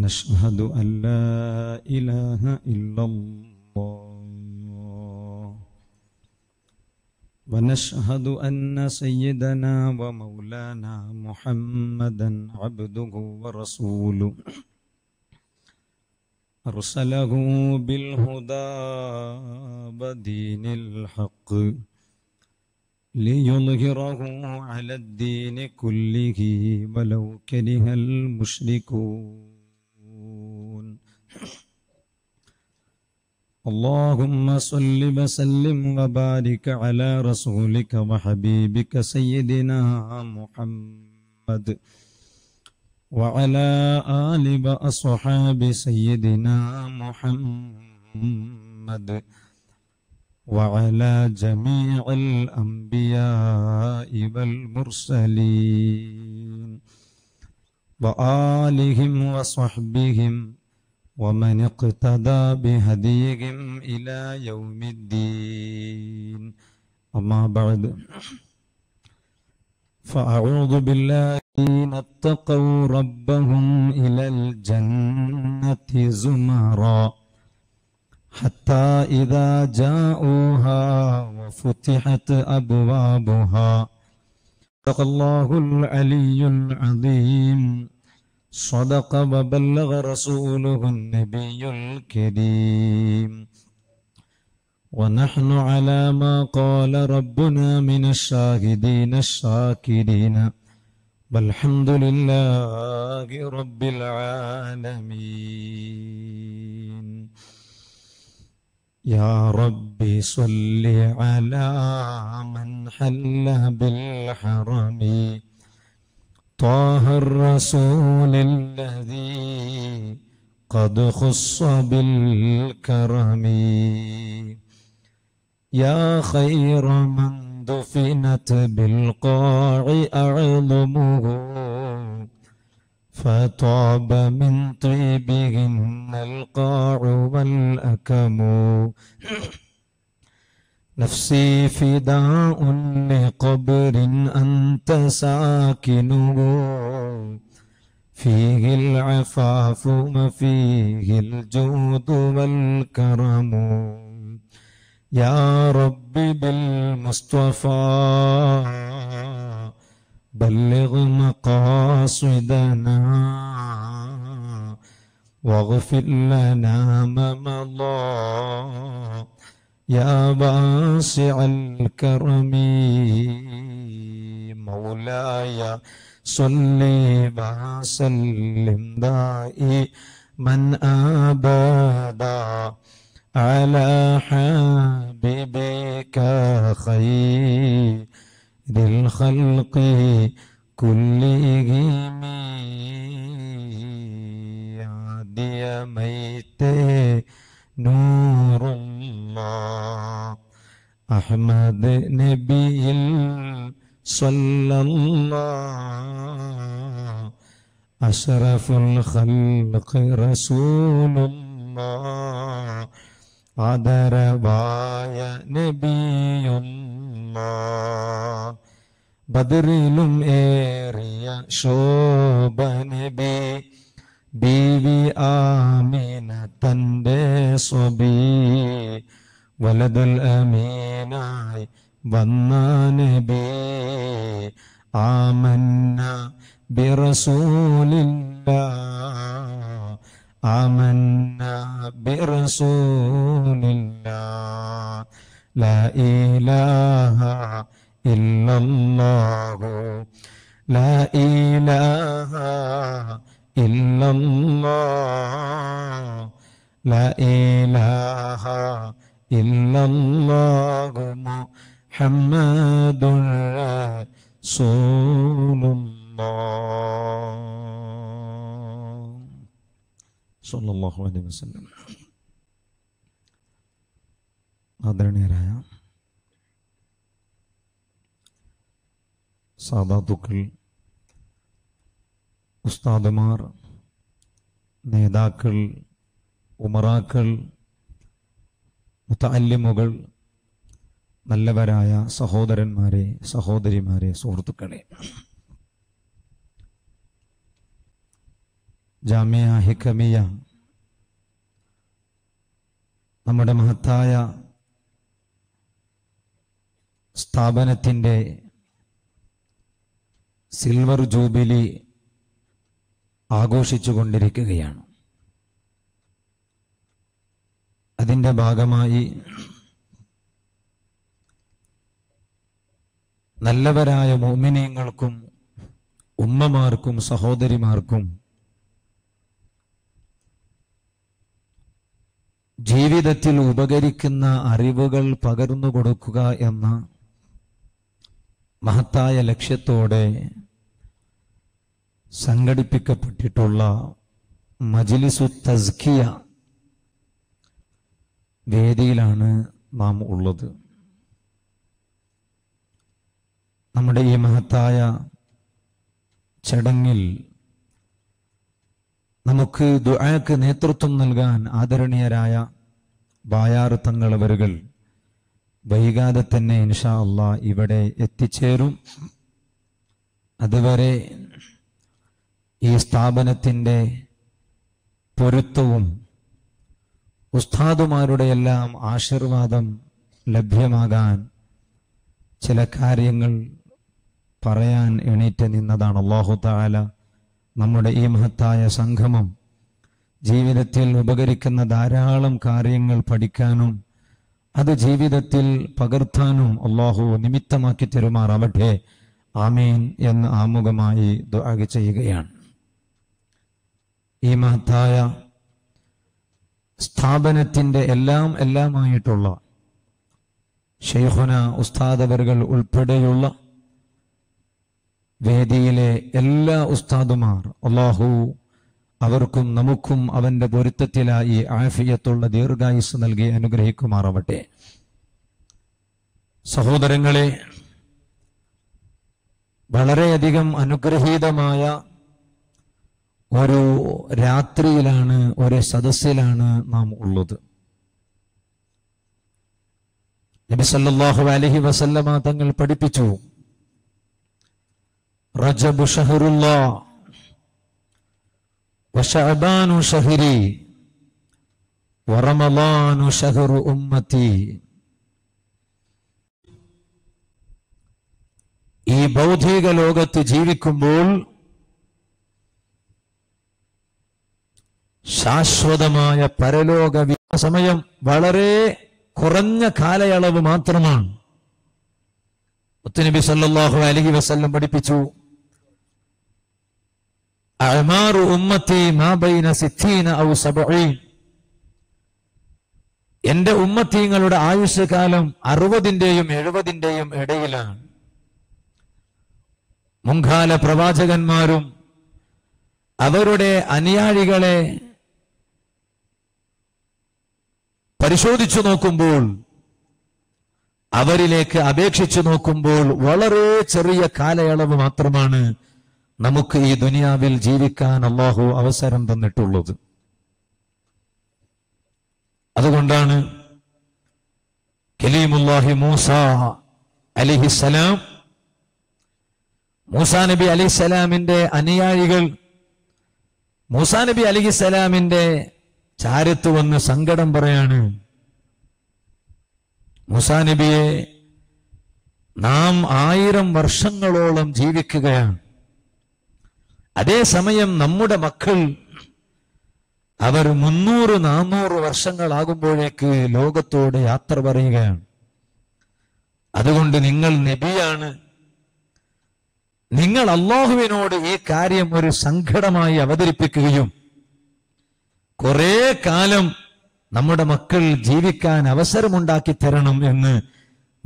نشهد أن لا إله إلا الله. ونشهد أن سيدنا ومولانا محمدا عبده ورسوله. أرسله بالهدى ودين الحق ليظهره على الدين كله ولو كره المشركون. اللهم صل وسلم وبارك على رسولك وحبيبك سيدنا محمد وعلى آل وأصحاب سيدنا محمد وعلى جميع الأنبياء والمرسلين وآلهم وصحبهم ومن اقتدى بهديهم إلى يوم الدين. أما بعد فأعوذ بالله الذين اتقوا ربهم إلى الجنة زمرًا حتى إذا جاءوها وفتحت أبوابها صدق الله العلي العظيم. صدق وبلغ رسوله النبي الكريم. ونحن على ما قال ربنا من الشاهدين الشاكرين. والحمد لله رب العالمين. يا ربي صل على من حل بالحرم. طه الرسول الذي قد خص بالكرم. يا خير من دفنت بالقاع أعظمه فطاب من طيبهن القاع والأكم. نفسي فداء لقبر أنت ساكنه. فيه العفاف وفيه الجود والكرم. يا رب بالمصطفى بلغ مقاصدنا واغفر لنا ما مضى. يا واسع الكرم مولاي صل وسلم دائما ابدا على حبيبك خير للخلق كلهم. عدي ميت نور الله أحمد نبي صلى الله أشرف الخلق رسول الله ആദരവായ നബിയുള്ള ബദറിലും ഏറിയ ശോഭനബി ബീവി ആമീന തൻ്റെ സ്വബി വലതുൽ അമീനായി വന്ന നബി ആമന്ന ബിറസൂലില്ല آمنا برسول الله لا إله إلا الله لا إله إلا الله لا إله إلا الله محمد رسول الله സല്ലല്ലാഹു അലൈഹി വസല്ലം ആദരണീയരായ സാദാത്തുക്കൾ ഉസ്താദുമാർ നേതാക്കൾ ഉമറാക്കൾ മുത്തല്യമുകൾ നല്ലവരായ സഹോദരന്മാരെ സഹോദരിമാരെ സുഹൃത്തുക്കളെ. ജാമ്യ ഹിക്കമിയ നമ്മുടെ മഹത്തായ സ്ഥാപനത്തിന്റെ സിൽവർ ജൂബിലി ആഘോഷിച്ചു കൊണ്ടിരിക്കുകയാണ് അതിന്റെ ഭാഗമായി നല്ലവരായ മോമിനിയങ്ങൾക്കും ഉമ്മമാർക്കും സഹോദരിമാർക്കും ജീവിതത്തിൽ ഉപകരിക്കുന്ന അറിവുകൾ പകർന്നു കൊടുക്കുക എന്ന മഹത്തായ ലക്ഷ്യത്തോടെ സംഘടിപ്പിക്കപ്പെട്ടിട്ടുള്ള മജിലിസു തസ്കിയ വേദിയിലാണ് നാം ഉള്ളത്. നമ്മുടെ ഈ മഹത്തായ ചടങ്ങിൽ നമുക്ക് ദുആക്ക് നേതൃത്വം നൽകാൻ ആദരണീയരായ ബായാർ തങ്ങളവരുകൾ വൈകാതെ തന്നെ ഇൻഷാ അള്ളാ ഇവിടെ എത്തിച്ചേരും. അതുവരെ ഈ സ്ഥാപനത്തിന്റെ പൊരുത്തവും ഉസ്താദുമാരുടെ എല്ലാം ആശീർവാദം ലഭ്യമാകാൻ ചില കാര്യങ്ങൾ പറയാൻ എണീറ്റ് നിന്നതാണ് അള്ളാഹു താല നമ്മുടെ ഈ മഹത്തായ സംഗമം. ജീവിതത്തിൽ ഉപകരിക്കുന്ന ധാരാളം കാര്യങ്ങൾ പഠിക്കാനും അത് ജീവിതത്തിൽ പകർത്താനും അള്ളാഹു നിമിത്തമാക്കി തെരുമാറാവട്ടെ. ആമീൻ എന്ന് ആമുഖമായി ദുആ ചെയ്യുകയാണ്. ഈ മഹത്തായ സ്ഥാപനത്തിന്റെ എല്ലാം എല്ലാമായിട്ടുള്ള ഷെയ്ഖുന ഉസ്താദവരുകൾ ഉൾപ്പെടെയുള്ള വേദിയിലെ എല്ലാ ഉസ്താദുമാർ അള്ളാഹു അവർക്കും നമുക്കും അവന്റെ പൊരുത്തത്തിലായി ആഫിയത്തുള്ള ദീർഘായുസ് നൽകി അനുഗ്രഹിക്കുമാറാവട്ടെ. സഹോദരങ്ങളെ വളരെയധികം അനുഗ്രഹീതമായ ഒരു രാത്രിയിലാണ് ഒരു സദസ്സിലാണ് നാം ഉള്ളത്. നബി സല്ലാഹു അലഹി വസല്ലമ തങ്ങൾ പഠിപ്പിച്ചു. റജബു ഷഹറുല്ലാ ഷഹരി വറമലാനു ഷഹറു ഉമ്മത്തി. ഈ ഭൗതിക ലോകത്ത് ജീവിക്കുമ്പോൾ ശാശ്വതമായ പരലോക സമയം വളരെ കുറഞ്ഞ കാലയളവ് മാത്രമാണ്. മുത്തുനബി സല്ലാഹു അലഹി വസ്ല്ലം പഠിപ്പിച്ചു. ഉമ്മത്തി ഔ എന്റെ ഉമ്മത്തീങ്ങളുടെ ആയുഷ്യകാലം അറുപതിന്റെയും എഴുപതിന്റെയും ഇടയിലാണ്. മുൻകാല പ്രവാചകന്മാരും അവരുടെ അനുയായികളെ പരിശോധിച്ചു നോക്കുമ്പോൾ അവരിലേക്ക് അപേക്ഷിച്ചു നോക്കുമ്പോൾ വളരെ ചെറിയ കാലയളവ് മാത്രമാണ് നമുക്ക് ഈ ദുനിയാവിൽ ജീവിക്കാൻ അള്ളാഹു അവസരം തന്നിട്ടുള്ളത്. അതുകൊണ്ടാണ് കലീമുല്ലാഹി മൂസ അലിഹിസലാം മൂസാ നബി അലിസ്സലാമിന്റെ അനുയായികൾ മൂസാ നബി അലിഹിസലാമിന്റെ ചാരത്ത് വന്ന് സങ്കടം പറയാണ്. മുസാ നബിയെ നാം ആയിരം വർഷങ്ങളോളം ജീവിക്കുകയാണ്. അതേസമയം നമ്മുടെ മക്കൾ അവർ മുന്നൂറ് നാന്നൂറ് വർഷങ്ങളാകുമ്പോഴേക്ക് ലോകത്തോട് യാത്ര പറയുകയാണ്. അതുകൊണ്ട് നിങ്ങൾ നബിയാണ്. നിങ്ങൾ അള്ളാഹുവിനോട് ഈ കാര്യം ഒരു സങ്കടമായി അവതരിപ്പിക്കുകയും കുറെ കാലം നമ്മുടെ മക്കൾ ജീവിക്കാൻ അവസരമുണ്ടാക്കി തരണം എന്ന്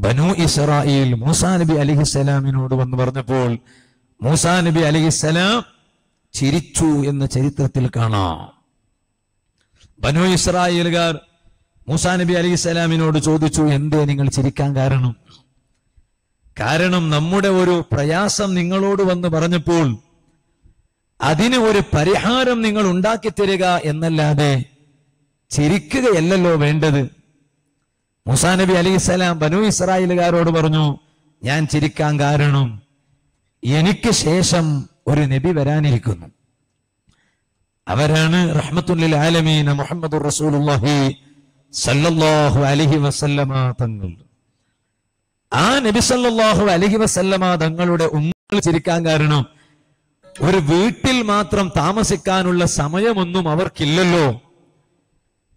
ബനു ഇസ്രായേൽ മൂസാ നബി അലിഹിസലാമിനോട് വന്ന് പറഞ്ഞപ്പോൾ മൂസാ നബി അലിഹിസലാം ചിരിച്ചു എന്ന് ചരിത്രത്തിൽ കാണാം. ബനു ഇസ്രായേലുകാർ മൂസാ നബി അലൈഹി സ്വലാമിനോട് ചോദിച്ചു എന്തേ നിങ്ങൾ ചിരിക്കാൻ കാരണം? കാരണം നമ്മുടെ ഒരു പ്രയാസം നിങ്ങളോട് വന്ന് പറഞ്ഞപ്പോൾ അതിന് ഒരു പരിഹാരം നിങ്ങൾ ഉണ്ടാക്കി തരിക എന്നല്ലാതെ ചിരിക്കുകയല്ലല്ലോ വേണ്ടത്. മുസാ നബി അലൈഹി സ്വലാം ബനു ഇസ്രായേലുകാരോട് പറഞ്ഞു ഞാൻ ചിരിക്കാൻ കാരണം എനിക്ക് ശേഷം ഒരു നബി വരാനിരിക്കുന്നു. അവരാണ് ആലമീന സല്ലല്ലാഹു വസല്ലമ തങ്ങൾ. ആ നബി സല്ലല്ലാഹു അലൈഹി വസല്ലമ തങ്ങളുടെ ഉമ്മകൾ ചിരിക്കാൻ കാരണം ഒരു വീട്ടിൽ മാത്രം താമസിക്കാനുള്ള സമയമൊന്നും അവർക്കില്ലല്ലോ.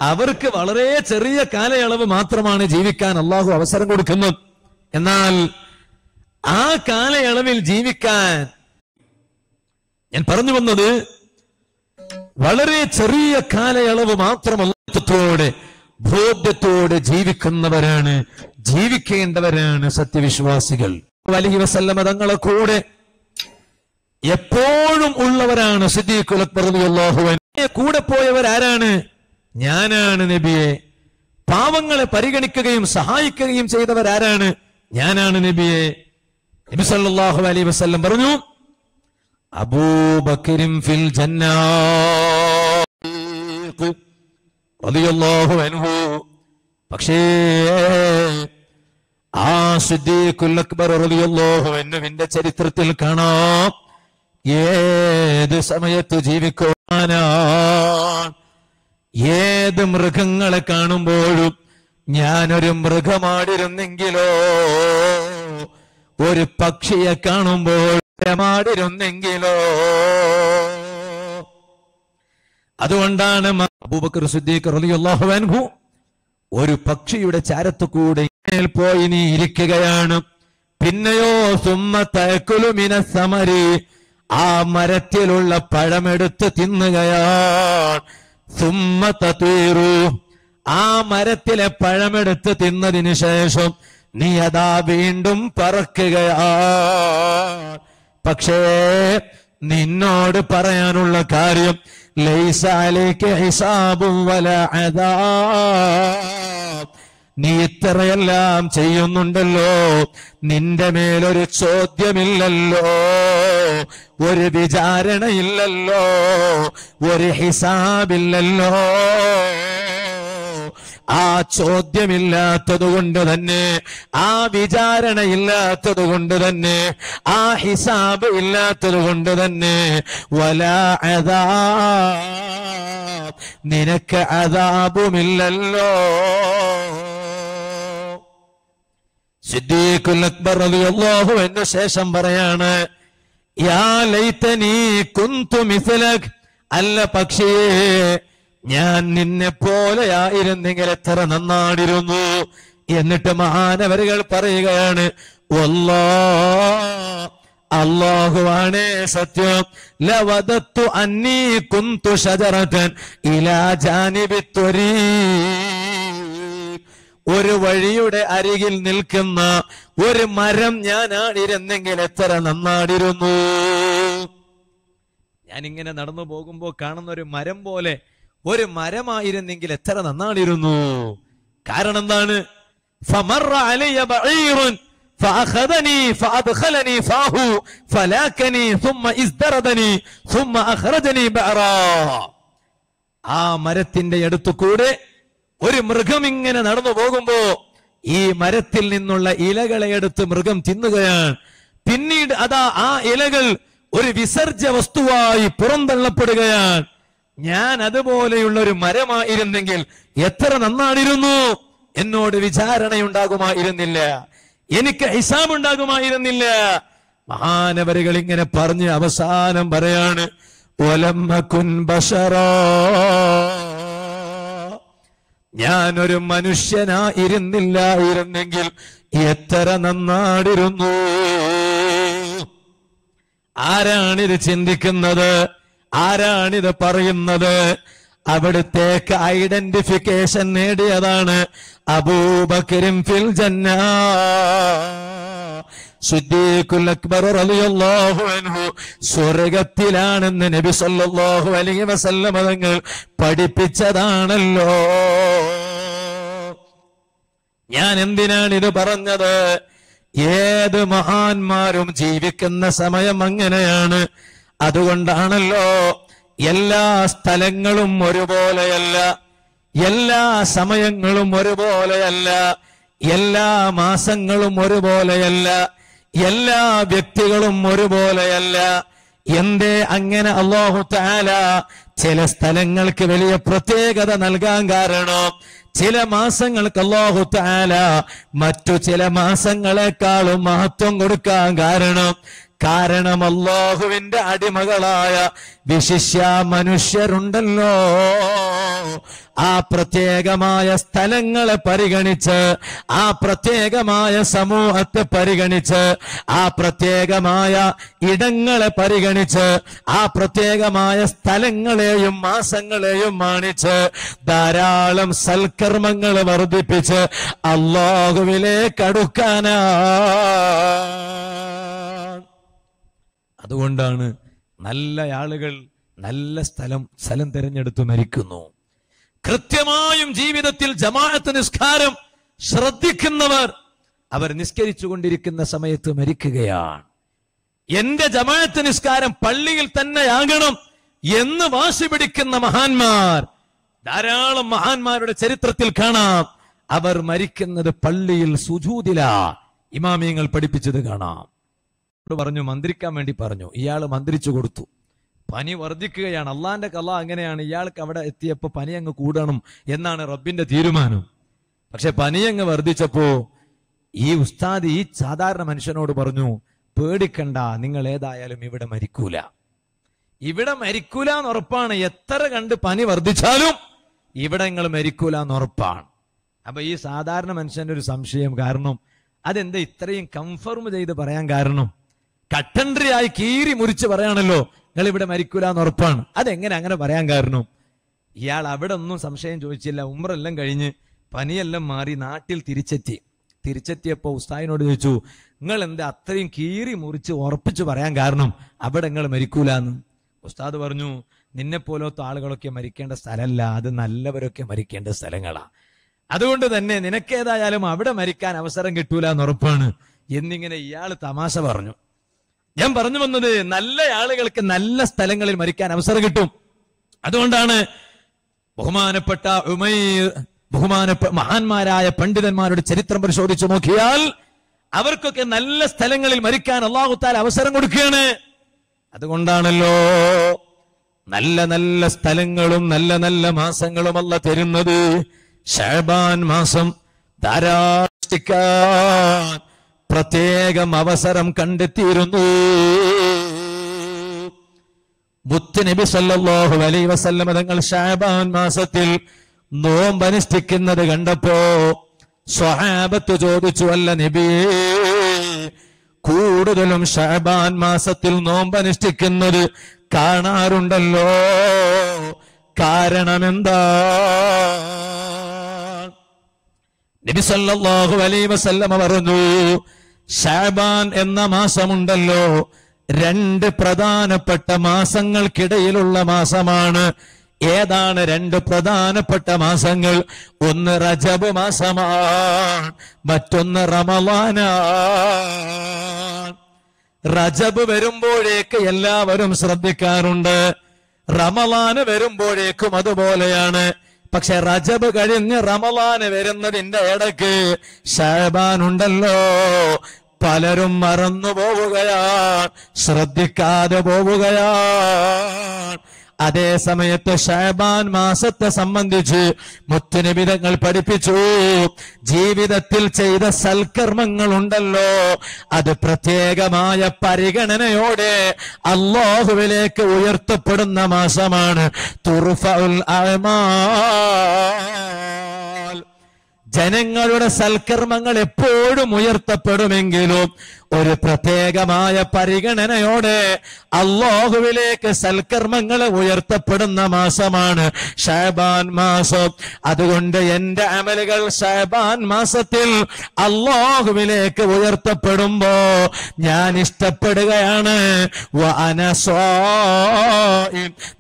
അവർക്ക് വളരെ ചെറിയ കാലയളവ് മാത്രമാണ് ജീവിക്കാൻ അള്ളാഹു അവസരം കൊടുക്കുന്നത്. എന്നാൽ ആ കാലയളവിൽ ജീവിക്കാൻ ഞാൻ പറഞ്ഞു വന്നത് വളരെ ചെറിയ കാലയളവ് മാത്രം അള്ളത്തോടെ ബോധ്യത്തോടെ ജീവിക്കുന്നവരാണ് ജീവിക്കേണ്ടവരാണ് സത്യവിശ്വാസികൾ. വലിയ വസല്ലമ മതങ്ങളെ കൂടെ എപ്പോഴും ഉള്ളവരാണ് സിദ്ദീഖുൽ അക്ബർ അൻഹു. കൂടെ പോയവരാരാണ്? ഞാനാണ് നബിയെ. പാവങ്ങളെ പരിഗണിക്കുകയും സഹായിക്കുകയും ചെയ്തവരാരാണ്? ഞാനാണ് നബിയെ. നബി സല്ലല്ലാഹു അലൈഹി വസല്ലം പറഞ്ഞു അബൂബക്കരും പക്ഷേ ആ ചരിത്രത്തിൽ കാണാം ഏത് സമയത്ത് ജീവിക്കുവാനാ? ഏത് മൃഗങ്ങളെ കാണുമ്പോഴും ഞാനൊരു മൃഗമാടിരുന്നെങ്കിലോ? ഒരു പക്ഷിയെ കാണുമ്പോൾ മാടിരുന്നെങ്കിലോ അതുകൊണ്ടാണ് അബൂബക്കർ ഒരു പക്ഷിയുടെ ചാരത്തു കൂടെ പോയി നീ ഇരിക്കുകയാണ്. പിന്നെയോ സുമ്മ തയക്കുലുമിന സമരി ആ മരത്തിലുള്ള പഴമെടുത്ത് തിന്നുകയാണ്. സുമ്മ തീറു ആ മരത്തിലെ പഴമെടുത്ത് തിന്നതിന് ശേഷം നീ അതാ വീണ്ടും പറക്കുകയാ പക്ഷേ നിന്നോട് പറയാനുള്ള കാര്യം ലൈസാലേക്ക് ഹിസാബും വല അദാബ്. നീ ഇത്രയെല്ലാം ചെയ്യുന്നുണ്ടല്ലോ. നിന്റെ മേലൊരു ചോദ്യമില്ലല്ലോ. ഒരു വിചാരണയില്ലല്ലോ. ഒരു ഹിസാബില്ലല്ലോ. ആ ചോദ്യമില്ലാത്തത് കൊണ്ട് തന്നെ ആ വിചാരണയില്ലാത്തത് കൊണ്ട് തന്നെ ആ ഹിസാബ് ഇല്ലാത്തത് കൊണ്ട് തന്നെ വല നിനക്ക് അതാപുമില്ലല്ലോ സിദ്ദീഖുൽ അക്ബർ റളിയല്ലാഹു എന്ന ശേഷം പറയാണ് യാ ലൈതനി കുന്തു മിസ്ലക് അല്ല പക്ഷേ ഞാൻ നിന്നെ പോലെയായിരുന്നെങ്കിൽ എത്ര നന്നാടിരുന്നു. എന്നിട്ട് മഹാനവരുകൾ പറയുകയാണ് അള്ളാഹുവാണ് സത്യം. ലവദത്തു അന്നീ കുന്തു ഷജറതൻ ഇലാ ജാനിബി ഒരു വഴിയുടെ അരികിൽ നിൽക്കുന്ന ഒരു മരം ഞാനാണിരുന്നെങ്കിൽ എത്ര നന്നാടിരുന്നു. ഞാനിങ്ങനെ നടന്നു പോകുമ്പോ കാണുന്ന ഒരു മരം പോലെ ഒരു മരമായിരുന്നെങ്കിൽ എത്ര നന്നാടിരുന്നു കാരണം എന്താണ് فمر علي بعير فأخذني فأدخلني فاه فلاكني ثم ازدردني ثم أخرجني بعرا ആ മരത്തിന്റെ അടുത്തു കൂടെ ഒരു മൃഗം ഇങ്ങനെ നടന്നു പോകുമ്പോ ഈ മരത്തിൽ നിന്നുള്ള ഇലകളെ എടുത്ത് മൃഗം തിന്നുകയാണ് പിന്നീട് അതാ ആ ഇലകൾ ഒരു വിസർജ്യ വസ്തുവായി പുറന്തള്ളപ്പെടുകയാണ് ഞാൻ അതുപോലെയുള്ള ഒരു മരമായിരുന്നെങ്കിൽ എത്ര നന്നാടിരുന്നു എന്നോട് വിചാരണയുണ്ടാകുമായിരുന്നില്ല. എനിക്ക് ഹിസാബ് ഉണ്ടാകുമായിരുന്നില്ല മഹാനവരുകൾ ഇങ്ങനെ പറഞ്ഞ് അവസാനം പറയാണ് ഞാനൊരു മനുഷ്യനായിരുന്നില്ലായിരുന്നെങ്കിൽ എത്ര നന്നാടിരുന്നു ആരാണിത് ചിന്തിക്കുന്നത്? ആരാണിത് പറയുന്നത്? അവിടുത്തേക്ക് ഐഡന്റിഫിക്കേഷൻ നേടിയതാണ് അബൂബക്കരും ഫിൽ ജന്ന. സ്വർഗത്തിലാണെന്ന് നബി സല്ലാഹു അലൈഹി വസല്ല തങ്ങൾ പഠിപ്പിച്ചതാണല്ലോ. ഞാൻ എന്തിനാണ് ഇത് പറഞ്ഞത്? ഏത് മഹാന്മാരും ജീവിക്കുന്ന സമയം അങ്ങനെയാണ്. അതുകൊണ്ടാണല്ലോ എല്ലാ സ്ഥലങ്ങളും ഒരുപോലെയല്ല എല്ലാ സമയങ്ങളും ഒരുപോലെയല്ല എല്ലാ മാസങ്ങളും ഒരുപോലെയല്ല എല്ലാ വ്യക്തികളും ഒരുപോലെയല്ല. എന്തേ അങ്ങനെ അള്ളാഹു താല ചില സ്ഥലങ്ങൾക്ക് വലിയ പ്രത്യേകത നൽകാൻ കാരണം ചില മാസങ്ങൾക്ക് അള്ളാഹു താല മറ്റു ചില മാസങ്ങളെക്കാളും മഹത്വം കൊടുക്കാൻ കാരണം കാരണം അള്ളാഹുവിന്റെ അടിമകളായ വിശിഷ്യ മനുഷ്യരുണ്ടല്ലോ. ആ പ്രത്യേകമായ സ്ഥലങ്ങളെ പരിഗണിച്ച് ആ പ്രത്യേകമായ സമൂഹത്തെ പരിഗണിച്ച് ആ പ്രത്യേകമായ ഇടങ്ങളെ പരിഗണിച്ച് ആ പ്രത്യേകമായ സ്ഥലങ്ങളെയും മാസങ്ങളെയും മാണിച്ച് ധാരാളം സൽക്കർമ്മങ്ങൾ വർദ്ധിപ്പിച്ച് അള്ളാഹുവിലേക്ക് അടുക്കാനാ. അതുകൊണ്ടാണ് നല്ല ആളുകൾ നല്ല സ്ഥലം സ്ഥലം തിരഞ്ഞെടുത്ത് മരിക്കുന്നു. കൃത്യമായും ജീവിതത്തിൽ ജമാഅത്ത് നിസ്കാരം ശ്രദ്ധിക്കുന്നവർ അവർ നിസ്കരിച്ചു കൊണ്ടിരിക്കുന്ന സമയത്ത് മരിക്കുകയാണ്. എന്റെ ജമാഅത്ത് നിസ്കാരം പള്ളിയിൽ തന്നെ തന്നെയാകണം എന്ന് വാശി പിടിക്കുന്ന മഹാന്മാർ ധാരാളം മഹാന്മാരുടെ ചരിത്രത്തിൽ കാണാം. അവർ മരിക്കുന്നത് പള്ളിയിൽ സുജൂതില. ഇമാമിയങ്ങൾ പഠിപ്പിച്ചത് കാണാം. പറഞ്ഞു മന്ത്രിക്കാൻ വേണ്ടി പറഞ്ഞു. ഇയാൾ മന്ത്രിച്ചു കൊടുത്തു. പനി വർദ്ധിക്കുകയാണ്. അള്ളാന്റെ കല അങ്ങനെയാണ്. ഇയാൾക്ക് അവിടെ എത്തിയപ്പോൾ പനി അങ്ങ് കൂടണം എന്നാണ് റബ്ബിന്റെ തീരുമാനം. പക്ഷെ പനി അങ്ങ് വർദ്ധിച്ചപ്പോ ഈ ഉസ്താദ് ഈ സാധാരണ മനുഷ്യനോട് പറഞ്ഞു പേടിക്കണ്ട നിങ്ങൾ ഏതായാലും ഇവിടെ മരിക്കൂല. ഇവിടെ മരിക്കൂല എന്ന് ഉറപ്പാണ്. എത്ര കണ്ട് പനി വർദ്ധിച്ചാലും ഇവിടെ നിങ്ങൾ മരിക്കൂല എന്ന് ഉറപ്പാണ്. അപ്പൊ ഈ സാധാരണ മനുഷ്യന്റെ ഒരു സംശയം കാരണം അതെന്താ ഇത്രയും കൺഫേം ചെയ്ത് പറയാൻ കാരണം? കട്ടൻട്രി ആയി കീറി മുറിച്ച് പറയാണല്ലോ. നിങ്ങൾ ഇവിടെ മരിക്കൂല എന്ന് ഉറപ്പാണ്. അതെങ്ങനെ അങ്ങനെ പറയാൻ കാരണം? ഇയാൾ അവിടെ ഒന്നും സംശയം ചോദിച്ചില്ല. ഉമ്രെല്ലാം കഴിഞ്ഞ് പനിയെല്ലാം മാറി നാട്ടിൽ തിരിച്ചെത്തി. തിരിച്ചെത്തിയപ്പോ ഉസ്താദിനോട് ചോദിച്ചു നിങ്ങൾ എന്താ അത്രയും കീറി മുറിച്ച് ഉറപ്പിച്ചു പറയാൻ കാരണം? അവിടെ നിങ്ങൾ മരിക്കൂലെന്ന്? ഉസ്താദ് പറഞ്ഞു നിന്നെ പോലത്തെ ആളുകളൊക്കെ മരിക്കേണ്ട സ്ഥലമല്ല അത് നല്ലവരൊക്കെ മരിക്കേണ്ട സ്ഥലങ്ങളാ. അതുകൊണ്ട് തന്നെ നിനക്കേതായാലും അവിടെ മരിക്കാൻ അവസരം കിട്ടൂല എന്ന് ഉറപ്പാണ്. എന്നിങ്ങനെ ഇയാൾ തമാശ പറഞ്ഞു. ഞാൻ പറഞ്ഞു വന്നത് നല്ല ആളുകൾക്ക് നല്ല സ്ഥലങ്ങളിൽ മരിക്കാൻ അവസരം കിട്ടും. അതുകൊണ്ടാണ് ബഹുമാനപ്പെട്ട ഉമൈർ ബഹുമാന മഹാന്മാരായ പണ്ഡിതന്മാരുടെ ചരിത്രം പരിശോധിച്ചു നോക്കിയാൽ അവർക്കൊക്കെ നല്ല സ്ഥലങ്ങളിൽ മരിക്കാൻ അള്ളാഹുത്താൽ അവസരം കൊടുക്കുകയാണ്. അതുകൊണ്ടാണല്ലോ നല്ല നല്ല സ്ഥലങ്ങളും നല്ല നല്ല മാസങ്ങളും അല്ല തരുന്നത്. ഷാബാൻ മാസം ധാരാളം പ്രത്യേകം അവസരം കണ്ടെത്തിയിരുന്നു. മുത്ത് നബി സല്ലാഹു അലൈ വസല്ലമ തങ്ങൾ ഷാബാൻ മാസത്തിൽ നോമ്പനുഷ്ഠിക്കുന്നത് കണ്ടപ്പോ സ്വഹാബത്ത് ചോദിച്ചു അല്ല നബിയേ കൂടുതലും ഷാബാൻ മാസത്തിൽ നോമ്പനുഷ്ഠിക്കുന്നത് കാണാറുണ്ടല്ലോ. കാരണമെന്താ? നബി സല്ലല്ലാഹു അലൈഹി വസല്ലമ പറഞ്ഞു ഷാബാൻ എന്ന മാസമുണ്ടല്ലോ. രണ്ട് പ്രധാനപ്പെട്ട മാസങ്ങൾക്കിടയിലുള്ള മാസമാണ്. ഏതാണ് രണ്ട് പ്രധാനപ്പെട്ട മാസങ്ങൾ? ഒന്ന് റജബ് മാസമാണ് മറ്റൊന്ന് റമലാനാണ് റജബ് വരുമ്പോഴേക്ക് എല്ലാവരും ശ്രദ്ധിക്കാറുണ്ട്. റമലാന് വരുമ്പോഴേക്കും അതുപോലെയാണ്. പക്ഷെ റജബ് കഴിഞ്ഞ് റമലാന് വരുന്നതിന്റെ ഇടയ്ക്ക് ഷഹബാൻ ഉണ്ടല്ലോ പലരും മറന്നു പോവുകയാണ് ശ്രദ്ധിക്കാതെ പോവുകയാണ്. അതേ സമയത്ത് ഷാബാൻ മാസത്തെ സംബന്ധിച്ച് മുത്തുനിബിതങ്ങൾ പഠിപ്പിച്ചു. ജീവിതത്തിൽ ചെയ്ത സൽക്കർമ്മങ്ങൾ ഉണ്ടല്ലോ അത് പ്രത്യേകമായ പരിഗണനയോടെ അള്ളാഹുവിലേക്ക് ഉയർത്തപ്പെടുന്ന മാസമാണ് തുറുഫുൽ അഅമാൽ. ജനങ്ങളുടെ സൽക്കർമ്മങ്ങൾ എപ്പോഴും ഉയർത്തപ്പെടുമെങ്കിലും ഒരു പ്രത്യേകമായ പരിഗണനയോടെ അള്ളാഹുവിലേക്ക് സൽക്കർമ്മങ്ങൾ ഉയർത്തപ്പെടുന്ന മാസമാണ് ഷാബാൻ മാസം. അതുകൊണ്ട് എന്റെ അമലുകൾ ഷാബാൻ മാസത്തിൽ അള്ളാഹുവിലേക്ക് ഉയർത്തപ്പെടുമ്പോ ഞാൻ ഇഷ്ടപ്പെടുകയാണ്.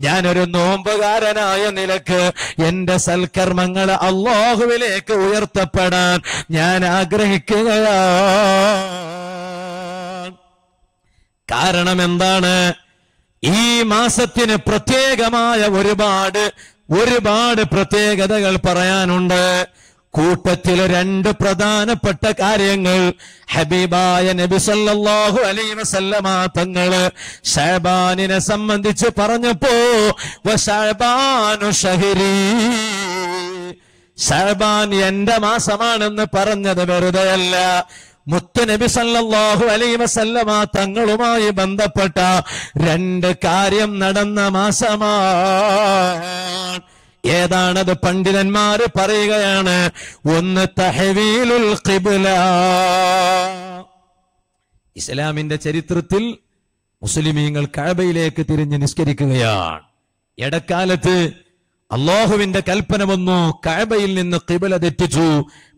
ഞാനൊരു നോമ്പുകാരനായ നിലയ്ക്ക് എന്റെ സൽക്കർമ്മങ്ങൾ അള്ളാഹുവിലേക്ക് ഉയർത്തപ്പെടാൻ ഞാൻ ആഗ്രഹിക്കുകയാണ്. കാരണം എന്താണ് ഈ മാസത്തിന് പ്രത്യേകമായ ഒരുപാട് ഒരുപാട് പ്രത്യേകതകൾ പറയാനുണ്ട്. കൂട്ടത്തിൽ രണ്ട് പ്രധാനപ്പെട്ട കാര്യങ്ങൾ. ഹബീബായ നബി സല്ലല്ലാഹു അലൈഹി വസല്ലമ തങ്ങൾ ഷഹബാനിനെ സംബന്ധിച്ച് പറഞ്ഞപ്പോ ഷഹരി. ഷഹബാൻ എന്റെ മാസമാണെന്ന് പറഞ്ഞത് വെറുതെയല്ല. മുത്തുനബി സല്ലാഹു അലൈ വസല്ലമ തങ്ങളുമായി ബന്ധപ്പെട്ട രണ്ട് കാര്യം നടന്ന മാസമാണ്. ഏതാണത് പണ്ഡിതന്മാര് പറയുകയാണ്? ഒന്ന് തഹവീലുൽ ഖിബ്ല. ഇസ്ലാമിന്റെ ചരിത്രത്തിൽ മുസ്ലിമീങ്ങൾ കഴബയിലേക്ക് തിരിഞ്ഞ് നിസ്കരിക്കുകയാണ്. ഇടക്കാലത്ത് അള്ളാഹുവിന്റെ കൽപ്പന വന്നു കഅബയിൽ നിന്ന് കിബല തെറ്റിച്ചു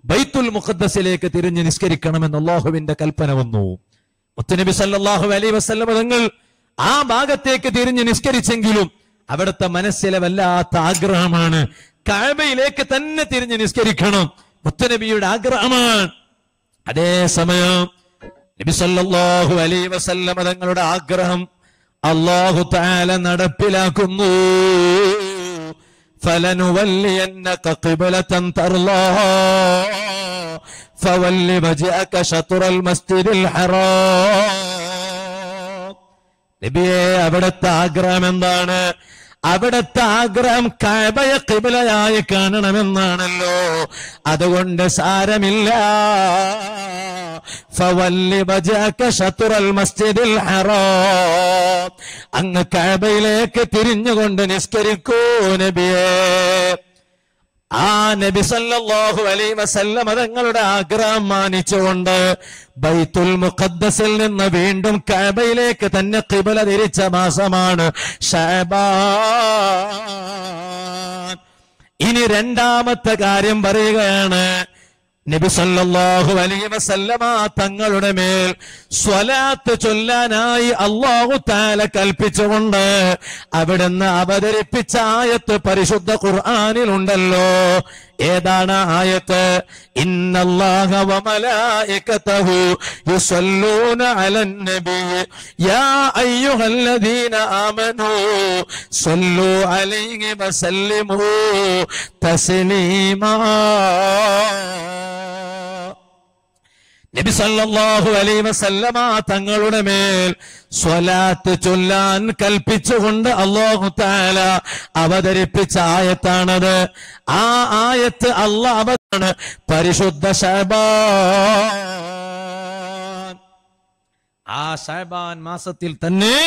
ബൈത്തുൽ മുഖദ്സിലേക്ക് തിരിഞ്ഞ് നിസ്കരിക്കണമെന്ന് അള്ളാഹുവിന്റെ കൽപ്പന വന്നു മുത്തുനബി സല്ലാഹു അലൈ വസല്ലം തങ്ങൾ ആ ഭാഗത്തേക്ക് തിരിഞ്ഞ് നിസ്കരിച്ചെങ്കിലും അവിടുത്തെ മനസ്സിലെ വല്ലാത്ത ആഗ്രഹമാണ്. കഅബയിലേക്ക് തന്നെ തിരിഞ്ഞ് നിസ്കരിക്കണം. മുത്തുനബിയുടെ ആഗ്രഹമാണ്. അതേ സമയം നബി സല്ലാഹു അലൈ വസല്ലമ തങ്ങളുടെ ആഗ്രഹം അള്ളാഹു താല നടപ്പിലാക്കുന്നു. فلنولينك قبلة ترضاها فول وجهك شطر المسجد الحرام നബിയെ അവിടുത്തെ ആഗ്രഹം എന്താണ് അവിടുത്തെ ആഗ്രഹം കബയ കിബിലയായി കാണണമെന്നാണല്ലോ. അതുകൊണ്ട് സാരമില്ല. അങ്ങ് കഅബയിലേക്ക് തിരിഞ്ഞുകൊണ്ട് നിസ്കരിക്കൂ നബിയേ. ആ നബി സല്ലല്ലാഹു അലൈഹി വസല്ലം തങ്ങളുടെ ആഗ്രഹം മാനിച്ചുകൊണ്ട് ബൈത്തുൽ മുഖദ്ദസിൽ നിന്ന് വീണ്ടും കബയിലേക്ക് തന്നെ കിബല തിരിച്ച മാസമാണ് ഇനി രണ്ടാമത്തെ കാര്യം പറയുകയാണ്. നബി സല്ലല്ലാഹു അലൈഹി വസല്ലമ തങ്ങളുടെ മേൽ സ്വലാത്ത് ചൊല്ലാനായി അള്ളാഹു താല കൽപ്പിച്ചുകൊണ്ട് അവിടുന്ന് അവതരിപ്പിച്ച ആയത്ത് പരിശുദ്ധ ഖുർആനിലുണ്ടല്ലോ. ഏതാണ് ആയത്ത്? ഇന്നല്ലാഹ വമലായികതഹു അയ്യുഹല്ലദീന അലൈഹി വസല്ലിമു തസ്ലീമാ. നബി സല്ലല്ലാഹു അലൈഹി വസല്ലമ തങ്ങളുടെ മേൽ സ്വലാത്ത് ചൊല്ലാൻ കൽപ്പിച്ചുകൊണ്ട് അള്ളാഹു തആല അവതരിപ്പിച്ച ആയത്താണത്. ആ ആയത്ത് അള്ളാഹ് അവതാണ് പരിശുദ്ധ ശഅബാൻ ആ ശഅബാൻ മാസത്തിൽ തന്നെ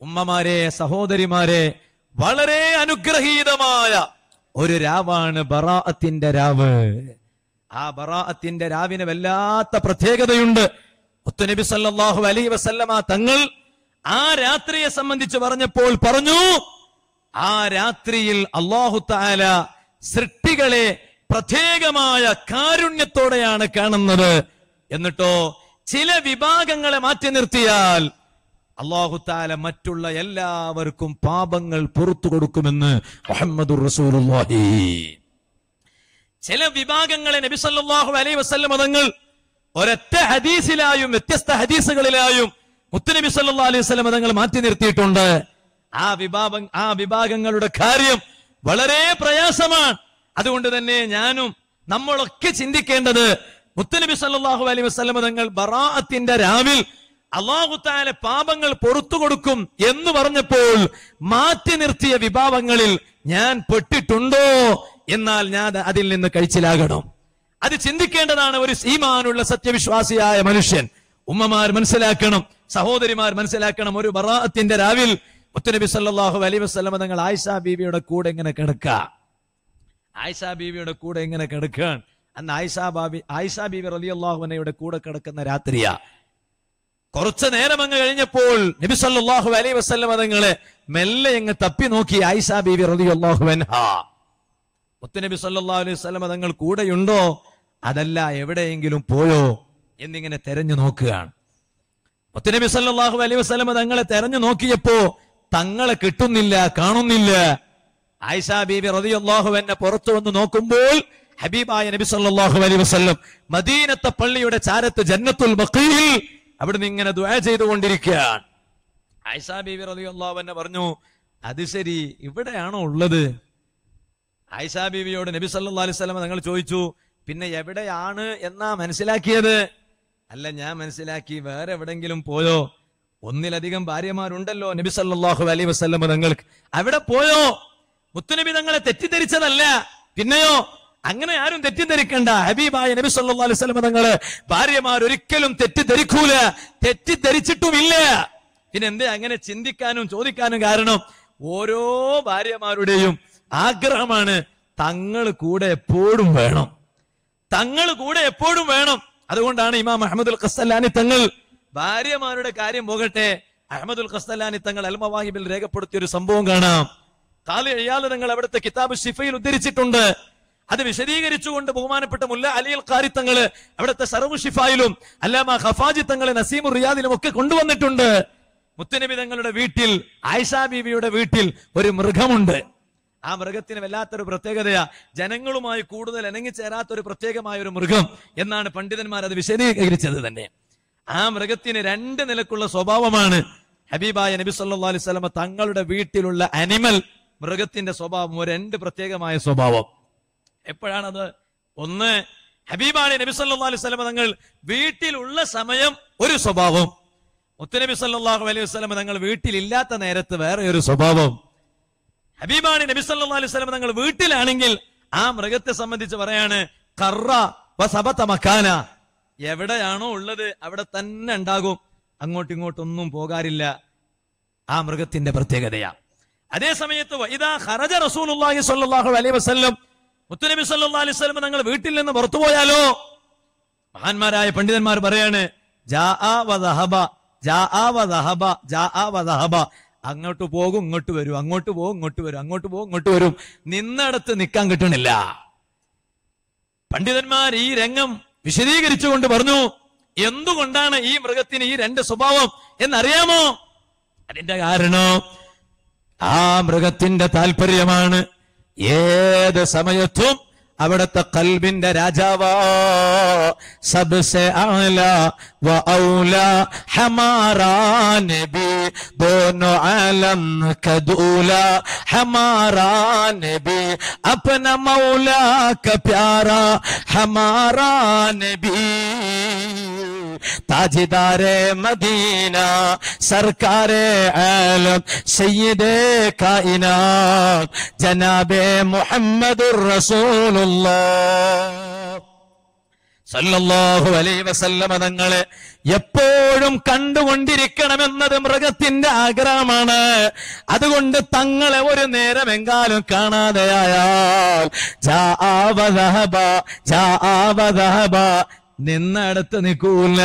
ഉമ്മമാരെ സഹോദരിമാരെ വളരെ അനുഗ്രഹീതമായ ഒരു രാവാണ് ബറാഅത്തിന്റെ രാവ്. ആ ബറാഅത്തിന്റെ രാവിന് വല്ലാത്ത പ്രത്യേകതയുണ്ട്. മുത്തുനബി സല്ലല്ലാഹു അലൈഹി വസല്ലമ തങ്ങൾ ആ രാത്രിയെ സംബന്ധിച്ച് പറഞ്ഞപ്പോൾ പറഞ്ഞു ആ രാത്രിയിൽ അള്ളാഹു താല സൃഷ്ടികളെ പ്രത്യേകമായ കാരുണ്യത്തോടെയാണ് കാണുന്നത്. എന്നിട്ടോ ചില വിഭാഗങ്ങളെ മാറ്റി നിർത്തിയാൽ അള്ളാഹു താല മറ്റുള്ള എല്ലാവർക്കും പാപങ്ങൾ പുറത്തു കൊടുക്കുമെന്ന് മുഹമ്മദുർ റസൂലുള്ളാഹി. ചില വിഭാഗങ്ങളെ നബി സല്ലല്ലാഹു അലൈഹി വസല്ലം മതങ്ങൾ ഒരൊറ്റ ഹദീസിലായും വ്യത്യസ്ത ഹദീസുകളിലായും മുത്തുനബി സല്ലല്ലാഹു അലൈഹി വസല്ലം മതങ്ങൾ മാറ്റി നിർത്തിയിട്ടുണ്ട്. ആ വിഭാഗം ആ വിഭാഗങ്ങളുടെ കാര്യം വളരെ പ്രയാസമാണ്. അതുകൊണ്ട് തന്നെ ഞാനും നമ്മളൊക്കെ ചിന്തിക്കേണ്ടത് മുത്തുനബി സല്ലല്ലാഹു അലൈഹി വസല്ലം മതങ്ങൾ ബറാഅത്തിന്റെ രാവിൽ അള്ളാഹുത്താലെ താല പാപങ്ങൾ പൊറത്തു കൊടുക്കും എന്ന് പറഞ്ഞപ്പോൾ മാറ്റി നിർത്തിയ വിഭാഗങ്ങളിൽ ഞാൻ പെട്ടിട്ടുണ്ടോ? എന്നാൽ ഞാൻ അതിൽ നിന്ന് കഴിച്ചിലാകണം. അത് ചിന്തിക്കേണ്ടതാണ് ഒരു സീമാനുള്ള സത്യവിശ്വാസിയായ മനുഷ്യൻ. ഉമ്മമാർ മനസ്സിലാക്കണം സഹോദരിമാർ മനസ്സിലാക്കണം ഒരു ബറാത്തിന്റെ രാവിൽ മുത്തനബി സല്ലാഹു അലൈ വസ്ലമ തങ്ങൾ ആയിഷ ബീവിയുടെ കൂടെ എങ്ങനെ കിടക്ക? ആയിഷ ബീവിയുടെ കൂടെ എങ്ങനെ കിടക്കാൻ? അന്ന് ആയിഷ ബാബി ആയിഷ ബീവി റളിയല്ലാഹു അൻഹയുടെ കൂടെ കിടക്കുന്ന രാത്രിയാ. കുറച്ചു നേരം അങ്ങ് കഴിഞ്ഞപ്പോൾ നബി സല്ലാഹു അലൈ വസ്ലമതങ്ങളെ മെല്ലെ അങ്ങ് തപ്പി നോക്കി ആയിഷ ബീവി റളിയല്ലാഹു അൻഹാ. മുത്തുനബി സല്ലാ അലൈഹി സ്വലമ തങ്ങൾ കൂടെയുണ്ടോ? അതല്ല എവിടെയെങ്കിലും പോയോ? എന്നിങ്ങനെ തെരഞ്ഞു നോക്കുകയാണ്. മുത്തനബി സല്ലാഹു അലൈഹി വസ്ലമ തങ്ങളെ തെരഞ്ഞു നോക്കിയപ്പോ തങ്ങളെ കിട്ടുന്നില്ല കാണുന്നില്ല. ആയിഷാ ബീബി റളിയല്ലാഹു എന്നെ പുറത്തു വന്ന് നോക്കുമ്പോൾ ഹബീബായ നബി സല്ലാഹു അലൈഹി വസല്ലം മദീനത്തെ പള്ളിയുടെ ചാരത്ത് ജന്നത്തുൽ ബഖീൽ അവിടുന്ന് ഇങ്ങനെ ദുആ ചെയ്തുകൊണ്ടിരിക്കുകയാണ്. ആയിഷാ ബീബി റളിയല്ലാഹു എന്നെ പറഞ്ഞു അത് ശരി ഇവിടെയാണോ ഉള്ളത്? ആയിഷ ബീവിയോട് നബി സല്ലു അലൈഹി വസല്ലം തങ്ങൾ ചോദിച്ചു പിന്നെ എവിടെയാണ് എന്നാ മനസ്സിലാക്കിയത്? അല്ല ഞാൻ മനസ്സിലാക്കി വേറെ എവിടെങ്കിലും പോയോ? ഒന്നിലധികം ഭാര്യമാരുണ്ടല്ലോ നബി സല്ലാഹു അലൈ വസല്ലം തങ്ങൾക്ക്. അവിടെ പോയോ? മുത്തുനബി തങ്ങളെ തെറ്റിദ്ധരിച്ചതല്ല. പിന്നെയോ? അങ്ങനെ ആരും തെറ്റിദ്ധരിക്കണ്ട. ഹബീബായ നബി സല്ലാ അലൈഹി സ്വലമ തങ്ങൾ ഭാര്യമാർ ഒരിക്കലും തെറ്റിദ്ധരിക്കൂല. തെറ്റിദ്ധരിച്ചിട്ടുമില്ല. പിന്നെ എന്തേ അങ്ങനെ ചിന്തിക്കാനും ചോദിക്കാനും കാരണം ഓരോ ഭാര്യമാരുടെയും ആഗ്രഹമാണ് തങ്ങൾ കൂടെ എപ്പോഴും വേണം. തങ്ങൾ കൂടെ എപ്പോഴും വേണം. അതുകൊണ്ടാണ് ഇമാം അഹമ്മദുൽ ഖസ്സലാനി തങ്ങൾ ഭാര്യമാരുടെ കാര്യം പോകട്ടെ. അഹമ്മദുൽ ഖസ്സലാനി തങ്ങൾ അൽമവാഹിബിൽ രേഖപ്പെടുത്തിയ ഒരു സംഭവം കാണാം. കാലി അയ്യാൽ തങ്ങൾ അവിടുത്തെ കിതാബ് ഷിഫയിൽ ഉദ്ധരിച്ചിട്ടുണ്ട്. അത് വിശദീകരിച്ചുകൊണ്ട് ബഹുമാനപ്പെട്ട മുല്ല അലി അൽ ഖാരി തങ്ങൾ അവിടുത്തെ സർവു ഷിഫായിലും അല്ലാമ ഖഫാജി തങ്ങളെ നസീമു റിയാദിലും ഒക്കെ കൊണ്ടുവന്നിട്ടുണ്ട്. മുത്തനബി തങ്ങളുടെ വീട്ടിൽ ആയിഷ ബീവിയുടെ വീട്ടിൽ ഒരു മൃഗമുണ്ട്. ആ മൃഗത്തിന് വല്ലാത്തൊരു പ്രത്യേകതയാ. ജനങ്ങളുമായി കൂടുതൽ ഇണങ്ങിച്ചേരാത്ത ഒരു പ്രത്യേകമായ ഒരു മൃഗം എന്നാണ് പണ്ഡിതന്മാർ അത് വിശദീകരിച്ചത് തന്നെ. ആ മൃഗത്തിന് രണ്ട് നിലക്കുള്ള സ്വഭാവമാണ്. ഹബീബായ നബി സല്ലല്ലാഹു അലൈഹി വസല്ലമ തങ്ങളുടെ വീട്ടിലുള്ള അനിമൽ മൃഗത്തിന്റെ സ്വഭാവം ഒരു രണ്ട് പ്രത്യേകമായ സ്വഭാവം. എപ്പോഴാണത്? ഒന്ന് ഹബീബായ നബി സല്ലല്ലാഹു അലൈഹി സ്വലമ തങ്ങൾ വീട്ടിലുള്ള സമയം ഒരു സ്വഭാവം. മുത്തനബി സല്ലാഹു അലൈഹി വസല്ലമ തങ്ങൾ വീട്ടിലില്ലാത്ത നേരത്ത് വേറെ ഒരു സ്വഭാവം. ഹബീബാണ് നബി സല്ലാ അലൈഹി സ്വലം തങ്ങൾ വീട്ടിലാണെങ്കിൽ ആ മൃഗത്തെ സംബന്ധിച്ച് പറയാണ് കറ മക്കാന എവിടെയാണോ ഉള്ളത് അവിടെ തന്നെ ഉണ്ടാകും. അങ്ങോട്ടും ഇങ്ങോട്ടൊന്നും പോകാറില്ല. ആ മൃഗത്തിന്റെ പ്രത്യേകതയാ. അതേ സമയത്ത് ഇതാ ഹറജ റസൂലുള്ളാഹി സ്വല്ലല്ലാഹു അലൈഹി വസല്ലം മുത്തുനബി സല്ലല്ലാഹു അലൈഹി വസല്ലം തങ്ങൾ വീട്ടിൽ നിന്ന് പുറത്തു പോയാലോ? മഹാന്മാരായ പണ്ഡിതന്മാർ പറയാണ് അങ്ങോട്ട് പോകും ഇങ്ങോട്ട് വരും. അങ്ങോട്ട് പോകും ഇങ്ങോട്ട് വരും. അങ്ങോട്ട് പോകും ഇങ്ങോട്ട് വരും. നിന്നടത്ത് നിൽക്കാൻ കിട്ടണില്ല. പണ്ഡിതന്മാർ ഈ രംഗം വിശദീകരിച്ചുകൊണ്ട് പറഞ്ഞു എന്തുകൊണ്ടാണ് ഈ മൃഗത്തിന് ഈ രണ്ട് സ്വഭാവം എന്നറിയാമോ? അതിന്റെ കാരണം ആ മൃഗത്തിന്റെ താല്പര്യമാണ് ഏത് സമയത്തും അവിടുത്തെ കൽബിന്റെ രാജാവാ. സബ്സെ ആല و اولا ہمارا نبی دونوں عالم کا دولا ہمارا نبی اپنا مولا کا پیارا ہمارا نبی താജിദാരെ മദീന സർക്കാരെ ആലം സയ്യിദേ കായിന ജനാബെ മുഹമ്മദ് റസൂലുള്ള സല്ലല്ലാഹു അലൈ വസല്ലമ തങ്ങളെ എപ്പോഴും കണ്ടുകൊണ്ടിരിക്കണമെന്നത് മൃഗത്തിന്റെ ആഗ്രഹമാണ്. അതുകൊണ്ട് തങ്ങളെ ഒരു നേരമെങ്കാലും കാണാതെയായാൽ ജാ ആവ ജാ ആവ നിന്നടുത്ത് നിൽക്കൂല.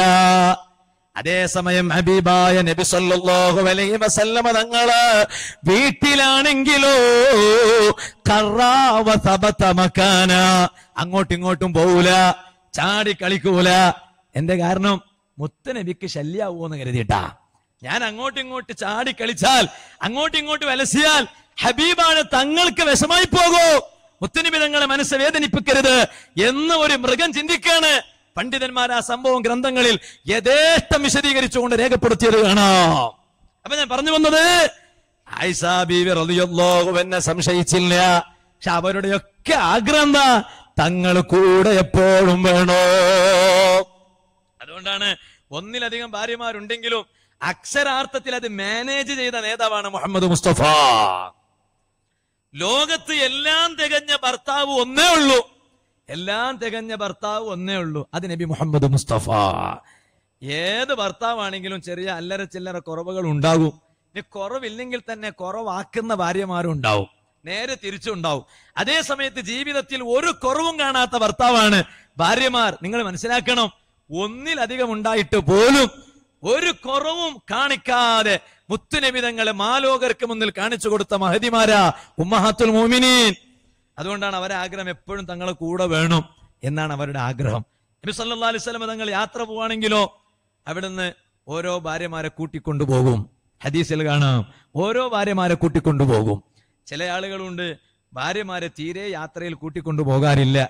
അതേസമയം ഹബീബായ നബി സല്ലല്ലാഹു അലൈഹി വസല്ലമ തങ്ങൾ വീട്ടിലാണെങ്കിലോ കറാവ സബത മക്കാന അങ്ങോട്ടും ഇങ്ങോട്ടും പോവൂല ചാടി കളിക്കൂല. എന്റെ കാരണം മുത്തനബിക്ക് ശല്യാവൂന്ന് കരുതിയിട്ടാ. ഞാൻ അങ്ങോട്ടും ഇങ്ങോട്ട് ചാടി കളിച്ചാൽ അങ്ങോട്ടും ഇങ്ങോട്ട് വലസിയാൽ ഹബീബാണ് തങ്ങൾക്ക് വിഷമായി പോകൂ. മുത്തനബി തങ്ങളെ മനസ്സ് വേദനിപ്പിക്കരുത് എന്ന് ഒരു മൃഗം ചിന്തിക്കാണ്. പണ്ഡിതന്മാർ ആ സംഭവം ഗ്രന്ഥങ്ങളിൽ യഥേഷ്ടം വിശദീകരിച്ചുകൊണ്ട് രേഖപ്പെടുത്തിയത് കാണാം. അപ്പൊ ഞാൻ പറഞ്ഞു വന്നത് എന്നെ സംശയിച്ചില്ല. പക്ഷെ അവരുടെയൊക്കെ ആഗ്രഹം തങ്ങൾ കൂടെ എപ്പോഴും വേണോ? അതുകൊണ്ടാണ് ഒന്നിലധികം ഭാര്യമാരുണ്ടെങ്കിലും അക്ഷരാർത്ഥത്തിൽ അത് മാനേജ് ചെയ്ത നേതാവാണ് മുഹമ്മദ് മുസ്തഫ. ലോകത്ത് എല്ലാം തികഞ്ഞ ഭർത്താവ് ഒന്നേ ഉള്ളൂ. എല്ലാം തികഞ്ഞ ഭർത്താവ് ഒന്നേ ഉള്ളൂ. അത് നബി മുഹമ്മദ് മുസ്തഫ. ഏത് ഭർത്താവാണെങ്കിലും ചെറിയ അല്ലറ ചില്ലറ കുറവുകൾ ഉണ്ടാകും. ഇനി കുറവില്ലെങ്കിൽ തന്നെ കുറവാക്കുന്ന ഭാര്യമാരും ഉണ്ടാവും. നേരെ തിരിച്ചുണ്ടാവും അതേ സമയത്ത് ജീവിതത്തിൽ ഒരു കുറവും കാണാത്ത ഭർത്താവാണ് ഭാര്യമാർ. നിങ്ങൾ മനസ്സിലാക്കണം ഒന്നിലധികം ഉണ്ടായിട്ട് പോലും ഒരു കുറവും കാണിക്കാതെ മുത്തുനബിതങ്ങളെ മാലോകർക്ക് മുന്നിൽ കാണിച്ചു കൊടുത്ത മഹതിമാരാ ഉമ്മഹാത്തുൽ മോമിനീൻ. അതുകൊണ്ടാണ് അവരുടെ ആഗ്രഹം എപ്പോഴും തങ്ങളെ കൂടെ വേണം എന്നാണ് അവരുടെ ആഗ്രഹം. നബി സല്ലാ അലൈഹി സ്വലമ തങ്ങൾ യാത്ര പോവാണെങ്കിലോ അവിടുന്ന് ഓരോ ഭാര്യമാരെ കൂട്ടിക്കൊണ്ടുപോകും. ഹദീസിൽ കാണാം. ഓരോ ഭാര്യമാരെ കൂട്ടിക്കൊണ്ടുപോകും. ചില ആളുകളുണ്ട് ഭാര്യമാരെ തീരെ യാത്രയിൽ കൂട്ടിക്കൊണ്ടുപോകാറില്ല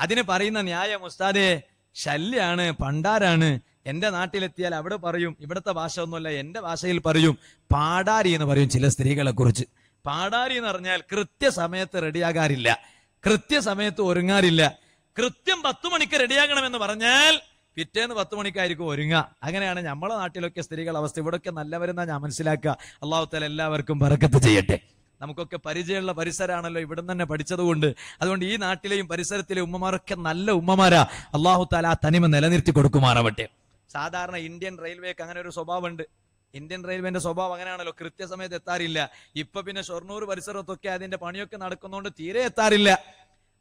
അതിന് പറയുന്ന ന്യായം ഉസ്താദെ ശല്യാണ് പണ്ടാരാണ്. എന്റെ നാട്ടിലെത്തിയാൽ അവിടെ പറയും ഇവിടുത്തെ ഭാഷ ഒന്നുമല്ല എന്റെ ഭാഷയിൽ പറയും പാടാരി എന്ന് പറയും ചില സ്ത്രീകളെ കുറിച്ച് പാടാരി എന്ന് പറഞ്ഞാൽ കൃത്യസമയത്ത് റെഡിയാകാറില്ല. കൃത്യസമയത്ത് ഒരുങ്ങാറില്ല. കൃത്യം പത്തു മണിക്ക് റെഡിയാകണമെന്ന് പറഞ്ഞാൽ പിറ്റേന്ന് പത്ത് മണിക്കായിരിക്കും ഒരുങ്ങുക. അങ്ങനെയാണ് നമ്മളെ നാട്ടിലൊക്കെ സ്ത്രീകൾ അവസ്ഥ. ഇവിടൊക്കെ നല്ലവരെന്നാ ഞാൻ മനസ്സിലാക്കുക. അള്ളാഹുത്തൽ എല്ലാവർക്കും പറക്കത്ത് ചെയ്യട്ടെ. നമുക്കൊക്കെ പരിചയമുള്ള പരിസരമാണല്ലോ ഇവിടെ തന്നെ പഠിച്ചതുകൊണ്ട്. അതുകൊണ്ട് ഈ നാട്ടിലെയും പരിസരത്തിലെ ഉമ്മമാരൊക്കെ നല്ല ഉമ്മമാരാ. അള്ളാഹു താല ആ തനിമ നിലനിർത്തി കൊടുക്കുമാറാവട്ടെ. സാധാരണ ഇന്ത്യൻ റെയിൽവേക്ക് അങ്ങനെ ഒരു സ്വഭാവമുണ്ട്. ഇന്ത്യൻ റെയിൽവേന്റെ സ്വഭാവം അങ്ങനെയാണല്ലോ. കൃത്യസമയത്ത് എത്താറില്ല. ഇപ്പൊ പിന്നെ ഷൊർണൂർ പരിസരത്തൊക്കെ അതിന്റെ പണിയൊക്കെ നടക്കുന്നതുകൊണ്ട് തീരെ എത്താറില്ല.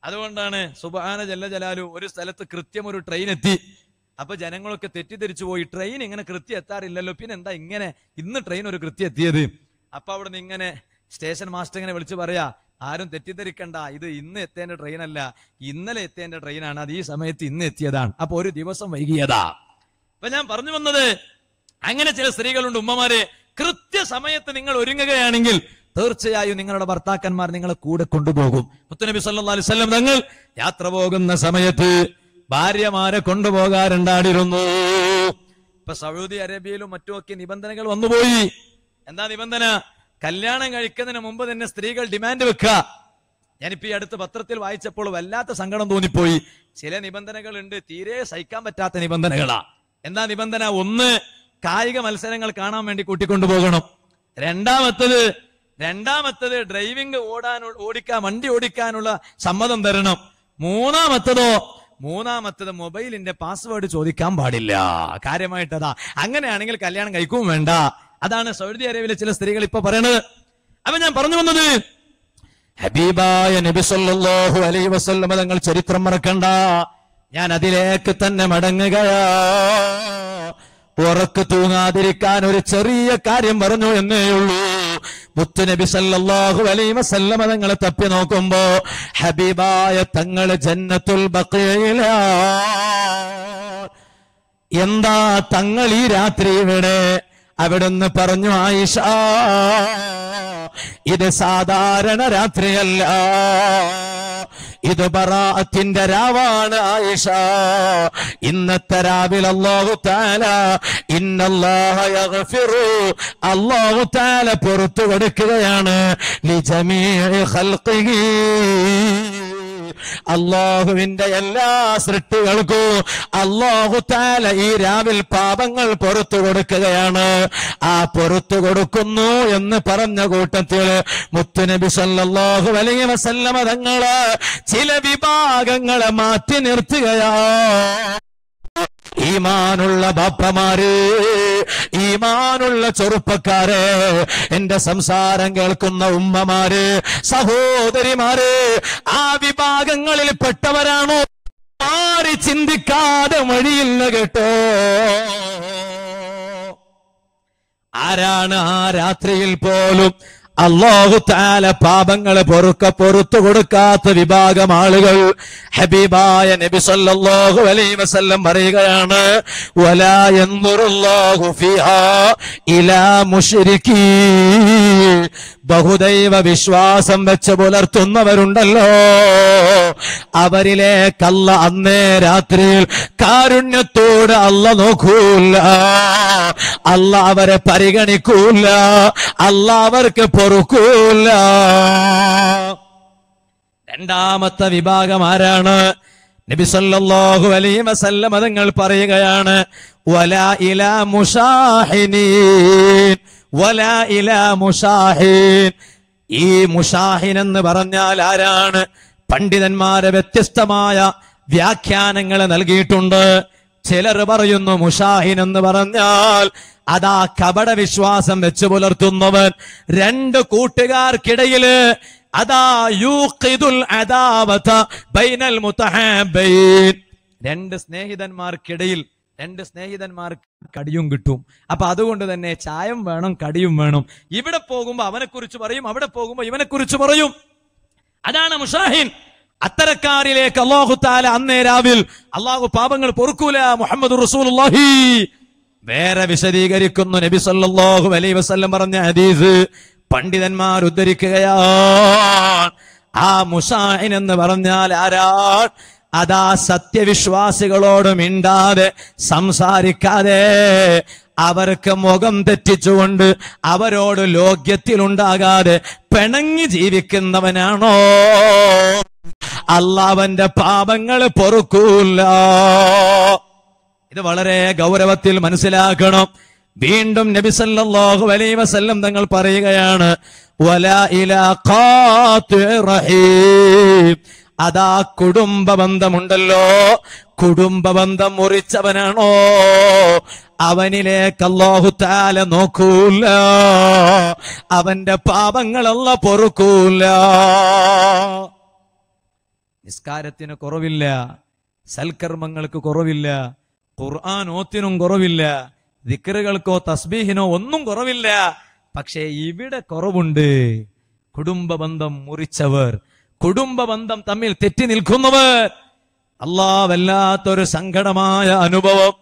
അതുകൊണ്ടാണ് സുബാന ജല്ല ജലാലു ഒരു സ്ഥലത്ത് കൃത്യം ഒരു ട്രെയിൻ എത്തി. അപ്പൊ ജനങ്ങളൊക്കെ തെറ്റിദ്ധരിച്ചു പോയി. ട്രെയിൻ ഇങ്ങനെ കൃത്യം എത്താറില്ലല്ലോ. പിന്നെ എന്താ ഇങ്ങനെ? ഇന്ന് ട്രെയിൻ ഒരു കൃത്യം എത്തിയത്. അപ്പൊ അവിടെ നിന്ന് ഇങ്ങനെ സ്റ്റേഷൻ മാസ്റ്റർ ഇങ്ങനെ വിളിച്ചു പറയാ ആരും തെറ്റിദ്ധരിക്കണ്ട. ഇത് ഇന്ന് എത്തേണ്ട ട്രെയിൻ അല്ല. ഇന്നലെ എത്തേണ്ട ട്രെയിനാണ് അത് ഈ സമയത്ത് ഇന്ന് എത്തിയതാണ്. അപ്പൊ ഒരു ദിവസം വൈകിയതാ. അപ്പൊ ഞാൻ പറഞ്ഞു വന്നത് അങ്ങനെ ചില സ്ത്രീകളുണ്ട് ഉമ്മമാരെ. കൃത്യസമയത്ത് നിങ്ങൾ ഒരുങ്ങുകയാണെങ്കിൽ തീർച്ചയായും നിങ്ങളുടെ ഭർത്താക്കന്മാർ നിങ്ങളെ കൂടെ കൊണ്ടുപോകും. മുത്തുനബി വസല്ലം തങ്ങൾ യാത്ര പോകുന്ന സമയത്ത് ഭാര്യമാരെ കൊണ്ടുപോകാറുണ്ടായിരുന്നു. ഇപ്പൊ സൗദി അറേബ്യയിലും മറ്റുമൊക്കെ നിബന്ധനകൾ വന്നുപോയി. എന്താ നിബന്ധന? കല്യാണം കഴിക്കുന്നതിന് മുമ്പ് തന്നെ സ്ത്രീകൾ ഡിമാൻഡ് വെക്കുക. ഞാനിപ്പോ ഈ അടുത്ത് പത്രത്തിൽ വായിച്ചപ്പോൾ വല്ലാത്ത സങ്കടം തോന്നിപ്പോയി. ചില നിബന്ധനകൾ ഉണ്ട് തീരെ സഹിക്കാൻ പറ്റാത്ത നിബന്ധനകളാ. എന്താ നിബന്ധന? ഒന്ന് കായിക മത്സരങ്ങൾ കാണാൻ വേണ്ടി കൂട്ടിക്കൊണ്ടുപോകണം. രണ്ടാമത്തത് രണ്ടാമത്തത് ഡ്രൈവിംഗ് ഓടാൻ ഓടിക്കാൻ വണ്ടി ഓടിക്കാനുള്ള സമ്മതം തരണം. മൂന്നാമത്തതോ മൂന്നാമത്തത് മൊബൈലിന്റെ പാസ്വേഡ് ചോദിക്കാൻ പാടില്ല. കാര്യമായിട്ടതാ. അങ്ങനെയാണെങ്കിൽ കല്യാണം കഴിക്കും വേണ്ട. അതാണ് സൗദി അറേബ്യയിലെ ചില സ്ത്രീകൾ ഇപ്പൊ പറയണത്. അപ്പൊ ഞാൻ പറഞ്ഞു വന്നത് ഹബീബായ നബി സല്ലല്ലാഹു അലൈഹി വസല്ലമ തങ്ങൾ ചരിത്രം മറക്കണ്ട. ഞാൻ അതിലേക്ക് തന്നെ മടങ്ങുകയാ. ഉറക്ക് തൂങ്ങാതിരിക്കാൻ ഒരു ചെറിയ കാര്യം പറഞ്ഞു എന്നേ ഉള്ളൂ. മുത്തുനബി സല്ലല്ലാഹു അലൈഹി വസല്ലമ തങ്ങളെ തപ്പി നോക്കുമ്പോ ഹബീബായ തങ്ങൾ ജന്നത്തുൽ ബഖീല. എന്താ തങ്ങൾ ഈ രാത്രി ഇവിടെ? അവിടുന്ന് പറഞ്ഞു ആയിഷ ഇത് സാധാരണ രാത്രിയല്ല. ഇത് ബറാഅത്തിന്റെ രാവാണ് ആയിഷ. ഇന്നത്തെ രാവിലെ അല്ലാഹു താല ഇന്നല്ലാഹ അല്ലാഹു താല പുറത്തു കൊടുക്കുകയാണ്. ലിജമീഇ ഖൽഖിഹി. അള്ളാഹുവിന്റെ എല്ലാ സൃഷ്ടികൾക്കും അള്ളാഹു താല ഈ രാവിൽ പാപങ്ങൾ പുറത്തു കൊടുക്കുകയാണ്. ആ പുറത്തു കൊടുക്കുന്നു എന്ന് പറഞ്ഞ കൂട്ടത്തിൽ മുത്തുനബി സല്ലാഹു വസല്ലമ തങ്ങൾ ചില വിഭാഗങ്ങളെ മാറ്റി നിർത്തുകയാ ഈമാനുള്ള ബാപ്പമാര് ഈമാനുള്ള ചെറുപ്പക്കാര് എന്റെ സംസാരം കേൾക്കുന്ന ഉമ്മമാര് സഹോദരിമാര് ആ വിഭാഗങ്ങളിൽ പെട്ടവരാണോ? മാറി ചിന്തിക്കാതെ വഴിയില്ല കേട്ടോ. ആരാണ് ആ രാത്രിയിൽ പോലും അള്ളാഹു താല പാപങ്ങളെ പൊറുക്ക പൊറത്തു കൊടുക്കാത്ത വിഭാഗം ആളുകൾ ഹബീബായ നബി സല്ലല്ലാഹു അലൈഹി വസല്ലം പറയുകയാണ് വലാ ഫിഹാ ഇലാ ബഹുദൈവ വിശ്വാസം വെച്ച് പുലർത്തുന്നവരുണ്ടല്ലോ. അവരിലേക്കല്ല അന്നേ രാത്രിയിൽ കാരുണ്യത്തോട് അല്ല നോക്കൂല അല്ല അവരെ പരിഗണിക്കൂല അല്ല അവർക്ക് പൊറുക്കൂല രണ്ടാമത്തെ വിഭാഗം ആരാണ്? നബിസല്ലാഹു അലൈഹി വസല്ലം തങ്ങൾ പറയുകയാണ് വല ഇല മുഷാഹിനീൻ വലാ ഇലാ മുഷാഹിൻ ഈ മുഷാഹിൻ എന്ന് പറഞ്ഞാൽ ആരാണ്? പണ്ഡിതന്മാരെ വ്യത്യസ്തമായ വ്യാഖ്യാനങ്ങൾ നൽകിയിട്ടുണ്ട്. ചിലർ പറയുന്നു മുഷാഹിൻ എന്ന് പറഞ്ഞാൽ അതാ കപട വിശ്വാസം വെച്ച് പുലർത്തുന്നവൻ. രണ്ട് കൂട്ടുകാർക്കിടയിൽ അതാ യൂഖിദുൽ അദാവത ബൈനൽ മുതഹാബൈൻ. രണ്ട് സ്നേഹിതന്മാർക്കിടയിൽ രണ്ട് സ്നേഹിതന്മാർക്ക് കടിയും കിട്ടും. അപ്പൊ അതുകൊണ്ട് തന്നെ ചായം വേണം കടിയും വേണം. ഇവിടെ പോകുമ്പോ അവനെ കുറിച്ച് പറയും അവിടെ പോകുമ്പോ ഇവനെ കുറിച്ച് പറയും. അതാണ് മുഷാഹിൻ. അത്തരക്കാരിലേക്ക് അള്ളാഹു താല അന്നേ രാവിൽ അള്ളാഹു പാപങ്ങൾ പൊറുക്കൂല മുഹമ്മദ് റസൂലുള്ളാഹി. വേറെ വിശദീകരിക്കുന്നു നബി സല്ലല്ലാഹു അലൈഹി വസല്ലം പറഞ്ഞ ഹദീസ് പണ്ഡിതന്മാർ ഉദ്ധരിക്കുകയാണ്. ആ മുഷാഹിൻ എന്ന് പറഞ്ഞാൽ ആരാ? അതാ സത്യവിശ്വാസികളോട് മിണ്ടാതെ സംസാരിക്കാതെ അവർക്ക് മുഖം തെറ്റിച്ചുകൊണ്ട് അവരോട് ലോക്യത്തിലുണ്ടാകാതെ പിണങ്ങി ജീവിക്കുന്നവനാണോ? അള്ളാവന്റെ പാപങ്ങൾ പൊറുക്കൂല്ല ഇത് വളരെ ഗൗരവത്തിൽ മനസ്സിലാക്കണം. വീണ്ടും നബി സല്ലല്ലാഹു അലൈഹി വസല്ലം തങ്ങൾ പറയുകയാണ് വലാ അതാ കുടുംബ ബന്ധമുണ്ടല്ലോ കുടുംബ ബന്ധം മുറിച്ചവനാണോ? അവനിലേക്ക് അല്ലാഹു താല നോക്കൂല്ല അവന്റെ പാപങ്ങളല്ല പൊറുക്കൂല. നിസ്കാരത്തിന് കുറവില്ല സൽക്കർമ്മങ്ങൾക്ക് കുറവില്ല ഖുർആൻ കുറവില്ല ദിക്കറുകൾക്കോ തസ്ബീഹിനോ ഒന്നും കുറവില്ല. പക്ഷേ ഇവിടെ കുറവുണ്ട്. കുടുംബ ബന്ധം മുറിച്ചവർ കുടുംബ ബന്ധം തമ്മിൽ തെറ്റി നിൽക്കുന്നവർ. അല്ലാ വല്ലാത്തൊരു സങ്കടമായ അനുഭവം.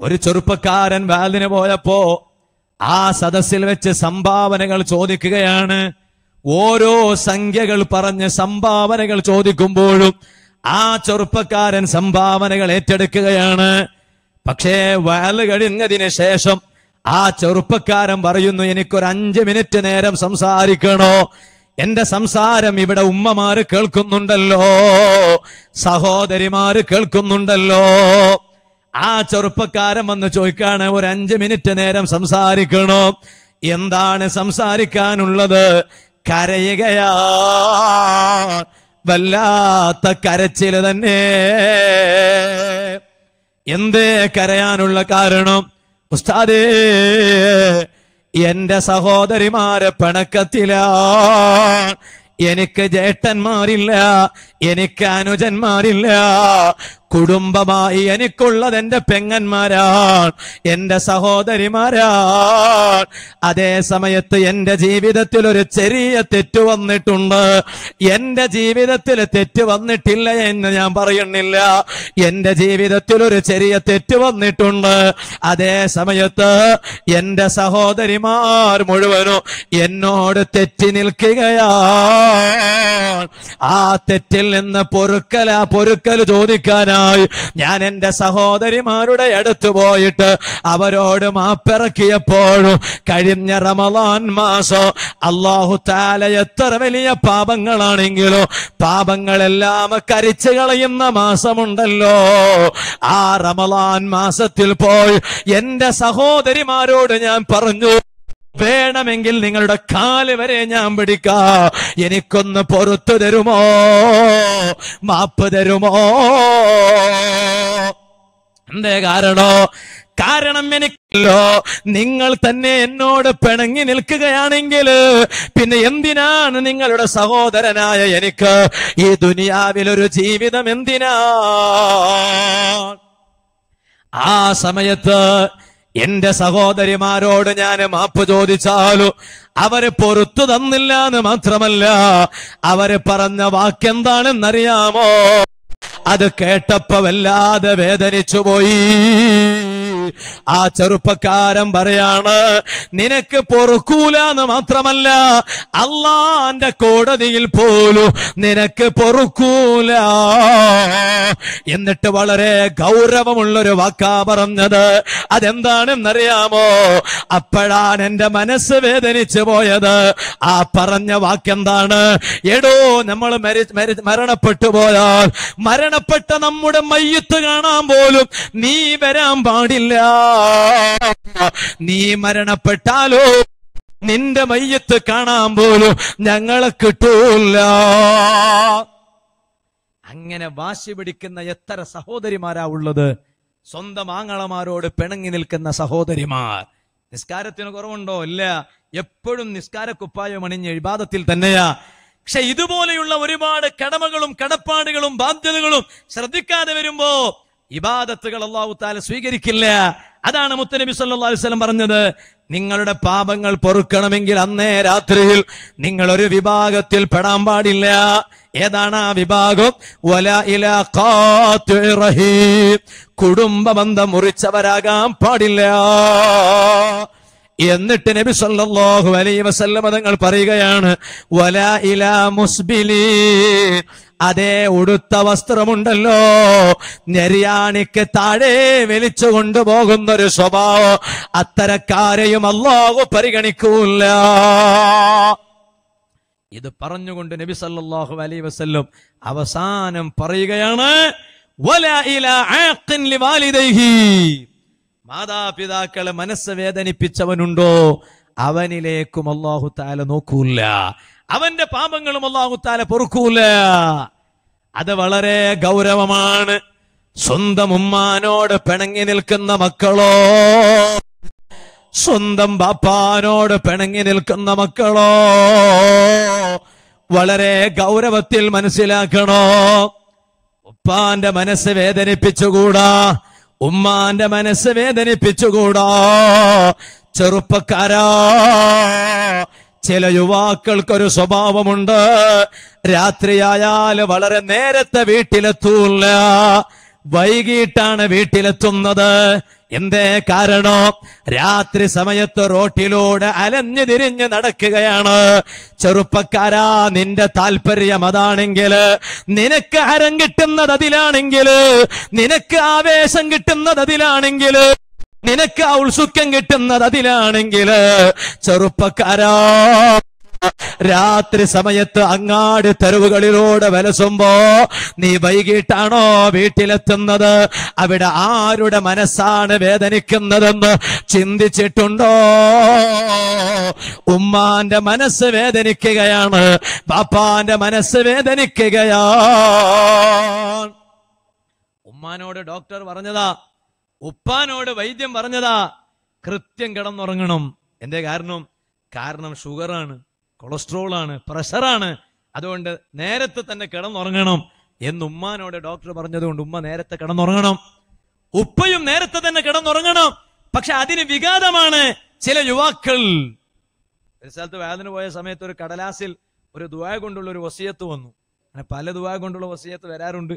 ഒരു ചെറുപ്പക്കാരൻ വാലിന് പോയപ്പോ ആ സദസ്സിൽ വെച്ച് സംഭാവനകൾ ചോദിക്കുകയാണ് ഓരോ സംഖ്യകൾ പറഞ്ഞ് സംഭാവനകൾ ചോദിക്കുമ്പോഴും ആ ചെറുപ്പക്കാരൻ സംഭാവനകൾ ഏറ്റെടുക്കുകയാണ്. പക്ഷേ വയൽ കഴിഞ്ഞതിന് ശേഷം ആ ചെറുപ്പക്കാരൻ പറയുന്നു എനിക്കൊരു അഞ്ച് മിനിറ്റ് നേരം സംസാരിക്കണോ? എന്റെ സംസാരം ഇവിടെ ഉമ്മമാര് കേൾക്കുന്നുണ്ടല്ലോ സഹോദരിമാര് കേൾക്കുന്നുണ്ടല്ലോ. ആ ചെറുപ്പക്കാരൻ വന്ന് ചോദിക്കാണ് ഒരു അഞ്ച് മിനിറ്റ് നേരം സംസാരിക്കണോ? എന്താണ് സംസാരിക്കാനുള്ളത്? കരയുകയാ വല്ലാത്ത കരച്ചിൽ തന്നെ. എന്തേ കരയാനുള്ള കാരണം? ഉസ്താദേ എന്റെ സഹോദരിമാരെ പണക്കത്തില. എനിക്ക് ജേട്ടന്മാരില്ല എനിക്ക് അനുജന്മാരില്ല. കുടുംബമായി എനിക്കുള്ളത് എന്റെ പെങ്ങന്മാരാണ് എന്റെ സഹോദരിമാരാണ്. അതേ സമയത്ത് എന്റെ ജീവിതത്തിൽ ഒരു ചെറിയ തെറ്റ് വന്നിട്ടുണ്ട്. എന്റെ ജീവിതത്തിൽ തെറ്റ് വന്നിട്ടില്ല എന്ന് ഞാൻ പറയുന്നില്ല. എന്റെ ജീവിതത്തിൽ ഒരു ചെറിയ തെറ്റ് വന്നിട്ടുണ്ട്. അതേ സമയത്ത് എന്റെ സഹോദരിമാർ മുഴുവനും എന്നോട് തെറ്റി നിൽക്കുകയാ ആ തെറ്റിൽ നിന്ന് പൊറുക്കല പൊറുക്കൽ ചോദിക്കാനായി ഞാൻ എന്റെ സഹോദരിമാരുടെ അടുത്ത് പോയിട്ട് അവരോട് മാപ്പിറക്കിയപ്പോഴും കഴിഞ്ഞ റമലാൻ മാസം അള്ളാഹു താല എത്ര വലിയ പാപങ്ങളാണെങ്കിലോ പാപങ്ങളെല്ലാം കരിച്ചു കളയുന്ന മാസമുണ്ടല്ലോ. ആ റമലാൻ മാസത്തിൽ പോയി എന്റെ സഹോദരിമാരോട് ഞാൻ പറഞ്ഞു വേണമെങ്കിൽ നിങ്ങളുടെ കാൽ വരെ ഞാൻ പിടിക്കാ. എനിക്കൊന്ന് പൊറത്തു തരുമോ? മാപ്പ് തരുമോ? എന്തേ കാരണോ? കാരണം എനിക്കല്ലോ. നിങ്ങൾ തന്നെ എന്നോട് പിണങ്ങി നിൽക്കുകയാണെങ്കിൽ പിന്നെ എന്തിനാണ് നിങ്ങളുടെ സഹോദരനായ എനിക്ക് ഈ ദുനിയാവിൽ ഒരു ജീവിതം എന്തിനാ? ആ സമയത്ത് എന്റെ സഹോദരിമാരോട് ഞാൻ മാപ്പ് ചോദിച്ചാലും അവരെ പൊറത്തു തന്നില്ല എന്ന് മാത്രമല്ല അവർ പറഞ്ഞ വാക്കെന്താണെന്നറിയാമോ? അത് കേട്ടപ്പോ വല്ലാതെ വേദനിച്ചു പോയി ആ ചെറുപ്പക്കാരൻ പറയാണ് നിനക്ക് പൊറുക്കൂല എന്ന് മാത്രമല്ല അള്ളാന്റെ കോടതിയിൽ പോലും നിനക്ക് പൊറുക്കൂല. എന്നിട്ട് വളരെ ഗൗരവമുള്ളൊരു വാക്കാ പറഞ്ഞത്. അതെന്താണെന്നറിയാമോ? അപ്പോഴാണ് എന്റെ മനസ്സ് വേദനിച്ചു പോയത്. ആ പറഞ്ഞ വാക്കെന്താണ്? എടോ നമ്മൾ മരി- മരി- മരണപ്പെട്ടു പോയാൽ മരണപ്പെട്ട നമ്മുടെ മയ്യത്ത് കാണാൻ പോലും നീ വരാൻ പാടില്ല. നീ മരണപ്പെട്ടാലോ? നിന്റെ മയ്യത്ത് കാണാൻ പോലും ഞങ്ങളെ കിട്ടൂല അങ്ങനെ വാശി പിടിക്കുന്ന എത്ര സഹോദരിമാരാ ഉള്ളത്? സ്വന്തം ആങ്ങളമാരോട് പിണങ്ങി നിൽക്കുന്ന സഹോദരിമാർ. നിസ്കാരത്തിന് കുറവുണ്ടോ? ഇല്ല. എപ്പോഴും നിസ്കാര കുപ്പായം അണിഞ്ഞ ഇബാദത്തിൽ തന്നെയാ. പക്ഷെ ഇതുപോലെയുള്ള ഒരുപാട് കടമകളും കടപ്പാടുകളും ബാധ്യതകളും ശ്രദ്ധിക്കാതെ വരുമ്പോ ഇബാദത്തുകൾ അള്ളാഹു താല സ്വീകരിക്കില്ല. അതാണ് മുത്തനബി സല്ലല്ലാഹു അലൈഹി വസല്ലം പറഞ്ഞത്. നിങ്ങളുടെ പാപങ്ങൾ പൊറുക്കണമെങ്കിൽ അന്നേ രാത്രിയിൽ നിങ്ങൾ ഒരു വിഭാഗത്തിൽ പെടാൻ പാടില്ല. ഏതാണ് ആ വിഭാഗം? കുടുംബ ബന്ധം മുറിച്ചവരാകാൻ പാടില്ല. എന്നിട്ട് നബി സല്ലല്ലാഹു അലൈഹി വസല്ലം തങ്ങൾ പറയുകയാണ് വല ഇല മുസ്ബിലി. അതേ ഉടുത്ത വസ്ത്രമുണ്ടല്ലോ. നെരിയാണിക്ക് താഴെ വലിച്ചു കൊണ്ടുപോകുന്ന ഒരു സ്വഭാവം അത്തരക്കാരെയും അല്ലാഹു പരിഗണിക്കൂല ഇത് പറഞ്ഞുകൊണ്ട് നബി സല്ലല്ലാഹു അലൈഹി വസല്ലം അവസാനം പറയുകയാണ് വല ഇല ആഖിൻ ലിവാലിദൈഹി. മാതാപിതാക്കളെ മനസ്സ് വേദനിപ്പിച്ചവനുണ്ടോ? അവനിലേക്കും അള്ളാഹു താല നോക്കൂല. അവന്റെ പാപങ്ങളും അള്ളാഹു താല പൊറുക്കൂല. അത് വളരെ ഗൗരവമാണ്. സ്വന്തം ഉമ്മാനോട് പിണങ്ങി നിൽക്കുന്ന മക്കളോ സ്വന്തം ബാപ്പാനോട് പിണങ്ങി നിൽക്കുന്ന മക്കളോ വളരെ ഗൗരവത്തിൽ മനസ്സിലാക്കണോ? ഉപ്പാന്റെ മനസ്സ് വേദനിപ്പിച്ചുകൂടാ. ഉമ്മാന്റെ മനസ്സ് വേദനിപ്പിച്ചുകൂടാ. ചെറുപ്പക്കാരാ. ചില യുവാക്കൾക്കൊരു സ്വഭാവമുണ്ട്. രാത്രിയായാൽ വളരെ നേരത്തെ വീട്ടിലെത്തൂല്ല വൈകിട്ടാണ് വീട്ടിലെത്തുന്നത്. എന്തേ കാരണം? രാത്രി സമയത്ത് റോട്ടിലൂടെ അലഞ്ഞു തിരിഞ്ഞ് നടക്കുകയാണ്. ചെറുപ്പക്കാരാ നിന്റെ താല്പര്യം അതാണെങ്കിൽ. നിനക്ക് ഹരം കിട്ടുന്നത് അതിലാണെങ്കിൽ. നിനക്ക് ആവേശം കിട്ടുന്നത് അതിലാണെങ്കിൽ. നിനക്ക് ഔത്സുഖ്യം കിട്ടുന്നത് അതിലാണെങ്കിൽ. ചെറുപ്പക്കാരാ രാത്രി സമയത്ത് അങ്ങാടി തെരുവുകളിലൂടെ വലസുമ്പോ നീ വൈകിട്ടാണോ വീട്ടിലെത്തുന്നത്? അവിടെ ആരുടെ മനസ്സാണ് വേദനിക്കുന്നതെന്ന് ചിന്തിച്ചിട്ടുണ്ടോ? ഉമ്മാന്റെ മനസ്സ് വേദനിക്കുകയാണ് പാപ്പാന്റെ മനസ്സ് വേദനിക്കുകയാണ്. ഉമ്മാനോട് ഡോക്ടർ പറഞ്ഞതാ ഉപ്പാനോട് വൈദ്യം പറഞ്ഞതാ കൃത്യം കിടന്നുറങ്ങണം. എന്റെ കാരണം? കാരണം ഷുഗറാണ്. കൊളസ്ട്രോൾ ആണ് പ്രഷറാണ് അതുകൊണ്ട് നേരത്തെ തന്നെ കിടന്നുറങ്ങണം എന്ന് ഉമ്മാനോട് ഡോക്ടർ പറഞ്ഞതുകൊണ്ട് ഉമ്മ നേരത്തെ കിടന്നുറങ്ങണം. ഉപ്പയും നേരത്തെ തന്നെ കിടന്നുറങ്ങണം. പക്ഷെ അതിന് വിഘാതമാണ് ചില യുവാക്കൾ. ഒരു സ്ഥലത്ത് വേദന പോയ സമയത്ത് ഒരു കടലാസിൽ ഒരു ദുവാ കൊണ്ടുള്ള ഒരു വസിയത്ത് വന്നു. അങ്ങനെ പല ദുവാ കൊണ്ടുള്ള വസിയത്ത് വരാറുണ്ട്.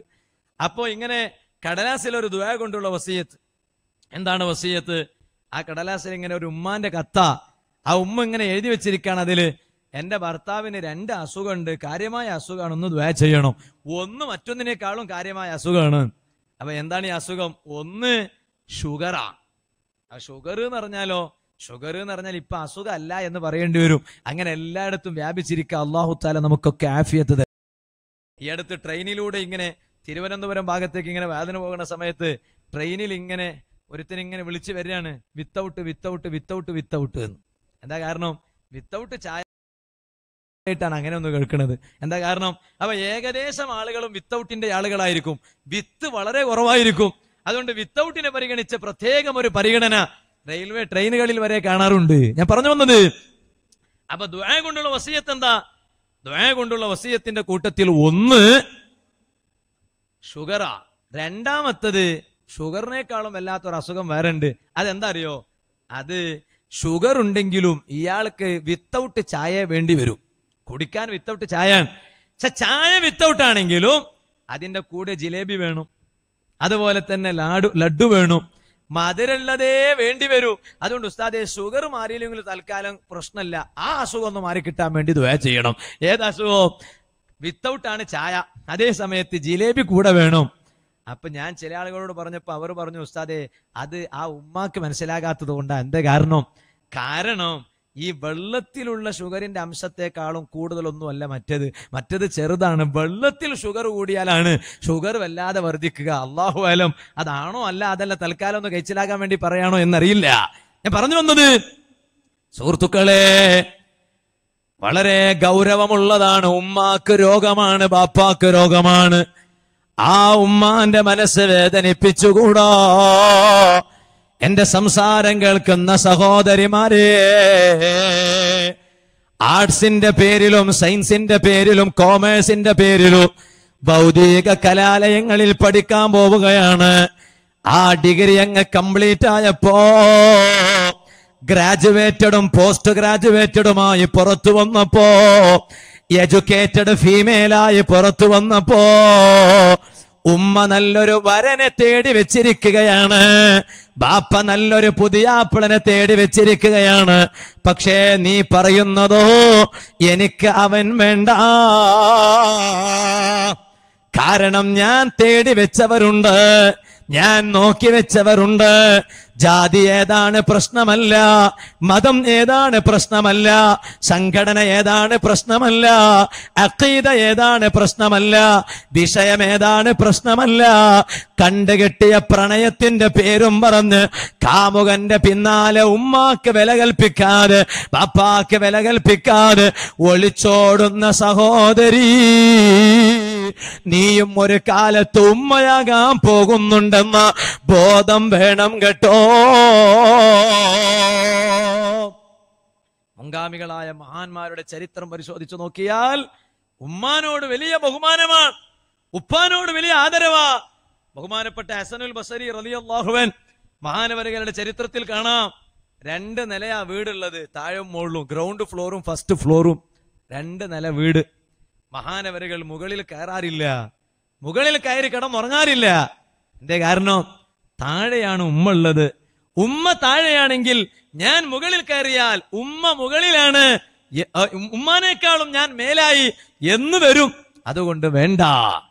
അപ്പോ ഇങ്ങനെ കടലാസിൽ ഒരു ദുവാ കൊണ്ടുള്ള വസിയത്ത്. എന്താണ് വസിയത്ത്? ആ കടലാസിൽ ഇങ്ങനെ ഒരു ഉമ്മാന്റെ കത്ത. ആ ഉമ്മ ഇങ്ങനെ എഴുതി വെച്ചിരിക്കുകയാണ് അതിൽ. എന്റെ ഭർത്താവിന് രണ്ട് അസുഖമുണ്ട് കാര്യമായ അസുഖമാണ് ഒന്ന് ദ്വയ ചെയ്യണം. ഒന്ന് മറ്റൊന്നിനേക്കാളും കാര്യമായ അസുഖമാണ്. അപ്പൊ എന്താണ് ഈ അസുഖം? ഒന്ന് ഷുഗറാ. ആ ഷുഗർ എന്ന് പറഞ്ഞാലോ ഷുഗർ എന്ന് പറഞ്ഞാൽ ഇപ്പൊ അസുഖമല്ല എന്ന് പറയേണ്ടി വരും. അങ്ങനെ എല്ലായിടത്തും വ്യാപിച്ചിരിക്കുക അള്ളാഹു താല നമുക്കൊക്കെ ആഫിയത്ത് ഈ അടുത്ത് ട്രെയിനിലൂടെ ഇങ്ങനെ തിരുവനന്തപുരം ഭാഗത്തേക്ക് ഇങ്ങനെ വേദന പോകുന്ന സമയത്ത് ട്രെയിനിൽ ഇങ്ങനെ ഒരുത്തനിങ്ങനെ വിളിച്ചു വരികയാണ് വിത്തൗട്ട് വിത്തൗട്ട് വിത്തൗട്ട് വിത്തൗട്ട് എന്ന്. എന്താ കാരണം? വിത്തൗട്ട് ചായ ആയിട്ടാണ് അങ്ങനെ ഒന്ന് കേൾക്കുന്നത് എന്താ കാരണം? അപ്പൊ ഏകദേശം ആളുകളും വിത്തൗട്ടിന്റെ ആളുകളായിരിക്കും. വിത്ത് വളരെ കുറവായിരിക്കും. അതുകൊണ്ട് വിത്തൗട്ടിനെ പരിഗണിച്ച പ്രത്യേകം ഒരു പരിഗണന റെയിൽവേ ട്രെയിനുകളിൽ വരെ കാണാറുണ്ട്. ഞാൻ പറഞ്ഞു വന്നത് അപ്പൊ ദ്വയ കൊണ്ടുള്ള വസീയത്ത് എന്താ? ദ്വയ കൊണ്ടുള്ള വസീയത്തിന്റെ കൂട്ടത്തിൽ ഒന്ന് ഷുഗറാ രണ്ടാമത്തത് ഷുഗറിനേക്കാളും വല്ലാത്തൊരു അസുഖം വേറെ ഉണ്ട് അതെന്താ അറിയോ അത് ഷുഗർ ഉണ്ടെങ്കിലും ഇയാൾക്ക് വിത്തൗട്ട് ചായ വേണ്ടി വരും. കുടിക്കാൻ വിത്തൗട്ട് ചായ പക്ഷെ ചായ വിത്തൗട്ട് ആണെങ്കിലും അതിന്റെ കൂടെ ജിലേബി വേണം. അതുപോലെ തന്നെ ലാഡു ലഡു വേണം. മധുരമുള്ളതേ വേണ്ടി വരൂ. അതുകൊണ്ട് ഉസ്താദെ ഷുഗർ മാറിയില്ലെങ്കിൽ തൽക്കാലം പ്രശ്നമില്ല. ആ അസുഖം ഒന്ന് മാറി കിട്ടാൻ വേണ്ടി ദ്വയ ചെയ്യണം. ഏത് അസുഖവും? വിത്തൗട്ട് ആണ് ചായ. അതേ സമയത്ത് ജിലേബി കൂടെ വേണം. അപ്പൊ ഞാൻ ചില ആളുകളോട് പറഞ്ഞപ്പോ അവർ പറഞ്ഞു ഉസ്താദെ അത് ആ ഉമ്മാക്ക് മനസ്സിലാകാത്തത് കൊണ്ടാ. എന്താ കാരണം? കാരണം ഈ വെള്ളത്തിലുള്ള ഷുഗറിന്റെ അംശത്തെക്കാളും കൂടുതലൊന്നുമല്ല മറ്റേത്. മറ്റേത് ചെറുതാണ്. വെള്ളത്തിൽ ഷുഗർ കൂടിയാലാണ് ഷുഗർ വല്ലാതെ വർദ്ധിക്കുക. അള്ളാഹു ആലം അതാണോ അല്ല അതല്ല തൽക്കാലം ഒന്ന് കഴിച്ചിലാകാൻ വേണ്ടി പറയാണോ എന്നറിയില്ല. ഞാൻ പറഞ്ഞു വന്നത് സുഹൃത്തുക്കളെ വളരെ ഗൗരവമുള്ളതാണ്. ഉമ്മാക്ക് രോഗമാണ് ബാപ്പാക്ക് രോഗമാണ്. ആ ഉമ്മാന്റെ മനസ്സ് വേദനിപ്പിച്ചുകൂടാ. എന്റെ സംസാരം കേൾക്കുന്ന സഹോദരിമാരെ ആർട്സിന്റെ പേരിലും സയൻസിന്റെ പേരിലും കോമേഴ്സിന്റെ പേരിലും ഭൗതിക കലാലയങ്ങളിൽ പഠിക്കാൻ പോവുകയാണ്. ആ ഡിഗ്രി അങ്ങ് കംപ്ലീറ്റ് ആയപ്പോ ഗ്രാജുവേറ്റഡും പോസ്റ്റ് ഗ്രാജുവേറ്റഡുമായി പുറത്തു വന്നപ്പോ എഡ്യൂക്കേറ്റഡ് ഫീമെയിലായി പുറത്തു വന്നപ്പോ ഉമ്മ നല്ലൊരു വരനെ തേടി വെച്ചിരിക്കുകയാണ്. ബാപ്പ നല്ലൊരു പുതിയാപ്പിളനെ തേടി വെച്ചിരിക്കുകയാണ്. പക്ഷേ നീ പറയുന്നതോ എനിക്ക് അവൻ വേണ്ട. കാരണം ഞാൻ തേടി വെച്ചവരുണ്ട്. ഞാൻ നോക്കി വെച്ചവരുണ്ട്. ജാതി ഏതാണ് പ്രശ്നമല്ല മതം ഏതാണ് പ്രശ്നമല്ല സംഘടന ഏതാണ് പ്രശ്നമല്ല അക്കീത ഏതാണ് പ്രശ്നമല്ല വിഷയം ഏതാണ് പ്രശ്നമല്ല. കണ്ടുകെട്ടിയ പ്രണയത്തിന്റെ പേരും പറഞ്ഞ് കാമുകന്റെ പിന്നാലെ ഉമ്മാക്ക് വില കൽപ്പിക്കാതെ പപ്പാക്ക് വില കൽപ്പിക്കാതെ ഒളിച്ചോടുന്ന സഹോദരി. നീയും ഒരു കാലത്ത് ഉമ്മയാകാൻ പോകുന്നുണ്ടെന്ന ബോധം വേണം കേട്ടോ. മുൻഗാമികളായ മഹാന്മാരുടെ ചരിത്രം പരിശോധിച്ചു നോക്കിയാൽ ഉമ്മാനോട് വലിയ ബഹുമാനമാണ്. ഉപ്പാനോട് വലിയ ആദരവാ. ബഹുമാനപ്പെട്ട ഹസനുൽ ബസരി റലിയല്ലാഹുവൻ മഹാനവരുകളുടെ ചരിത്രത്തിൽ കാണാം. രണ്ട് നിലയാ വീടുള്ളത്. താഴെ മുകളിലും ഗ്രൗണ്ട് ഫ്ലോറും ഫസ്റ്റ് ഫ്ലോറും രണ്ട് നില വീട്. മഹാനവരുകൾ മുകളിൽ കയറാറില്ല. മുകളിൽ കയറി കിടന്നുറങ്ങാറില്ല. എന്തേ കാരണം? താഴെയാണ് ഉമ്മ ഉള്ളത് ഉമ്മ താഴെയാണെങ്കിൽ ഞാൻ മുകളിൽ കയറിയാൽ ഉമ്മ മുകളിലാണ്. ഉമ്മാനേക്കാളും ഞാൻ മേലായി എന്ന് വരും. അതുകൊണ്ട് വേണ്ട.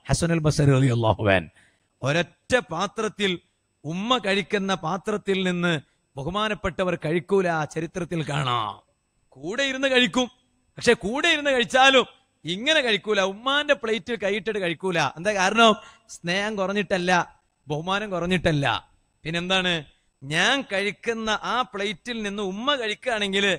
ഹസനുൽ ബസർ അലി ഒരൊറ്റ പാത്രത്തിൽ ഉമ്മ കഴിക്കുന്ന പാത്രത്തിൽ നിന്ന് ബഹുമാനപ്പെട്ടവർ കഴിക്കൂല ചരിത്രത്തിൽ കാണാം. കൂടെ ഇരുന്ന് കഴിക്കും. പക്ഷെ കൂടെ ഇരുന്ന് കഴിച്ചാലും ഇങ്ങനെ കഴിക്കൂല ഉമ്മാന്റെ പ്ലേറ്റ് കൈയിട്ടിട്ട് കഴിക്കൂല. എന്താ കാരണം? സ്നേഹം കുറഞ്ഞിട്ടല്ല ബഹുമാനം കുറഞ്ഞിട്ടല്ല. പിന്നെന്താണ്? ഞാൻ കഴിക്കുന്ന ആ പ്ലേറ്റിൽ നിന്ന് ഉമ്മ കഴിക്കുകയാണെങ്കിൽ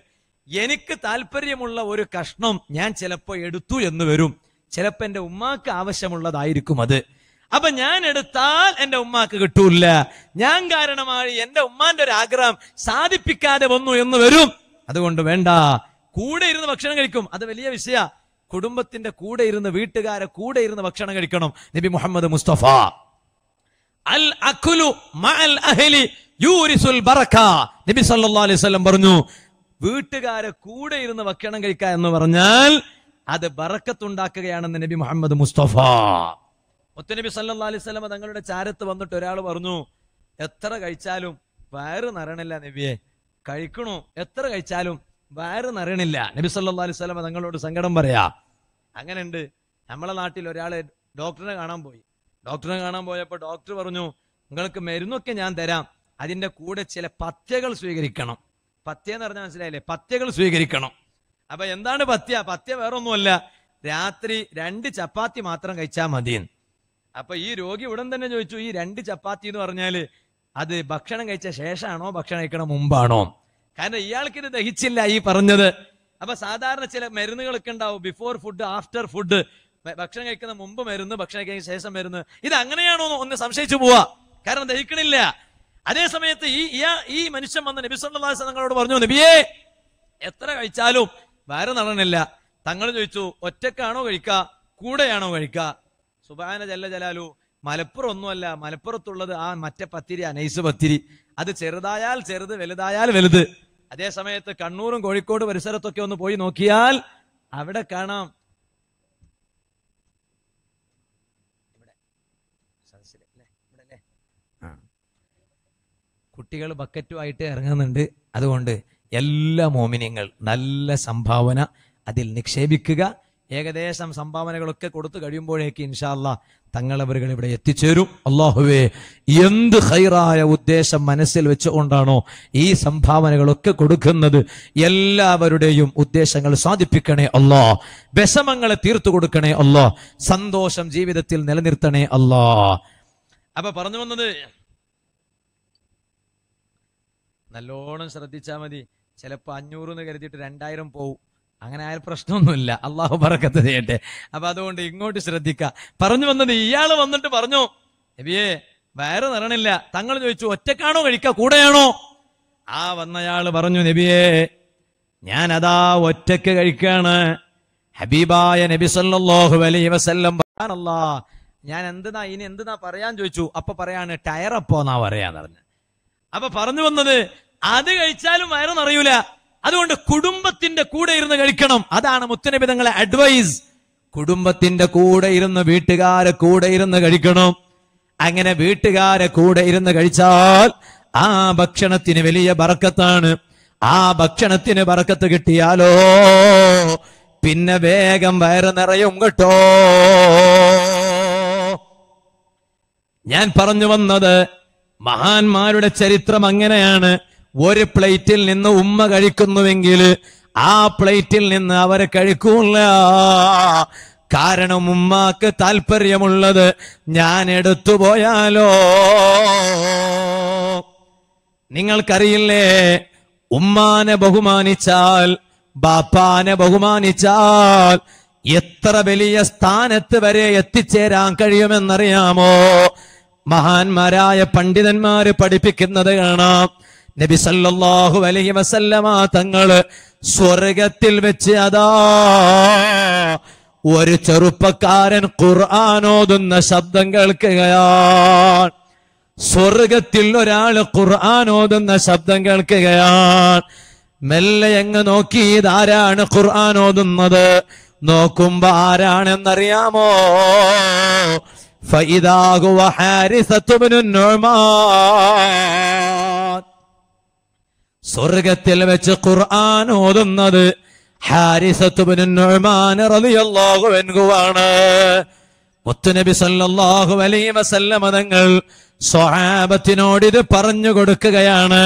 എനിക്ക് താല്പര്യമുള്ള ഒരു കഷ്ണം ഞാൻ ചിലപ്പോ എടുത്തു എന്ന് വരും. ചിലപ്പോ എന്റെ ഉമ്മാക്ക് ആവശ്യമുള്ളതായിരിക്കും അത്. അപ്പൊ ഞാൻ എടുത്താൽ എന്റെ ഉമ്മാക്ക് കിട്ടൂല ഞാൻ കാരണമായി എന്റെ ഉമ്മാന്റെ ഒരു ആഗ്രഹം സാധിപ്പിക്കാതെ വന്നു എന്ന് വരും. അതുകൊണ്ട് വേണ്ട. കൂടെ ഇരുന്ന് ഭക്ഷണം കഴിക്കും. അത് വലിയ വിഷയ. കുടുംബത്തിന്റെ കൂടെ ഇരുന്ന് വീട്ടുകാരെ കൂടെ ഇരുന്ന് ഭക്ഷണം കഴിക്കണം. നബി മുഹമ്മദ് മുസ്തഫ. അൽ അഖുലു മഅൽ യൂരിസുൽ ബറക നബി സല്ലല്ലാഹു അലൈഹി വസല്ലം പറഞ്ഞു വീട്ടുകാരെ കൂടെ ഇരുന്ന് ഭക്ഷണം കഴിക്കുക എന്ന് പറഞ്ഞാൽ അത് ബറക്കത്തുണ്ടാക്കുകയാണെന്ന് നബി മുഹമ്മദ് മുസ്തഫ. മുത്തനബി സല്ലാ അലൈഹി വസല്ലം തങ്ങളുടെ ചാരത്ത് വന്നിട്ട് ഒരാൾ പറഞ്ഞു എത്ര കഴിച്ചാലും വയറ് നിറണില്ല നബിയെ. കഴിക്കണു? എത്ര കഴിച്ചാലും വയറ് നിറയണില്ല നബി സല്ലല്ലാഹു അലൈഹി സ്വലമ തങ്ങളോട് സങ്കടം പറയാ. അങ്ങനെയുണ്ട്. നമ്മളെ നാട്ടിൽ ഒരാൾ ഡോക്ടറെ കാണാൻ പോയി. ഡോക്ടറെ കാണാൻ പോയപ്പോൾ ഡോക്ടർ പറഞ്ഞു നിങ്ങൾക്ക് മരുന്നൊക്കെ ഞാൻ തരാം. അതിന്റെ കൂടെ ചില പത്യകൾ സ്വീകരിക്കണം. പത്യ എന്ന് പറഞ്ഞാൽ മനസ്സിലായില്ലേ? പത്യകൾ സ്വീകരിക്കണം. അപ്പൊ എന്താണ് പത്യ പത്യ വേറൊന്നുമല്ല. രാത്രി രണ്ട് ചപ്പാത്തി മാത്രം കഴിച്ചാൽ മതി. അപ്പൊ ഈ രോഗി ഉടൻ തന്നെ ചോദിച്ചു ഈ രണ്ട് ചപ്പാത്തി എന്ന് പറഞ്ഞാൽ അത് ഭക്ഷണം കഴിച്ച ശേഷമാണോ ഭക്ഷണം കഴിക്കണ മുമ്പാണോ? കാരണം ഇയാൾക്കിത് ദഹിച്ചില്ല ഈ പറഞ്ഞത്. അപ്പൊ സാധാരണ ചില മരുന്നുകളൊക്കെ ഉണ്ടാവും. ബിഫോർ ഫുഡ് ആഫ്റ്റർ ഫുഡ് ഭക്ഷണം കഴിക്കുന്ന മുമ്പ് മരുന്ന് ഭക്ഷണം കഴിക്കുന്ന ശേഷം മരുന്ന്. ഇത് അങ്ങനെയാണോ ഒന്ന് സംശയിച്ചു പോവാ കാരണം ദഹിക്കണില്ല. അതേ സമയത്ത് ഈ ഈ മനുഷ്യൻ വന്ന് നബി തങ്ങളോട് പറഞ്ഞു നബിയേ എത്ര കഴിച്ചാലും വയറ് നടണില്ല തങ്ങൾ ചോദിച്ചു ഒറ്റക്കാണോ കഴിക്ക? കൂടെയാണോ കഴിക്ക? സുബാന ജല്ല ജലാലു. മലപ്പുറം ഒന്നുമല്ല മലപ്പുറത്തുള്ളത് ആ മറ്റേ പത്തിരി അനൈസ് പത്തിരി. അത് ചെറുതായാൽ ചെറുത് വലുതായാൽ വലുത്. അതേ സമയത്ത് കണ്ണൂരും കോഴിക്കോട് പരിസരത്തൊക്കെ ഒന്ന് പോയി നോക്കിയാൽ അവിടെ കാണാം. കുട്ടികൾ ബക്കറ്റുമായിട്ട് ഇറങ്ങുന്നുണ്ട്. അതുകൊണ്ട് എല്ലാ മോമിനിയങ്ങൾ നല്ല സംഭാവന അതിൽ നിക്ഷേപിക്കുക. ഏകദേശം സംഭാവനകളൊക്കെ കൊടുത്തു കഴിയുമ്പോഴേക്ക് ഇൻഷാല്ല തങ്ങളവരുകൾ ഇവിടെ എത്തിച്ചേരും. അള്ളാഹുവേ എന്ത് ഹൈറായ ഉദ്ദേശം മനസ്സിൽ വെച്ചുകൊണ്ടാണോ ഈ സംഭാവനകളൊക്കെ കൊടുക്കുന്നത്? എല്ലാവരുടെയും ഉദ്ദേശങ്ങൾ സാധിപ്പിക്കണേ അല്ലാ. വിഷമങ്ങളെ തീർത്തു കൊടുക്കണേ അല്ലാ. സന്തോഷം ജീവിതത്തിൽ നിലനിർത്തണേ അല്ലാ. അപ്പൊ പറഞ്ഞു വന്നത് നല്ലോണം ശ്രദ്ധിച്ചാൽ മതി. ചിലപ്പോ അഞ്ഞൂറ് എന്ന് കരുതിയിട്ട് രണ്ടായിരം പോവും. അങ്ങനെ ആയ പ്രശ്നമൊന്നുമില്ല. അള്ളാഹു പറക്കത്ത് ചെയ്യട്ടെ അപ്പൊ അതുകൊണ്ട് ഇങ്ങോട്ട് ശ്രദ്ധിക്ക. പറഞ്ഞു വന്നത് ഇയാൾ വന്നിട്ട് പറഞ്ഞു നബിയേ വയറ് നിറണില്ല. തങ്ങൾ ചോദിച്ചു ഒറ്റക്കാണോ കഴിക്ക? കൂടെയാണോ? ആ വന്നയാൾ പറഞ്ഞു നബിയേ ഞാൻ അതാ ഒറ്റയ്ക്ക് കഴിക്കാണ്. ഹബീബായ നബി സല്ലാഹു അലൈ വസല്ലം സുബ്ഹാനല്ലാ ഞാൻ എന്തിനാ ഇനി എന്തിനാ പറയാൻ ചോദിച്ചു? അപ്പൊ പറയാണ് ടയറപ്പോന്നാ പറയാന്ന് പറഞ്ഞു. അപ്പൊ പറഞ്ഞു വന്നത് അത് കഴിച്ചാലും വയറ് നിറയൂല. അതുകൊണ്ട് കുടുംബത്തിന്റെ കൂടെ ഇരുന്ന് കഴിക്കണം. അതാണ് മുത്തനബി തങ്ങളെ അഡ്വൈസ് കുടുംബത്തിന്റെ കൂടെ ഇരുന്ന് വീട്ടുകാരെ കൂടെ ഇരുന്ന് കഴിക്കണം. അങ്ങനെ വീട്ടുകാരെ കൂടെ ഇരുന്ന് കഴിച്ചാൽ ആ ഭക്ഷണത്തിന് വലിയ ബറക്കത്താണ്. ആ ഭക്ഷണത്തിന് ബറക്കത്ത് കിട്ടിയാലോ പിന്നെ വേഗം വയറ് നിറയും കേട്ടോ. ഞാൻ പറഞ്ഞു വന്നത് മഹാന്മാരുടെ ചരിത്രം അങ്ങനെയാണ്. ഒരു പ്ലേറ്റിൽ നിന്ന് ഉമ്മ കഴിക്കുന്നുവെങ്കിൽ ആ പ്ലേറ്റിൽ നിന്ന് അവരെ കഴിക്കൂല. കാരണം ഉമ്മാക്ക് താല്പര്യമുള്ളത് ഞാൻ എടുത്തു പോയാലോ. നിങ്ങൾക്കറിയില്ലേ ഉമ്മാനെ ബഹുമാനിച്ചാൽ ബാപ്പാനെ ബഹുമാനിച്ചാൽ എത്ര വലിയ സ്ഥാനത്ത് വരെ എത്തിച്ചേരാൻ കഴിയുമെന്നറിയാമോ? മഹാന്മാരായ പണ്ഡിതന്മാര് പഠിപ്പിക്കുന്നത് കാണാം. നബി സല്ലല്ലാഹു അലൈഹി വസല്ലമ തങ്ങൾ സ്വർഗത്തിൽ വെച്ച് അതാ ഒരു ചെറുപ്പക്കാരൻ ഖുർആാനോതുന്ന ശബ്ദം കേൾക്കുകയാണ്. സ്വർഗത്തിൽ ഒരാൾ ഖുർആൻ ഓതുന്ന ശബ്ദം കേൾക്കുകയാണ്. മെല്ലെ എങ്ങ് നോക്കി ഇതാരാണ് ഖുർആൻ ഓതുന്നത് നോക്കുമ്പോ ആരാണെന്നറിയാമോ? ഫൈദാഹുവ ഹാരിസത്തു ബിനു നുഅ്മാൻ. സ്വർഗത്തിൽ വെച്ച് ഖുർആൻ ഓതുന്നത് ഹാരിസത്തുബിനുമാണ് മുത്തുനബി സല്ലല്ലാഹു അലൈഹി വസല്ലമ തങ്ങൾ സ്വഹാബത്തിനോട് ഇത് പറഞ്ഞു കൊടുക്കുകയാണ്.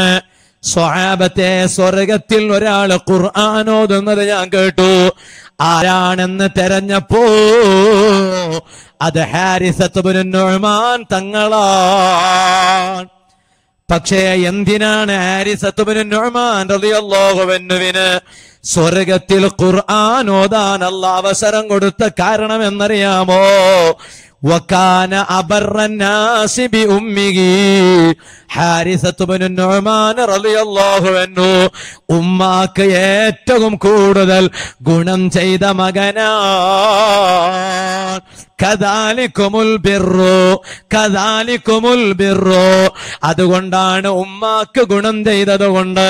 സ്വഹാബത്തെ സ്വർഗത്തിൽ ഒരാൾ ഖുർആൻ ഓതുന്നത് ഞാൻ കേട്ടു. ആരാണെന്ന് തെരഞ്ഞപ്പോ അത് ഹാരിസത്ത് ബിനു നുഅ്മാൻ തങ്ങളാണ് പക്ഷേ എന്തിനാണ് ഹാരിസത്തുബിന് നുഅ്മാൻ റളിയല്ലാഹു അൻഹുവിന് സ്വർഗത്തിൽ ഖുർആൻ ഓതാൻ അവസരം കൊടുത്ത കാരണം എന്നറിയാമോ വക്കാന അബർറന്നാസി ബി ഉമ്മിഹി. ഹാരിസത്തുബിന് നുഅ്മാൻ റളിയല്ലാഹു അൻഹു ഉമ്മാക്ക് ഏറ്റവും കൂടുതൽ ഗുണം ചെയ്ത മകനാണ്. കദാലിക്കുമുൽ ബിർറു കദാലിക്കുമുൽ ബിർറു. അതുകൊണ്ടാണ് ഉമ്മാക്ക് ഗുണം ചെയ്തത് കൊണ്ട്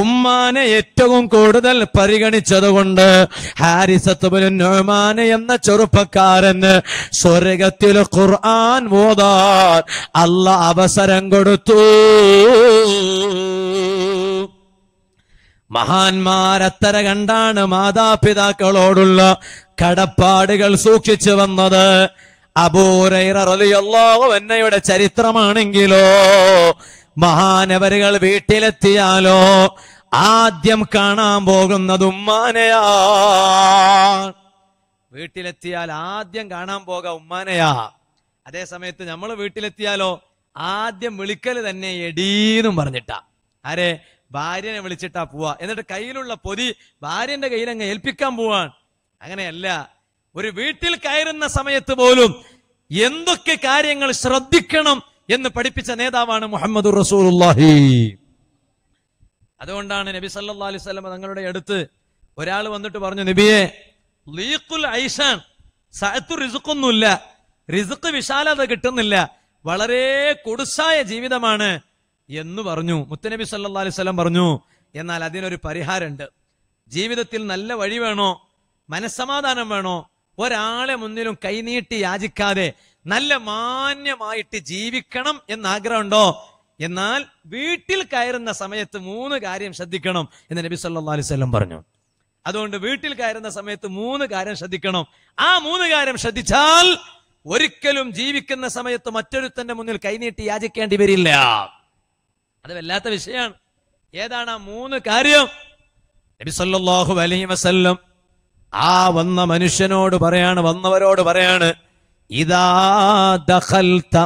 ഉമ്മാനെ ഏറ്റവും കൂടുതൽ പരിഗണിച്ചത് കൊണ്ട് ഹാരിസത്തുബുൽ നൊമാന എന്ന ചെറുപ്പക്കാരന് സ്വർഗത്തിൽ ഖുർആൻ മോദാൻ അല്ല അവസരം കൊടുത്തു. മഹാന്മാരത്തര കണ്ടാണ് മാതാപിതാക്കളോടുള്ള കടപ്പാടുകൾ സൂക്ഷിച്ചു വന്നത്. അൻഹയുടെ ചരിത്രമാണെങ്കിലോ മഹാനവരുകൾ വീട്ടിലെത്തിയാലോ ആദ്യം കാണാൻ പോകുന്നത് ഉമ്മാനയാ. വീട്ടിലെത്തിയാൽ ആദ്യം കാണാൻ പോക ഉമ്മാനയാ. അതേ സമയത്ത് നമ്മൾ വീട്ടിലെത്തിയാലോ ആദ്യം വിളിക്കൽ തന്നെ എടീന്നും പറഞ്ഞിട്ടാ. ആരെ? ഭാര്യനെ വിളിച്ചിട്ടാ പോവാ. എന്നിട്ട് കയ്യിലുള്ള പൊതി ഭാര്യന്റെ കയ്യിൽ അങ്ങ് ഏൽപ്പിക്കാൻ പോവാൻ അങ്ങനെയല്ല ഒരു വീട്ടിൽ കയറുന്ന സമയത്ത് പോലും എന്തൊക്കെ കാര്യങ്ങൾ ശ്രദ്ധിക്കണം എന്ന് പഠിപ്പിച്ച നേതാവാണ് മുഹമ്മദ് റസൂലുള്ളാഹി. അതുകൊണ്ടാണ് നബി സല്ലാ അലൈഹി വസല്ലം തങ്ങളുടെ അടുത്ത് ഒരാൾ വന്നിട്ട് പറഞ്ഞു നബിയെ ലീഖുൽ ഐഷാൻ സഅത്തു റിസുക്കൊന്നുമില്ല റിസുക്ക് വിശാലത കിട്ടുന്നില്ല. വളരെ കൊടുസായ ജീവിതമാണ്. എന്ന് പറഞ്ഞു. മുത്തനബി സല്ലാ അലൈഹി സ്വലം പറഞ്ഞു എന്നാൽ അതിനൊരു പരിഹാരമുണ്ട്. ജീവിതത്തിൽ നല്ല വഴി വേണോ? മനസ്സമാധാനം വേണോ? ഒരാളെ മുന്നിലും കൈനീട്ടി യാചിക്കാതെ നല്ല മാന്യമായിട്ട് ജീവിക്കണം എന്നാഗ്രഹമുണ്ടോ? എന്നാൽ വീട്ടിൽ കയറുന്ന സമയത്ത് മൂന്ന് കാര്യം ശ്രദ്ധിക്കണം എന്ന് നബി സല്ലാ അലൈഹി വസല്ലം പറഞ്ഞു. അതുകൊണ്ട് വീട്ടിൽ കയറുന്ന സമയത്ത് മൂന്ന് കാര്യം ശ്രദ്ധിക്കണം. ആ മൂന്ന് കാര്യം ശ്രദ്ധിച്ചാൽ ഒരിക്കലും ജീവിക്കുന്ന സമയത്ത് മറ്റൊരുത്തന്റെ മുന്നിൽ കൈനീട്ടി യാചിക്കേണ്ടി വരില്ല. അത് വല്ലാത്ത വിഷയമാണ്. ഏതാണ് ആ മൂന്ന് കാര്യം? നബി സല്ലല്ലാഹു അലൈഹി വസല്ലം ആ വന്ന മനുഷ്യനോട് പറയാണ് വന്നവരോട് പറയാണ് ഇതാ ദഖൽത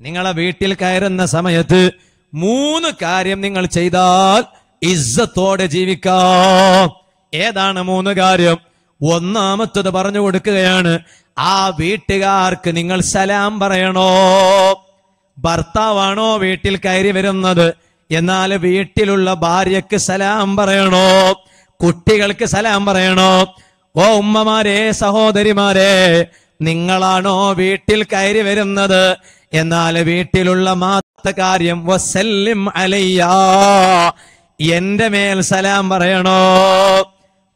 നിങ്ങളെ വീട്ടിൽ കയറുന്ന സമയത്ത് മൂന്ന് കാര്യം നിങ്ങൾ ചെയ്താൽ ഇസ്സത്തോടെ ജീവിക്കാം. ഏതാണ് മൂന്ന് കാര്യം? ഒന്നാമത്തത് പറഞ്ഞു കൊടുക്കുകയാണ് ആ വീട്ടുകാർക്ക് നിങ്ങൾ സലാം പറയണോ? ഭർത്താവാണോ വീട്ടിൽ കയറി വരുന്നത്? എന്നാൽ വീട്ടിലുള്ള ഭാര്യക്ക് സലാം പറയണോ? കുട്ടികൾക്ക് സലാം പറയണോ? ഓ ഉമ്മമാരെ സഹോദരിമാരെ നിങ്ങളാണോ വീട്ടിൽ കയറി വരുന്നത്? എന്നാൽ വീട്ടിലുള്ള മാത്ത കാര്യം വസല്ലിം അലയ്യ. എന്റെ മേൽ സലാം പറയണോ?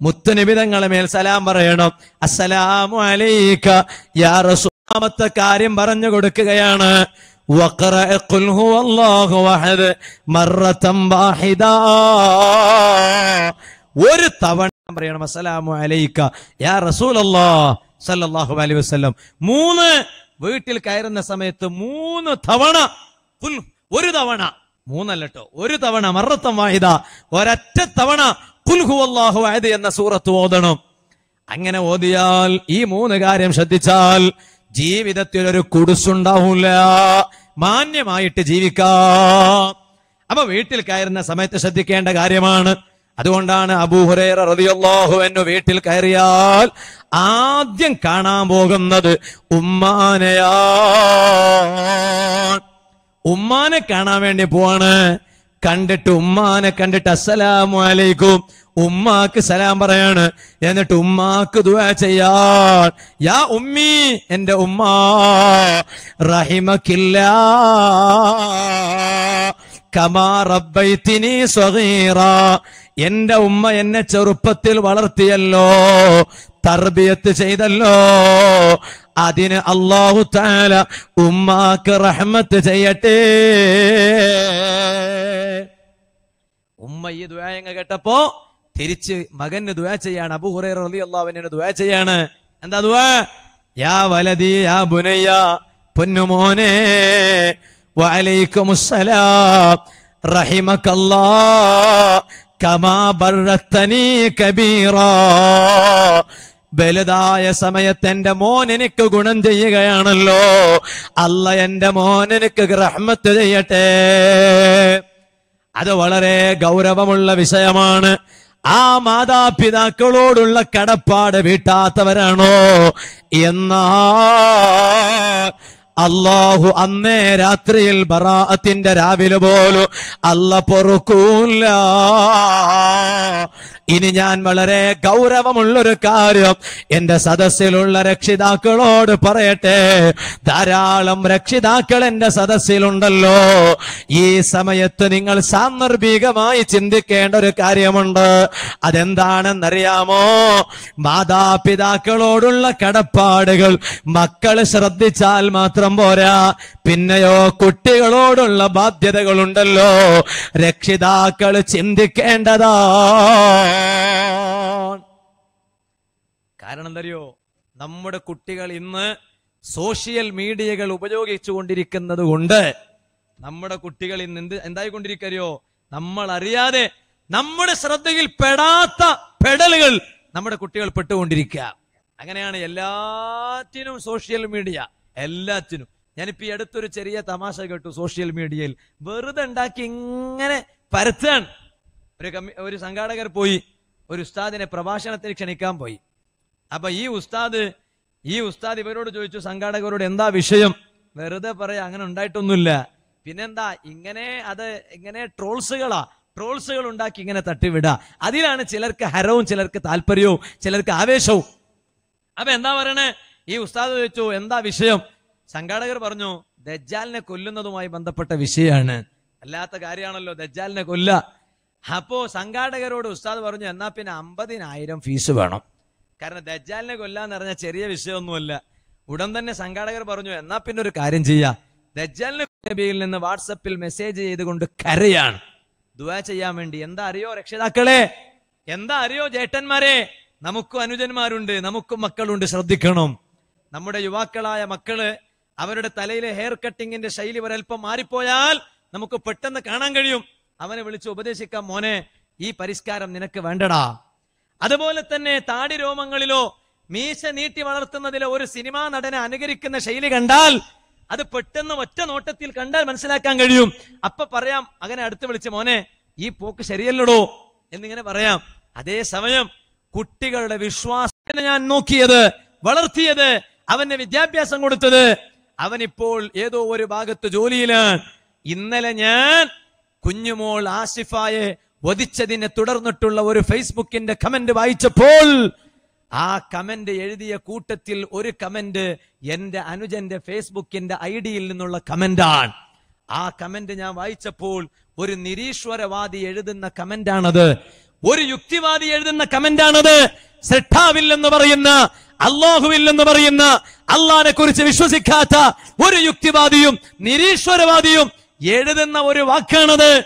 മുത്തുനിബിതങ്ങളെ മേൽ സലാം പറയണം? അസ്സലാമു അലൈക്ക യാ റസൂലാമത്തെ കാര്യം പറഞ്ഞു കൊടുക്കുകയാണ്. وقرأ قل هو الله أحد مرة واحدة ഒരു തവണ പറയണം അസ്സലാമു അലൈക യാ റസൂലല്ലാ സല്ലല്ലാഹു അലൈഹി വസല്ലം മൂന്ന് വീട്ടിൽ കയറുന്ന സമയത്ത് മൂന്ന് തവണ കുൽ ഒരു തവണ മൂന്നല്ല കേട്ടോ ഒരു തവണ മറത്തം വാഹിദ ഒരൊറ്റ തവണ കുൽഹു അല്ലാഹു അഹദ് എന്ന സൂറത്ത് ഓതണം അങ്ങനെ ഓതിയാൽ ഈ മൂന്ന് കാര്യം ശ്രദ്ധിച്ചാൽ ജീവിതത്തിൽ ഒരു കുടുസുണ്ടാവൂല. മാന്യമായിട്ട് ജീവിക്കാം. അപ്പൊ വീട്ടിൽ കയറുന്ന സമയത്ത് ശ്രദ്ധിക്കേണ്ട കാര്യമാണ്. അതുകൊണ്ടാണ് അബൂഹുറേറ അൻഹു വീട്ടിൽ കയറിയാൽ ആദ്യം കാണാൻ പോകുന്നത് ഉമ്മാനയാ ഉമ്മാനെ കാണാൻ വേണ്ടി പോവാണ്. കണ്ടിട്ട് ഉമ്മാനെ കണ്ടിട്ട് അസ്സലാമു അലൈക്കും. ഉമ്മാക്ക് സലാം പറയാണ്. എന്നിട്ട് ഉമ്മാക്ക് ദുആ ചെയ്യാൻ. യാ ഉമ്മി എന്റെ ഉമ്മ റഹിമക്കില്ല. കമാ സ്വഗീറ. എന്റെ ഉമ്മ എന്നെ ചെറുപ്പത്തിൽ വളർത്തിയല്ലോ. തർബിയത്ത് ചെയ്തല്ലോ. അതിന് അള്ളാഹു താല ഉമ്മാക്ക് റഹ്മത്ത് ചെയ്യട്ടെ. ഉമ്മ ഈ ദുആയങ്ങ കേട്ടപ്പോ തിരിച്ച് മകന് ദുആ ചെയ്യാണ്. അബു ഹുറൈർ റളിയല്ലാഹു അൻഹു ദുആ ചെയ്യാണ്. എന്താ ദുആ? യാ വലതി യാ ബുനയ്യ പൊന്നുമോനെ വഅലൈക്കുമുസ്സലാം റഹിമക്കല്ലാ കമാ കബീറ. സമയത്ത് എന്റെ മോൻ എനിക്ക് ഗുണം ചെയ്യുകയാണല്ലോ. അല്ല എന്റെ മോൻ എനിക്ക് റഹ്മത്ത് ചെയ്യട്ടെ. അത് വളരെ ഗൗരവമുള്ള വിഷയമാണ്. ആ മാതാപിതാക്കളോടുള്ള കടപ്പാട് വീട്ടാത്തവരാണോ? എന്നാ അള്ളാഹു അന്നേ രാത്രിയിൽ ബറാഅത്തിന്റെ രാവിലെ പോലും അല്ല പൊറുക്കൂല. ഇനി ഞാൻ വളരെ ഗൗരവമുള്ളൊരു കാര്യം എന്റെ സദസ്സിലുള്ള രക്ഷിതാക്കളോട് പറയട്ടെ. ധാരാളം രക്ഷിതാക്കൾ എന്റെ സദസ്സിലുണ്ടല്ലോ. ഈ സമയത്ത് നിങ്ങൾ സാന്ദർഭികമായി ചിന്തിക്കേണ്ട ഒരു കാര്യമുണ്ട്. അതെന്താണെന്നറിയാമോ? മാതാപിതാക്കളോടുള്ള കടപ്പാടുകൾ മക്കൾ ശ്രദ്ധിച്ചാൽ മാത്രം പോരാ. പിന്നെയോ കുട്ടികളോടുള്ള ബാധ്യതകളുണ്ടല്ലോ. രക്ഷിതാക്കൾ ചിന്തിക്കേണ്ടതാ. കാരണം എന്തറിയോ? നമ്മുടെ കുട്ടികൾ ഇന്ന് സോഷ്യൽ മീഡിയകൾ ഉപയോഗിച്ചു കൊണ്ടിരിക്കുന്നത് കൊണ്ട് നമ്മുടെ കുട്ടികൾ ഇന്ന് എന്ത് എന്തായിക്കൊണ്ടിരിക്കറിയോ നമ്മൾ അറിയാതെ നമ്മുടെ ശ്രദ്ധയിൽ പെടാത്ത പെടലുകൾ നമ്മുടെ കുട്ടികൾ പെട്ടുകൊണ്ടിരിക്കുക. അങ്ങനെയാണ് എല്ലാറ്റിനും സോഷ്യൽ മീഡിയ. എല്ലാറ്റിനും. ഞാനിപ്പോ ഈ അടുത്തൊരു ചെറിയ തമാശ കേട്ടു സോഷ്യൽ മീഡിയയിൽ. വെറുതെ ഉണ്ടാക്കി ഇങ്ങനെ പരത്താണ് ഒരു കമ്മി ഒരു സംഘാടകർ പോയി ഒരു ഉസ്താദിനെ പ്രഭാഷണത്തിന് ക്ഷണിക്കാൻ പോയി. അപ്പൊ ഈ ഉസ്താദ് ഈ ഉസ്താദ് ഇവരോട് ചോദിച്ചു സംഘാടകരോട് എന്താ വിഷയം? വെറുതെ പറയാ അങ്ങനെ ഉണ്ടായിട്ടൊന്നുമില്ല. പിന്നെന്താ ഇങ്ങനെ അത് ഇങ്ങനെ ട്രോൾസുകളാ. ട്രോൾസുകൾ ഉണ്ടാക്കി ഇങ്ങനെ തട്ടിവിടുക അതിലാണ് ചിലർക്ക് ഹരവും ചിലർക്ക് താല്പര്യവും ചിലർക്ക് ആവേശവും. അപ്പൊ എന്താ പറയണേ? ഈ ഉസ്താദ് ചോദിച്ചു എന്താ വിഷയം? സംഘാടകർ പറഞ്ഞു ദജ്ജാലിനെ കൊല്ലുന്നതുമായി ബന്ധപ്പെട്ട വിഷയമാണ്. അല്ലാത്ത കാര്യമാണല്ലോ ദജ്ജാലിനെ കൊല്ല. അപ്പോ സംഘാടകരോട് ഉസ്താദ് പറഞ്ഞു എന്നാ പിന്നെ അമ്പതിനായിരം ഫീസ് വേണം. കാരണം ദജ്ജാലിനെ കൊല്ലാന്ന് പറഞ്ഞ ചെറിയ വിഷയമൊന്നുമല്ല. ഉടൻ തന്നെ സംഘാടകർ പറഞ്ഞു എന്നാ പിന്നെ ഒരു കാര്യം ചെയ്യാ. ദജ്ജാലിനെ നബിയിൽ നിന്ന് വാട്സപ്പിൽ മെസ്സേജ് ചെയ്തുകൊണ്ട് കരയാണ്. ദുവാ ചെയ്യാൻ വേണ്ടി. എന്താ അറിയോ രക്ഷിതാക്കളെ? എന്താ അറിയോ ജേട്ടന്മാരെ? നമുക്കും അനുജന്മാരുണ്ട് നമുക്കും മക്കളുണ്ട് ശ്രദ്ധിക്കണം. നമ്മുടെ യുവാക്കളായ മക്കൾ അവരുടെ തലയിലെ ഹെയർ കട്ടിങ്ങിന്റെ ശൈലി ഒരൽപ്പം മാറിപ്പോയാൽ നമുക്ക് പെട്ടെന്ന് കാണാൻ കഴിയും. അവനെ വിളിച്ച് ഉപദേശിക്കാം മോനെ ഈ പരിഷ്കാരം നിനക്ക് വേണ്ടടാ. അതുപോലെ തന്നെ താടി രോമങ്ങളിലോ മീശ നീട്ടി വളർത്തുന്നതിലോ ഒരു സിനിമാ നടനെ അനുകരിക്കുന്ന ശൈലി കണ്ടാൽ അത് പെട്ടെന്ന് ഒറ്റ നോട്ടത്തിൽ കണ്ടാൽ മനസ്സിലാക്കാൻ കഴിയും. അപ്പൊ പറയാം അങ്ങനെ അടുത്ത് വിളിച്ച് മോനെ ഈ പോക്ക് ശരിയല്ലടോ. എന്നിങ്ങനെ പറയാം. അതേ സമയം കുട്ടികളുടെ വിശ്വാസത്തിന് ഞാൻ നോക്കിയത് വളർത്തിയത് അവന് വിദ്യാഭ്യാസം കൊടുത്തത് അവൻ ഇപ്പോൾ ഏതോ ഒരു ഭാഗത്ത് ജോലിയിലാണ് ഇന്നലെ ഞാൻ കുഞ്ഞുമോൾ ആസിഫായെ വധിച്ചതിനെ തുടർന്നിട്ടുള്ള ഒരു ഫേസ്ബുക്കിന്റെ കമന്റ് വായിച്ചപ്പോൾ ആ കമന്റ് എഴുതിയ കൂട്ടത്തിൽ ഒരു കമന്റ് എന്റെ അനുജന്റെ ഫേസ്ബുക്കിന്റെ ഐ ഡിയിൽ നിന്നുള്ള കമന്റാണ്. ആ കമന്റ് ഞാൻ വായിച്ചപ്പോൾ ഒരു നിരീശ്വരവാദി എഴുതുന്ന കമന്റാണത്. ഒരു യുക്തിവാദി എഴുതുന്ന കമന്റാണത്. ശ്രദ്ധാവില്ലെന്ന് പറയുന്ന അള്ളാഹുവില്ലെന്ന് പറയുന്ന അള്ളാനെ കുറിച്ച് വിശ്വസിക്കാത്ത ഒരു യുക്തിവാദിയും നിരീശ്വരവാദിയും എഴുതുന്ന ഒരു വാക്കാണത്.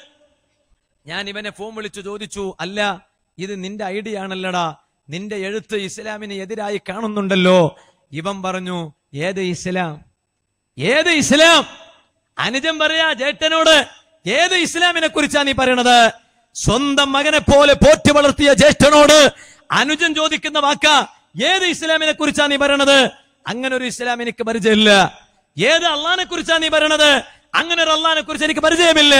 ഞാൻ ഇവനെ ഫോൺ വിളിച്ചു ചോദിച്ചു അല്ല ഇത് നിന്റെ ഐഡിയ ആണല്ലടാ. നിന്റെ എഴുത്ത് ഇസ്ലാമിന് എതിരായി കാണുന്നുണ്ടല്ലോ. ഇവൻ പറഞ്ഞു ഏത് ഇസ്ലാം? ഏത് ഇസ്ലാം? അനുജൻ പറയാ ജേട്ടനോട് ഏത് ഇസ്ലാമിനെ കുറിച്ചാ നീ പറയണത്? സ്വന്തം മകനെ പോലെ പോറ്റി വളർത്തിയ ജ്യേഷ്ഠനോട് അനുജൻ ചോദിക്കുന്ന വാക്ക ഏത് ഇസ്ലാമിനെ കുറിച്ചാണ് നീ പറയണത്? അങ്ങനെ ഒരു ഇസ്ലാം എനിക്ക് പരിചയമില്ല. ഏത് അള്ളഹാനെ കുറിച്ചാണ് നീ പറയണത്? അങ്ങനെ ഒരു അള്ളഹാനെ കുറിച്ച് എനിക്ക് പരിചയമില്ല.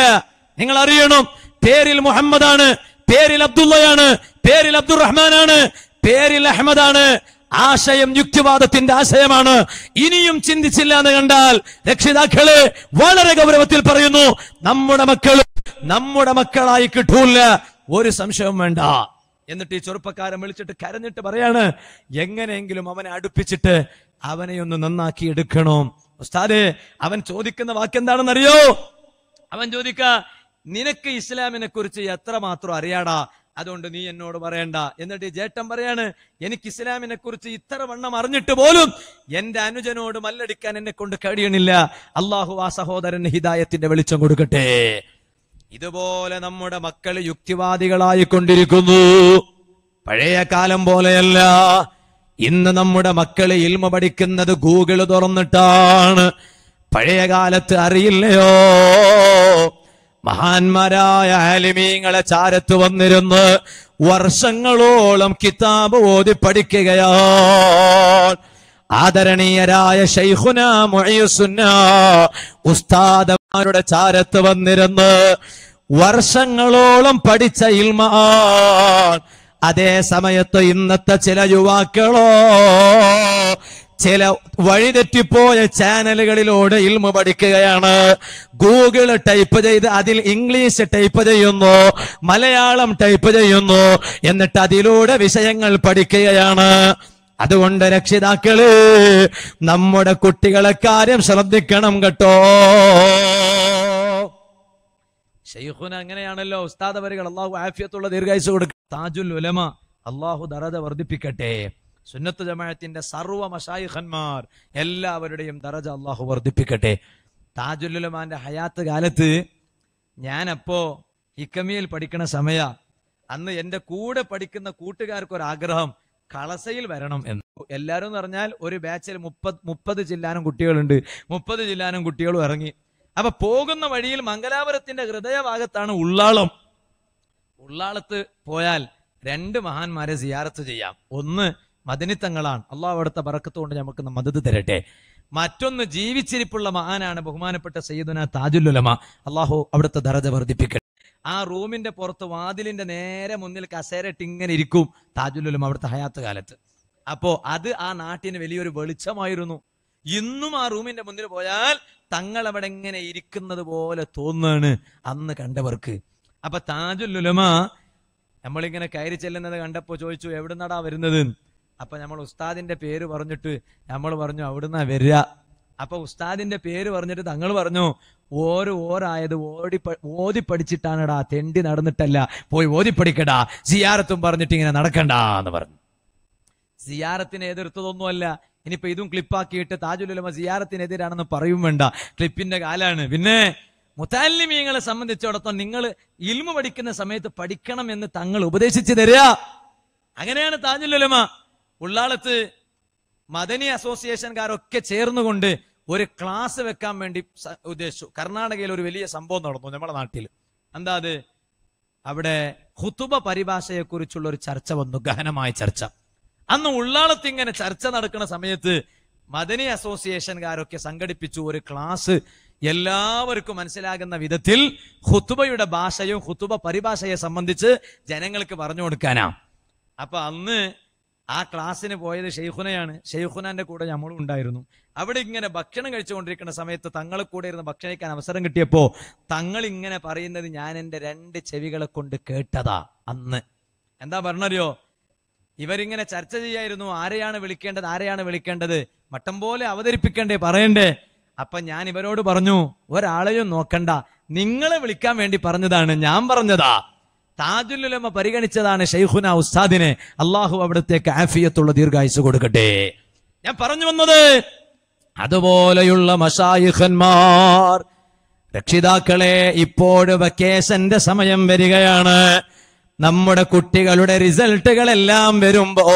നിങ്ങൾ അറിയണം പേരിൽ മുഹമ്മദാണ് പേരിൽ അബ്ദുള്ളയാണ് പേരിൽ അബ്ദുറഹ്മാനാണ് പേരിൽ അഹമ്മദാണ്. ആശയം യുക്തിവാദത്തിന്റെ ആശയമാണ്. ഇനിയും ചിന്തിച്ചില്ല എന്ന് കണ്ടാൽ രക്ഷിതാക്കൾ വളരെ ഗൗരവത്തിൽ പറയുന്നു നമ്മുടെ മക്കൾ നമ്മുടെ മക്കളായി കിട്ടൂല. ഒരു സംശയവും വേണ്ട. എന്നിട്ട് ഈ ചെറുപ്പക്കാരൻ വിളിച്ചിട്ട് കരഞ്ഞിട്ട് പറയാണ് എങ്ങനെയെങ്കിലും അവനെ അടുപ്പിച്ചിട്ട് അവനെ ഒന്ന് നന്നാക്കി എടുക്കണം. ഉസ്താദേ അവൻ ചോദിക്കുന്ന വാക്കെന്താണെന്നറിയോ? അവൻ ചോദിക്ക നിനക്ക് ഇസ്ലാമിനെ കുറിച്ച് എത്രമാത്രം അറിയാടാ? അതുകൊണ്ട് നീ എന്നോട് പറയണ്ട. എന്നിട്ട് ഈ ജേട്ടൻ പറയാണ് എനിക്ക് ഇസ്ലാമിനെ കുറിച്ച് ഇത്ര വണ്ണം അറിഞ്ഞിട്ട് പോലും എന്റെ അനുജനോട് മല്ലടിക്കാൻ എന്നെ കൊണ്ട് കഴിയണില്ല. അള്ളാഹു ആ സഹോദരന് ഹിദായത്തിന്റെ വെളിച്ചം കൊടുക്കട്ടെ. ഇതുപോലെ നമ്മുടെ മക്കൾ യുക്തിവാദികളായി കൊണ്ടിരിക്കുന്നു പഴയ കാലം പോലെയല്ല. ഇന്ന് നമ്മുടെ മക്കൾ ഇൽമ പഠിക്കുന്നത് ഗൂഗിൾ തുറന്നിട്ടാണ്. പഴയ കാലത്ത് അറിയില്ലയോ? മഹാന്മാരായ ആലിമീങ്ങളെ ചാരത്ത് വന്നിരുന്ന് വർഷങ്ങളോളം കിതാബ് ഓതി പഠിക്കുകയാണ്. ആദരണീയരായ ഷൈഖുന മുഅയ്യുസുന്ന ഉസ്താദമാരുടെ ചാരത്ത് വന്നിരുന്ന് വർഷങ്ങളോളം പഠിച്ച ഇൽമാൻ. അതേ സമയത്ത് ഇന്നത്തെ ചില യുവാക്കളോ ചില വഴിതെറ്റിപ്പോയ ചാനലുകളിലൂടെ ഇൽമ പഠിക്കുകയാണ്. ഗൂഗിൾ ടൈപ്പ് ചെയ്ത് അതിൽ ഇംഗ്ലീഷ് ടൈപ്പ് ചെയ്യുന്നു മലയാളം ടൈപ്പ് ചെയ്യുന്നു എന്നിട്ട് അതിലൂടെ വിഷയങ്ങൾ പഠിക്കുകയാണ്. അതുകൊണ്ട് രക്ഷിതാക്കൾ നമ്മുടെ കുട്ടികളെ കാര്യം ശ്രദ്ധിക്കണം കേട്ടോ. ഷെയ്ഖുന അങ്ങനെയാണല്ലോ ഉസ്താദ് വരികൾ അള്ളാഹു ആഫിയത്തുള്ള ദീർഘായുസ് കൊടുക്കും താജുൽ ഉലമ അള്ളാഹു ദറത വർദ്ധിപ്പിക്കട്ടെ. സുന്നത്ത് ജമാഅത്തിന്റെ സർവ മഷായിഖന്മാർ എല്ലാവരുടെയും ദറജ അള്ളാഹു വർദ്ധിപ്പിക്കട്ടെ. താജുൽ ഉലമാന്റെ ഹയാത്ത് കാലത്ത് ഞാനപ്പോ ഇക്കമിയിൽ പഠിക്കണ സമയ. അന്ന് എന്റെ കൂടെ പഠിക്കുന്ന കൂട്ടുകാർക്ക് ഒരു ആഗ്രഹം കളസയിൽ വരണം എന്ന്. എല്ലാവരും എന്ന് പറഞ്ഞാൽ ഒരു ബാച്ചിൽ മുപ്പത് മുപ്പത് ജില്ലാനും കുട്ടികളുണ്ട്. മുപ്പത് ജില്ലാനും കുട്ടികളും ഇറങ്ങി. അപ്പൊ പോകുന്ന വഴിയിൽ മംഗലാപുരത്തിന്റെ ഹൃദയഭാഗത്താണ് ഉള്ളാളം. ഉള്ളാളത്ത് പോയാൽ രണ്ട് മഹാന്മാരെ സിയാറത്ത് ചെയ്യാം. ഒന്ന് മദനിത്തങ്ങളാണ്. അള്ളാഹു അവിടുത്തെ പറക്കത്തുകൊണ്ട് നമുക്ക് മദത് തരട്ടെ. മറ്റൊന്ന് ജീവിച്ചിരിപ്പുള്ള മഹാനാണ് ബഹുമാനപ്പെട്ട സയ്യിദുന താജുലുലമ. അള്ളാഹു അവിടുത്തെ ദറജ വർദ്ധിപ്പിക്കട്ടെ. ആ റൂമിന്റെ പുറത്ത് വാതിലിന്റെ നേരെ മുന്നിൽ കസേരട്ട് ഇങ്ങനെ ഇരിക്കും താജുലുലും അവിടുത്തെ ഹയാത്ത് കാലത്ത്. അപ്പോ അത് ആ നാട്ടിന് വലിയൊരു വെളിച്ചമായിരുന്നു. ഇന്നും ആ റൂമിന്റെ മുന്നിൽ പോയാൽ തങ്ങൾ അവിടെ എങ്ങനെ ഇരിക്കുന്നത് പോലെ തോന്നാണ് അന്ന് കണ്ടവർക്ക്. അപ്പൊ താജുലുലമ നമ്മളിങ്ങനെ കയറി ചെല്ലുന്നത് കണ്ടപ്പോ ചോദിച്ചു എവിടുന്നടാ വരുന്നത്? അപ്പൊ നമ്മൾ ഉസ്താദിന്റെ പേര് പറഞ്ഞിട്ട് നമ്മൾ പറഞ്ഞു അവിടുന്നാ വരിക അപ്പൊ ഉസ്താദിന്റെ പേര് പറഞ്ഞിട്ട് തങ്ങൾ പറഞ്ഞു ഓരോ ഓരായത് ഓടി ഓതി പഠിച്ചിട്ടാണടാ തെണ്ടി നടന്നിട്ടല്ല പോയി ഓതി പഠിക്കടാ സിയാറത്തും പറഞ്ഞിട്ട് ഇങ്ങനെ നടക്കണ്ട എന്ന് പറഞ്ഞു. സിയാറത്തിനെ എതിർത്തതൊന്നുമല്ല. ഇനിയിപ്പോ ഇതും ക്ലിപ്പാക്കിയിട്ട് താജുലുലമ സിയാറത്തിനെതിരാണെന്ന് പറയും വേണ്ട. ക്ലിപ്പിന്റെ കാലാണ്. പിന്നെ മുത്താലിമീങ്ങളെ സംബന്ധിച്ചിടത്തോളം നിങ്ങൾ ഇൽമ പഠിക്കുന്ന സമയത്ത് പഠിക്കണം എന്ന് തങ്ങൾ ഉപദേശിച്ചു തരിക. അങ്ങനെയാണ് താജുലുലമ ഉള്ളാളത്ത് മദനി അസോസിയേഷൻകാരൊക്കെ ചേർന്നുകൊണ്ട് ഒരു ക്ലാസ് വെക്കാൻ വേണ്ടി ഉദ്ദേശിച്ചു. കർണാടകയിൽ ഒരു വലിയ സംഭവം നടന്നു നമ്മുടെ നാട്ടിൽ. എന്താ അത്? അവിടെ ഹുതുബ പരിഭാഷയെക്കുറിച്ചുള്ള ഒരു ചർച്ച വന്നു ഗഹനമായ ചർച്ച. അന്ന് ഉള്ളാളത്ത് ഇങ്ങനെ ചർച്ച നടക്കുന്ന സമയത്ത് മദനി അസോസിയേഷൻകാരൊക്കെ സംഘടിപ്പിച്ചു ഒരു ക്ലാസ് എല്ലാവർക്കും മനസ്സിലാകുന്ന വിധത്തിൽ ഹുത്തുബയുടെ ഭാഷയും ഹുത്തുബ പരിഭാഷയെ സംബന്ധിച്ച് ജനങ്ങൾക്ക് പറഞ്ഞു കൊടുക്കാനാ. അപ്പൊ അന്ന് ആ ക്ലാസ്സിന് പോയത് ഷെയ്ഖുനയാണ്. ഷെയ്ഖുനാന്റെ കൂടെ നമ്മളും ഉണ്ടായിരുന്നു. അവിടെ ഇങ്ങനെ ഭക്ഷണം കഴിച്ചുകൊണ്ടിരിക്കുന്ന സമയത്ത് തങ്ങളെ കൂടെ ഇരുന്ന് ഭക്ഷണം കഴിക്കാൻ അവസരം കിട്ടിയപ്പോ തങ്ങൾ ഇങ്ങനെ പറയുന്നത് ഞാൻ എന്റെ രണ്ട് ചെവികളെ കൊണ്ട് കേട്ടതാ അന്ന്. എന്താ പറഞ്ഞറിയോ? ഇവരിങ്ങനെ ചർച്ച ചെയ്യായിരുന്നു. ആരെയാണ് വിളിക്കേണ്ടത്? ആരെയാണ് വിളിക്കേണ്ടത്? മട്ടം പോലെ അവതരിപ്പിക്കണ്ടേ പറയണ്ടേ? അപ്പൊ ഞാൻ ഇവരോട് പറഞ്ഞു ഒരാളെയും നോക്കണ്ട. നിങ്ങളെ വിളിക്കാൻ വേണ്ടി പറഞ്ഞതാണ്. ഞാൻ പറഞ്ഞതാ. താജുലുലമ പരിഗണിച്ചതാണ് ഷെയ്ഖുന ഉസ്താദിനെ. അള്ളാഹു അവിടത്തേക്ക് ആഫിയത്തുള്ള ദീർഘായുസ് കൊടുക്കട്ടെ. ഞാൻ പറഞ്ഞു വന്നത് അതുപോലെയുള്ള മഷായിഖന്മാർ രക്ഷിതാക്കളെ ഇപ്പോഴും വെക്കേഷന്റെ സമയം വരികയാണ്. നമ്മുടെ കുട്ടികളുടെ റിസൾട്ടുകളെല്ലാം വരുമ്പോ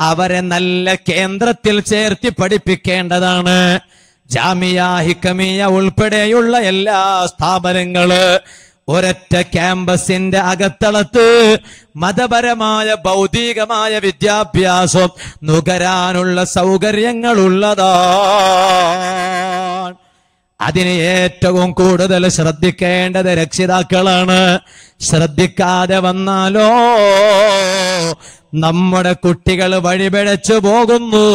അവരെ നല്ല കേന്ദ്രത്തിൽ ചേർത്തി പഠിപ്പിക്കേണ്ടതാണ്. ജാമിയ ഹിക്കമിയ ഉൾപ്പെടെയുള്ള എല്ലാ സ്ഥാപനങ്ങൾ ഒരൊറ്റ ക്യാമ്പസിന്റെ അകത്തളത്ത് മതപരമായ ഭൗതികമായ വിദ്യാഭ്യാസം നുകരാനുള്ള സൗകര്യങ്ങൾ ഉള്ളതാണ് അതിന് ഏറ്റവും കൂടുതൽ ശ്രദ്ധിക്കേണ്ടത് രക്ഷിതാക്കളാണ്. ശ്രദ്ധിക്കാതെ വന്നാലോ നമ്മുടെ കുട്ടികൾ വഴിപിഴച്ചു പോകുന്നു.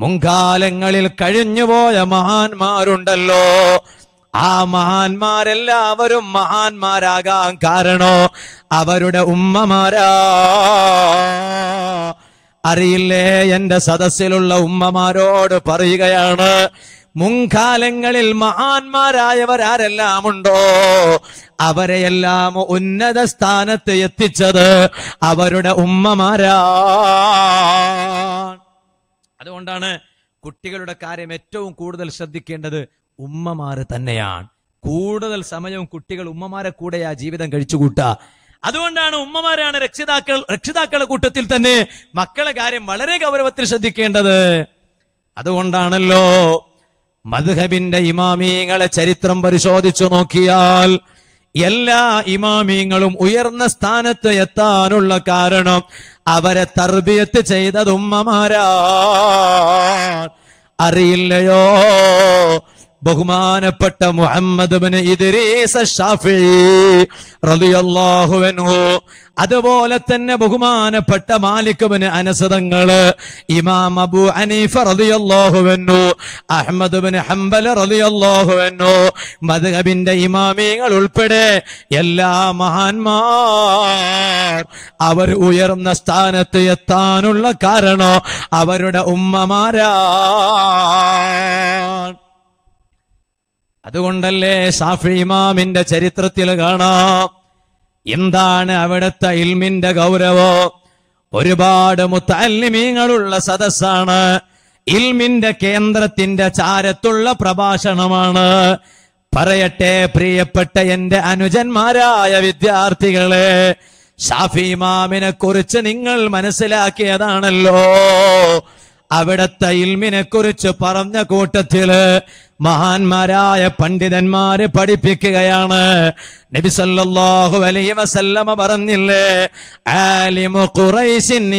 മുൻകാലങ്ങളിൽ കഴിഞ്ഞുപോയ മഹാന്മാരുണ്ടല്ലോ. ആ മഹാന്മാരെല്ലാവരും മഹാന്മാരാകാൻ കാരണോ? അവരുടെ ഉമ്മമാരാ. അറിയില്ലേ എന്റെ സദസ്സിലുള്ള ഉമ്മമാരോട് പറയുകയാണ് മുൻകാലങ്ങളിൽ മഹാന്മാരായവരാരെല്ലാം ഉണ്ടോ അവരെയെല്ലാം ഉന്നത സ്ഥാനത്ത് എത്തിച്ചത് അവരുടെ ഉമ്മമാരാ. അതുകൊണ്ടാണ് കുട്ടികളുടെ കാര്യം ഏറ്റവും കൂടുതൽ ശ്രദ്ധിക്കേണ്ടത് ഉമ്മമാര് തന്നെയാണ്. കൂടുതൽ സമയവും കുട്ടികൾ ഉമ്മമാരെ കൂടെയാ ജീവിതം കഴിച്ചുകൂട്ടുക. അതുകൊണ്ടാണ് ഉമ്മമാരാണ് രക്ഷിതാക്കൾ രക്ഷിതാക്കളുടെ കൂട്ടത്തിൽ തന്നെ മക്കളെ കാര്യം വളരെ ഗൗരവത്തിൽ ശ്രദ്ധിക്കേണ്ടത്. അതുകൊണ്ടാണല്ലോ മധുഹബിന്റെ ഇമാമിയങ്ങളെ ചരിത്രം പരിശോധിച്ചു നോക്കിയാൽ എല്ലാ ഇമാമിയങ്ങളും ഉയർന്ന സ്ഥാനത്ത് എത്താനുള്ള കാരണം അവരെ തർബിയത്ത് ചെയ്തത് ഉമ്മമാരാ. അറിയില്ലയോ? ബഹുമാനപ്പെട്ട മുഹമ്മദ് അതുപോലെ തന്നെ ബഹുമാനപ്പെട്ട മാലിക് അനസതങ്ങൾ അനസ് തങ്ങൾ ഇമാം അബു ഹനീഫ റതിയല്ലാഹുവെന്നു ഹംബൽ റളിയല്ലാഹു അൻഹു മദ്ഹബിന്റെ ഇമാമിയങ്ങൾ ഉൾപ്പെടെ എല്ലാ മഹാന്മാർ അവർ ഉയർന്ന സ്ഥാനത്ത് എത്താനുള്ള കാരണം അവരുടെ ഉമ്മമാരാണ് അതുകൊണ്ടല്ലേ ഷാഫി ഇമാമിന്റെ ചരിത്രത്തിൽ കാണാം. എന്താണ് അവിടുത്തെ ഇൽമിന്റെ ഗൗരവോ? ഒരുപാട് മുത്തല്ലിമീങ്ങളുള്ള സദസ്സാണ്. ഇൽമിന്റെ കേന്ദ്രത്തിന്റെ ചാരത്തുള്ള പ്രഭാഷണമാണ്. പറയട്ടെ പ്രിയപ്പെട്ട എന്റെ അനുജന്മാരായ വിദ്യാർത്ഥികളെ ഷാഫി ഇമാമിനെ കുറിച്ച് നിങ്ങൾ മനസ്സിലാക്കിയതാണല്ലോ. അവിടത്തെ ഇൽമിനെ കുറിച്ച് പറഞ്ഞ കൂട്ടത്തിൽ മഹാന്മാരായ പണ്ഡിതന്മാര് പഠിപ്പിക്കുകയാണ്. നബി സല്ലല്ലാഹു അലൈഹി വസല്ലമ പറഞ്ഞില്ലേ ആലിമു ഖുറൈശിൻ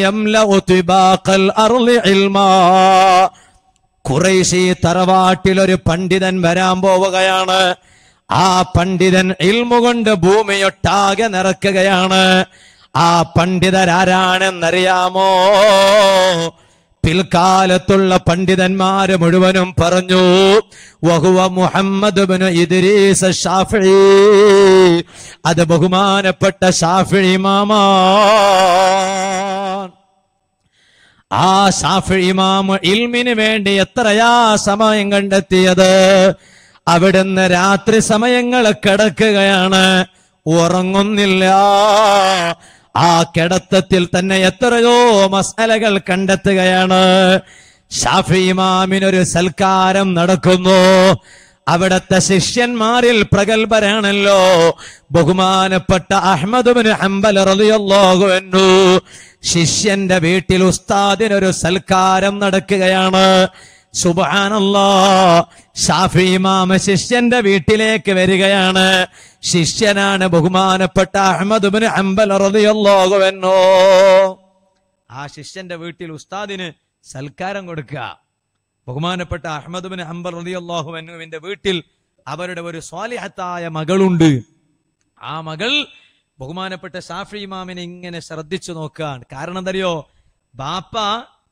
ഖുറൈശി തറവാട്ടിൽ ഒരു പണ്ഡിതൻ വരാൻ പോവുകയാണ്. ആ പണ്ഡിതൻ ഇൽമുകൊണ്ട് ഭൂമിയൊട്ടാകെ നിറക്കുകയാണ്. ആ പണ്ഡിതരാരാണെന്നറിയാമോ? പിൽക്കാലത്തുള്ള പണ്ഡിതന്മാര് മുഴുവനും പറഞ്ഞു വഹുവ മുഹമ്മദ് ഇദ്രീസ് അത് ബഹുമാനപ്പെട്ട ഷാഫി മാമാ ആ ഷാഫി ഇമാം ഇൽമിന് വേണ്ടി എത്രയാ സമയം കണ്ടെത്തിയത്? അവിടുന്ന് രാത്രി സമയങ്ങൾ കിടക്കുകയാണ്. ഉറങ്ങുന്നില്ല. ആ കിടത്തത്തിൽ തന്നെ എത്രയോ മസാലകൾ കണ്ടെത്തുകയാണ്. ഷാഫി ഇമാമിനൊരു സൽക്കാരം നടക്കുന്നു. അവിടത്തെ ശിഷ്യന്മാരിൽ പ്രഗത്ഭരാണല്ലോ. ബഹുമാനപ്പെട്ട അഹമ്മദ് ബിൻ ഹംബൽ റളിയല്ലാഹു അൻഹു. ശിഷ്യന്റെ വീട്ടിൽ ഉസ്താദിനൊരു സൽക്കാരം നടക്കുകയാണ്. ഇമാമ ശിഷ്യന്റെ വീട്ടിലേക്ക് വരികയാണ്. ശിഷ്യനാണ് ബഹുമാനപ്പെട്ട അഹമ്മദ് അമ്പൽ അൻഹു. ആ ശിഷ്യന്റെ വീട്ടിൽ ഉസ്താദിന് സൽക്കാരം കൊടുക്കുക. ബഹുമാനപ്പെട്ട അഹമ്മദ് ബിൻ റളിയല്ലാഹു അൻഹുവിന്റെ വീട്ടിൽ അവരുടെ ഒരു സ്വാലിഹത്തായ മകളുണ്ട്. ആ മകൾ ബഹുമാനപ്പെട്ട ഷാഫി ഇമാമിനെ ഇങ്ങനെ ശ്രദ്ധിച്ചു നോക്കുകയാണ്. കാരണം എന്തറിയോ? ബാപ്പ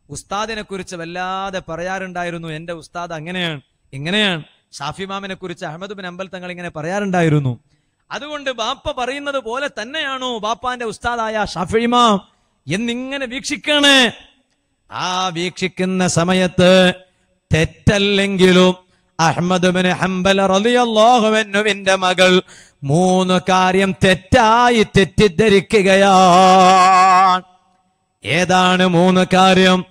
ഉസ്താദിനെ കുറിച്ച് വല്ലാതെ പറയാറുണ്ടായിരുന്നു. എന്റെ ഉസ്താദ് അങ്ങനെയാണ് ഇങ്ങനെയാണ്. ഷാഫി ഇമാമിനെ കുറിച്ച് അഹമ്മദ് ബിൻ അമ്പൽ തങ്ങൾ ഇങ്ങനെ പറയാറുണ്ടായിരുന്നു. അതുകൊണ്ട് ബാപ്പ പറയുന്നത് പോലെ തന്നെയാണോ ബാപ്പാന്റെ ഉസ്താദായ ഷാഫിമാം എന്നിങ്ങനെ വീക്ഷിക്കണേ? ആ വീക്ഷിക്കുന്ന സമയത്ത് തെറ്റല്ലെങ്കിലും അഹമ്മദ് ബിൻ ഹംബൽ റളിയല്ലാഹുവിന്റെ മകൾ മൂന്ന് കാര്യം തെറ്റായി തെറ്റിദ്ധരിക്കുകയാണ്. ഏതാണ് മൂന്ന് കാര്യം?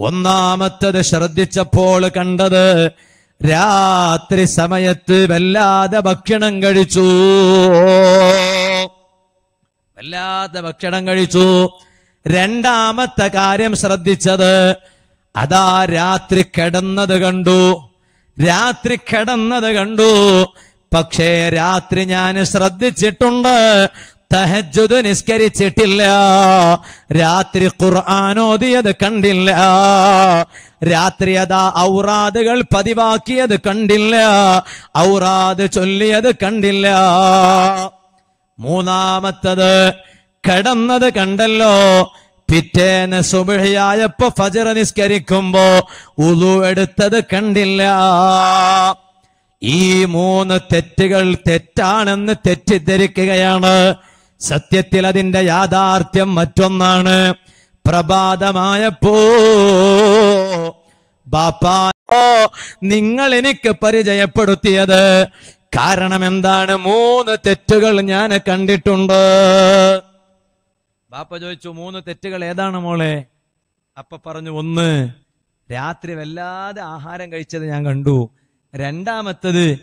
ഒന്നാമത്തത് ശ്രദ്ധിച്ചപ്പോൾ കണ്ടത് രാത്രി സമയത്ത് വല്ലാതെ ഭക്ഷണം കഴിച്ചു. വല്ലാതെ ഭക്ഷണം കഴിച്ചു. രണ്ടാമത്തെ കാര്യം ശ്രദ്ധിച്ചത് അതാ രാത്രി കിടന്നത് കണ്ടു. രാത്രി കിടന്നത് കണ്ടു. പക്ഷേ രാത്രി ഞാൻ ശ്രദ്ധിച്ചിട്ടുണ്ട്. തഹജുദ് നിസ്കരിച്ചിട്ടില്ല. രാത്രി ഖുർആൻ ഓതിയത് കണ്ടില്ല. രാത്രി അതാ ഔറാദുകൾ പതിവാക്കിയത് കണ്ടില്ല. ഔറാദ് ചൊല്ലിയത് കണ്ടില്ല. മൂന്നാമത്തത് കിടന്നത് കണ്ടല്ലോ. പിറ്റേന്ന് സുബിഴിയായപ്പോ ഫജർ നിസ്കരിക്കുമ്പോ ഉളു എടുത്തത് കണ്ടില്ല. ഈ മൂന്ന് തെറ്റുകൾ തെറ്റാണെന്ന് തെറ്റിദ്ധരിക്കുകയാണ്. സത്യത്തിൽ അതിന്റെ യാഥാർത്ഥ്യം മറ്റൊന്നാണ്. പ്രഭാതമായപ്പോ ബാപ്പാ നിങ്ങൾ എനിക്ക് പരിചയപ്പെടുത്തിയത് കാരണം എന്താണ് മൂന്ന് തെറ്റുകൾ ഞാൻ കണ്ടിട്ടുണ്ട്. ബാപ്പ ചോദിച്ചു മൂന്ന് തെറ്റുകൾ ഏതാണ് മോളെ? അപ്പ പറഞ്ഞു ഒന്ന് രാത്രി വല്ലാതെ ആഹാരം കഴിച്ചത് ഞാൻ കണ്ടു. രണ്ടാമത്തത്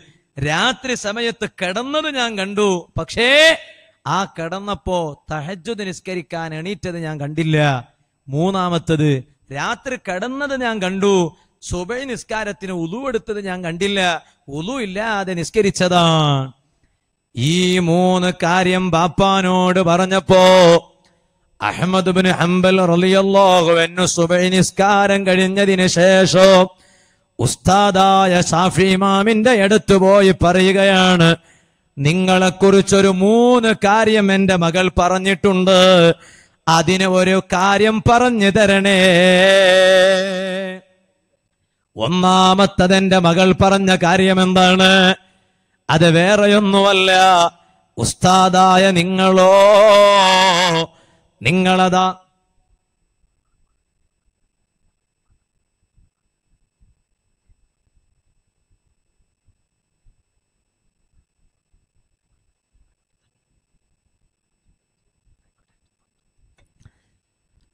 രാത്രി സമയത്ത് കിടന്നത് ഞാൻ കണ്ടു. പക്ഷേ ആ കിടന്നപ്പോ തഹജുദ് നിസ്കരിക്കാൻ എണീറ്റത് ഞാൻ കണ്ടില്ല. മൂന്നാമത്തത് രാത്രി കിടന്നത് ഞാൻ കണ്ടു. സുബൈ നിസ്കാരത്തിന് ഉലു എടുത്തത് ഞാൻ കണ്ടില്ല. ഉലു ഇല്ലാതെ നിസ്കരിച്ചതാണ്. ഈ മൂന്ന് കാര്യം ബാപ്പാനോട് പറഞ്ഞപ്പോ അഹമ്മദ് ബിൻ ഹംബൽ റളിയല്ലാഹു അൻഹു സുബൈ നിസ്കാരം കഴിഞ്ഞതിന് ശേഷം ഉസ്താദായ ഷാഫി ഇമാമിന്റെ അടുത്ത് പോയി പറയുകയാണ്. നിങ്ങളെക്കുറിച്ചൊരു മൂന്ന് കാര്യം എന്റെ മകൾ പറഞ്ഞിട്ടുണ്ട്. അതിന് ഒരു കാര്യം പറഞ്ഞു തരണേ. ഒന്നാമത്തതെന്റെ മകൾ പറഞ്ഞ കാര്യം എന്താണ്? അത് വേറെയൊന്നുമല്ല. ഉസ്താദായ നിങ്ങളോ നിങ്ങളതാ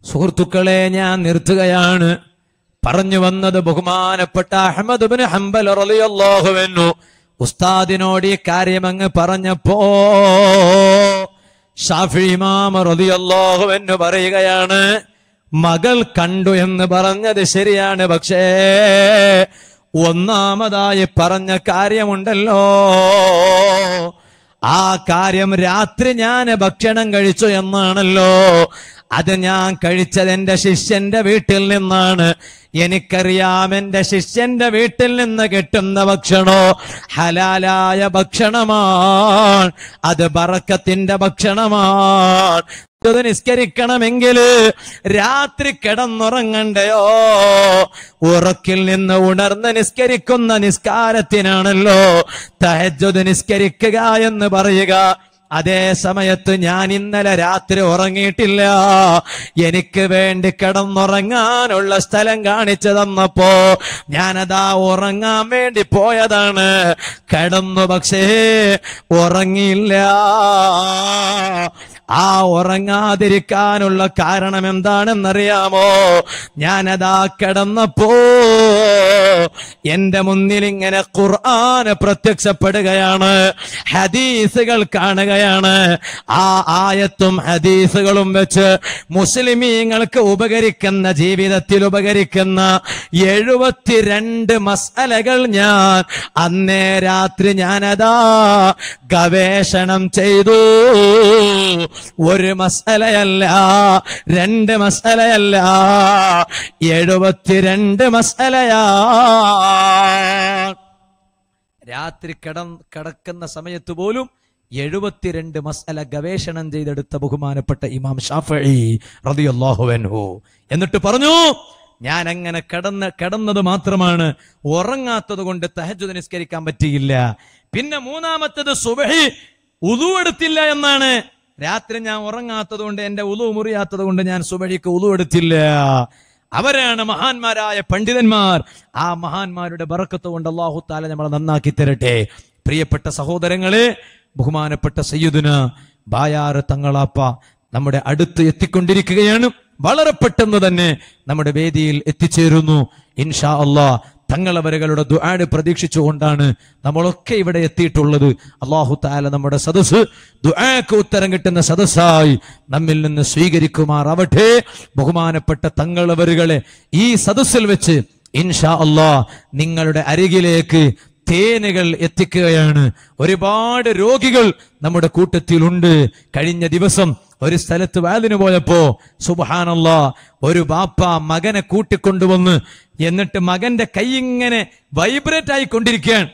സുഹൃത്തുക്കളെ ഞാൻ നിർത്തുകയാണ്. പറഞ്ഞു വന്നത് ബഹുമാനപ്പെട്ട അഹമ്മദ് ഹംബൽ റളിയല്ലാഹുവെന്നു ഉസ്താദിനോട് ഈ കാര്യം അങ്ങ് പറഞ്ഞപ്പോ ഷാഫി ഇമാം പറയുകയാണ് മകൾ കണ്ടു എന്ന് പറഞ്ഞത് ശരിയാണ് പക്ഷേ ഒന്നാമതായി പറഞ്ഞ കാര്യമുണ്ടല്ലോ. ആ കാര്യം രാത്രി ഞാൻ ഭക്ഷണം കഴിച്ചു എന്നാണല്ലോ. അത് ഞാൻ കഴിച്ചത് എന്റെ ശിഷ്യന്റെ വീട്ടിൽ നിന്നാണ്. എനിക്കറിയാം എന്റെ ശിഷ്യന്റെ വീട്ടിൽ നിന്ന് കിട്ടുന്ന ഭക്ഷണോ ഹലാലായ ഭക്ഷണമാണ്. അത് ബറക്കത്തിന്റെ ഭക്ഷണമാണ്. നിസ്കരിക്കണമെങ്കിൽ രാത്രി കിടന്നുറങ്ങണ്ടയോ? ഉറക്കിൽ നിന്ന് ഉണർന്ന് നിസ്കരിക്കുന്ന നിസ്കാരത്തിനാണല്ലോ തഹജ്ജുദ് നിസ്കരിക്കുക എന്ന് പറയുക. അതേ സമയത്ത് ഞാൻ ഇന്നലെ രാത്രി ഉറങ്ങിയിട്ടില്ല. എനിക്ക് വേണ്ടി കിടന്നുറങ്ങാനുള്ള സ്ഥലം കാണിച്ചു തന്നപ്പോ ഞാനതാ ഉറങ്ങാൻ വേണ്ടി പോയതാണ്. കിടന്നു പക്ഷേ ഉറങ്ങിയില്ല. ആ ഉറങ്ങാതിരിക്കാനുള്ള കാരണം എന്താണെന്നറിയാമോ ഞാനതാ കിടന്നപ്പോ എന്റെ മുന്നിൽ ഇങ്ങനെ ഖുർആന് പ്രത്യക്ഷപ്പെടുകയാണ് ഹദീസുകൾ കാണുകയാണ്. ആ ആയത്തും ഹദീസുകളും വെച്ച് മുസ്ലിമീങ്ങൾക്ക് ഉപകരിക്കുന്ന ജീവിതത്തിൽ ഉപകരിക്കുന്ന എഴുപത്തിരണ്ട് മസാലകൾ ഞാൻ അന്നേ രാത്രി ഞാനതാ ഗവേഷണം ചെയ്തു. ഒരു മസലയല്ല രണ്ട് മസലയല്ല എഴുപത്തിരണ്ട് മസലയാ. രാത്രി കിട കിടക്കുന്ന സമയത്ത് പോലും എഴുപത്തിരണ്ട് മസല ഗവേഷണം ചെയ്തെടുത്ത ബഹുമാനപ്പെട്ട ഇമാം ഷാഫി റളിയല്ലാഹു അൻഹു. എന്നിട്ട് പറഞ്ഞു ഞാൻ അങ്ങനെ കിടന്ന് കിടന്നത് മാത്രമാണ്. ഉറങ്ങാത്തത് കൊണ്ട് തഹജു നിസ്കരിക്കാൻ പറ്റിയില്ല. പിന്നെ മൂന്നാമത്തത് സുബഹി ഉതുവെടുത്തില്ല എന്നാണ്. രാത്രി ഞാൻ ഉറങ്ങാത്തത് കൊണ്ട് എന്റെ ഉളു മുറിയാത്തത് കൊണ്ട് ഞാൻ സുബഴിക്ക് ഉളു എടുത്തില്ല. അവരാണ് മഹാന്മാരായ പണ്ഡിതന്മാർ. ആ മഹാന്മാരുടെ ബറക്കത്ത് കൊണ്ട് അള്ളാഹു താല നമ്മളെ നന്നാക്കി തരട്ടെ. പ്രിയപ്പെട്ട സഹോദരങ്ങളെ ബഹുമാനപ്പെട്ട സയ്യുദിന് ബായാറ് തങ്ങളാപ്പ നമ്മുടെ അടുത്ത് എത്തിക്കൊണ്ടിരിക്കുകയാണ്. വളരെ പെട്ടെന്ന് തന്നെ നമ്മുടെ വേദിയിൽ എത്തിച്ചേരുന്നു. ഇൻഷാ അള്ളാ തങ്ങളവരകളുടെ ദുആട് പ്രതീക്ഷിച്ചുകൊണ്ടാണ് നമ്മളൊക്കെ ഇവിടെ എത്തിയിട്ടുള്ളത്. അള്ളാഹു താല നമ്മുടെ സദസ് ദുആക്ക് ഉത്തരം കിട്ടുന്ന സദസ്സായി നമ്മിൽ നിന്ന് സ്വീകരിക്കുമാറാവട്ടെ. ബഹുമാനപ്പെട്ട തങ്ങളവരുകളെ ഈ സദസ്സിൽ വെച്ച് ഇൻഷാ അള്ളാ നിങ്ങളുടെ അരികിലേക്ക് തേനുകൾ എത്തിക്കുകയാണ്. ഒരുപാട് രോഗികൾ നമ്മുടെ കൂട്ടത്തിലുണ്ട്. കഴിഞ്ഞ ദിവസം ഒരു സ്ഥലത്ത് വാതിന് പോയപ്പോ സുബാനല്ല ഒരു ബാപ്പ മകനെ കൂട്ടിക്കൊണ്ടുവന്ന് എന്നിട്ട് മകന്റെ കൈ ഇങ്ങനെ വൈബ്രേറ്റ് ആയിക്കൊണ്ടിരിക്കുകയാണ്.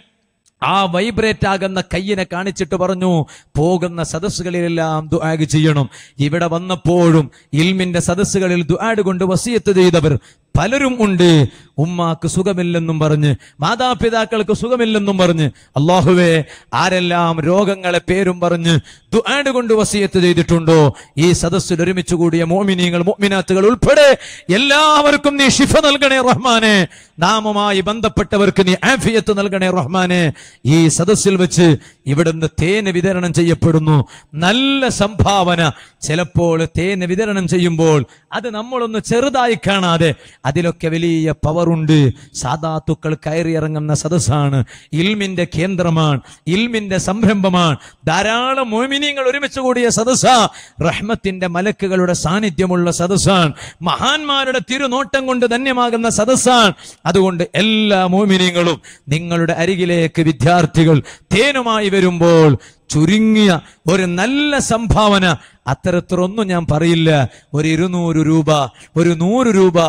ആ വൈബ്രേറ്റ് ആകുന്ന കയ്യിനെ കാണിച്ചിട്ട് പറഞ്ഞു പോകുന്ന സദസ്സുകളിലെല്ലാം ദുആഗ് ചെയ്യണം. ഇവിടെ വന്നപ്പോഴും ഇൽമിന്റെ സദസ്സുകളിൽ ദുആഡ് കൊണ്ട് വസിയത്ത് ചെയ്തവർ പലരും ഉണ്ട്. ഉമ്മാക്ക് സുഖമില്ലെന്നും പറഞ്ഞ് മാതാപിതാക്കൾക്ക് സുഖമില്ലെന്നും പറഞ്ഞ്. അള്ളാഹുവേ ആരെല്ലാം രോഗങ്ങളെ പേരും പറഞ്ഞ് ദുആട് കൊണ്ട് വസിയത്ത് ചെയ്തിട്ടുണ്ടോ? ഈ സദസ്സിൽ ഒരുമിച്ച് കൂടിയ മോമിനിയങ്ങൾ മോമിനാത്തുകൾ ഉൾപ്പെടെ എല്ലാവർക്കും നീ ഷിഫ നൽകണേ റഹ്മാനെ. നാമമായി ബന്ധപ്പെട്ടവർക്ക് നീ ആഫിയത്ത് നൽകണേ റഹ്മാനെ. ഈ സദസ്സിൽ വെച്ച് ഇവിടുന്ന് തേന് വിതരണം ചെയ്യപ്പെടുന്നു. നല്ല സംഭാവന. ചിലപ്പോൾ തേന് വിതരണം ചെയ്യുമ്പോൾ അത് നമ്മളൊന്ന് ചെറുതായി കാണാതെ അതിലൊക്കെ വലിയ പവറുണ്ട്. സാധാത്തുക്കൾ കയറിയിറങ്ങുന്ന സദസ്സാണ്. ഇൽമിന്റെ കേന്ദ്രമാണ്. ഇൽമിന്റെ സംരംഭമാണ്. ധാരാളം മോമിനിയങ്ങൾ ഒരുമിച്ച് കൂടിയ സദസ്സാ. റഹ്മത്തിന്റെ മലക്കുകളുടെ സാന്നിധ്യമുള്ള സദസ്സാണ്. മഹാന്മാരുടെ തിരുനോട്ടം കൊണ്ട് ധന്യമാകുന്ന സദസ്സാണ്. അതുകൊണ്ട് എല്ലാ മോമിനിയങ്ങളും നിങ്ങളുടെ അരികിലേക്ക് വിദ്യാർത്ഥികൾ തേനുമായി വരുമ്പോൾ ചുരുങ്ങിയ ഒരു നല്ല സംഭാവന. അത്തരത്തിലൊന്നും ഞാൻ പറയില്ല. ഒരു ഇരുന്നൂറ് രൂപ ഒരു നൂറ് രൂപ